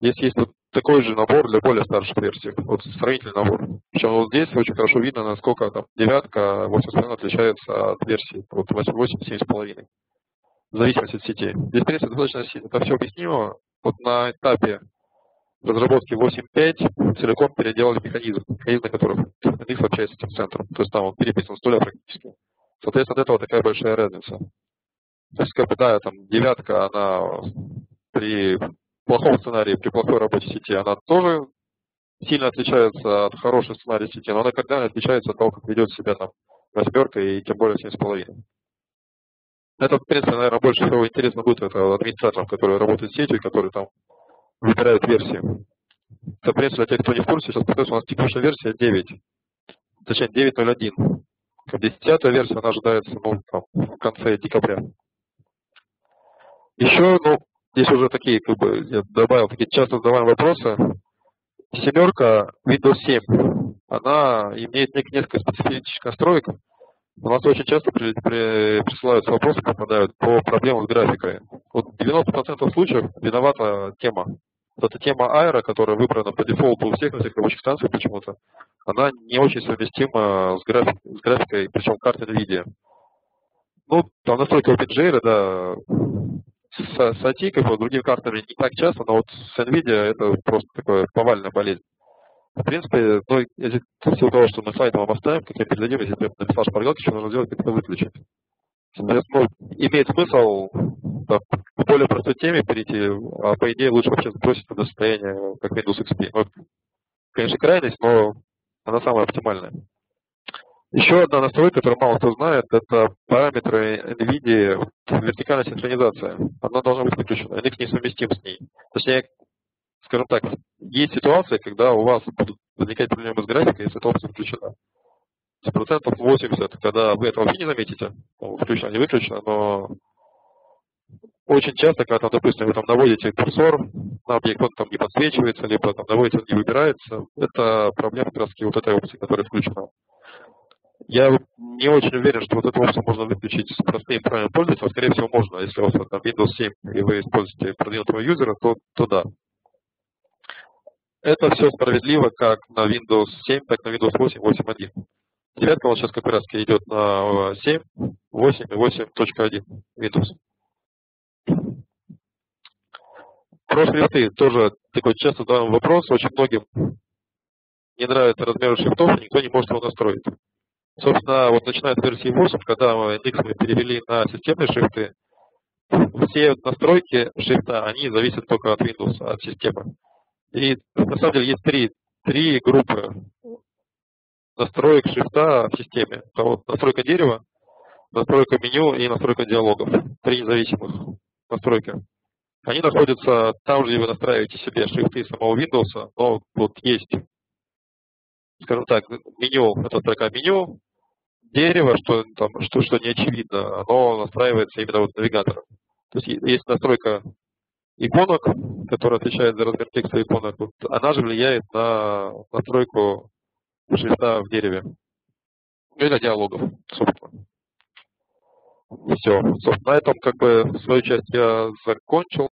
Здесь есть вот такой же набор для более старших версий, вот сравнительный набор. Причем вот здесь очень хорошо видно, насколько там девятка, 8,5 отличается от версии вот 8, 7,5 в зависимости от сети. Здесь, в принципе, достаточно это все объяснимо. Вот на этапе разработки 8.5 целиком переделали механизм, механизм, на котором NX общается с этим центром. То есть там он переписан с нуля практически. Соответственно, от этого такая большая разница. То есть, как бы, да, там девятка, она при плохом сценарии, при плохой работе сети, она тоже сильно отличается от хорошего сценария сети, но она когда отличается от того, как ведет себя там восьмерка и тем более 7,5. Это, в принципе, наверное, больше всего интересно будет это администраторам, которые работают с сетью, которые там выбирают версии. Это, в принципе, для тех, кто не в курсе, сейчас у нас текущая версия 9, точнее 9.01. Десятая версия, она ожидается ну, там, в конце декабря. Еще, ну, здесь уже такие, как бы, я добавил такие часто задаваемые вопросы. Семерка Windows 7, она имеет несколько специфических настроек. У нас очень часто при, при, присылаются вопросы, попадают по проблемам с графикой. Вот 90% случаев виновата тема. Вот эта тема Aero, которая выбрана по дефолту у всех на всех рабочих станциях почему-то, она не очень совместима с, график, с графикой, причем карты NVIDIA. Ну, там настройки OpenGL, да, с, с ATI, как бы, другими картами не так часто, но вот с NVIDIA это просто такое повальная болезнь. В принципе, ну, если, в того, что мы сайт вам оставим, как я передадим, если ты написал шпаргалки, что нужно сделать, как это выключить. Соответственно, ну, имеет смысл да, к более простой теме перейти, а по идее лучше вообще сбросить до состояния, как Windows XP. Ну, конечно, крайность, но она самая оптимальная. Еще одна настройка, которую мало кто знает, это параметры NVIDIA вертикальная синхронизация. Она должна быть выключена, NX несовместим с ней. Точнее, скажем так, есть ситуация, когда у вас будут возникать проблемы с графикой, если эта опция включена. С процентов 80, когда вы это вообще не заметите, ну, включено, не выключено, но очень часто, когда, там, допустим, вы там наводите курсор на объект, он там не подсвечивается, либо там наводите, он не выбирается, это проблема как раз вот этой опции, которая включена. Я не очень уверен, что вот эту опцию можно выключить с простым правильным пользователем. Скорее всего, можно. Если у вас там Windows 7 и вы используете продвинутого юзера, то, то да. Это все справедливо как на Windows 7, так и на Windows 8, 8.1. Девятка нас сейчас как раз идет на 7, 8 и 8.1 Windows. Про шрифты тоже такой часто задаваемый вопрос. Очень многим не нравится размер шрифтов, и никто не может его настроить. Собственно, вот начиная с версии 8, когда мы Nix мы перевели на системные шрифты, все настройки шрифта, они зависят только от Windows, от системы. И на самом деле есть три, три группы настроек шрифта в системе. Вот настройка дерева, настройка меню и настройка диалогов. Три независимых настройки. Они находятся там же, где вы настраиваете себе шрифты самого Windows, но вот есть, скажем так, меню, это строка меню, дерево, что, там, что, что не очевидно, оно настраивается именно вот навигатором. То есть есть настройка иконок, которая отвечает за размер текста иконок, вот, она же влияет на настройку шрифта в дереве. Ну и на диалогов, собственно. Все. Собственно, на этом как бы свою часть я закончил.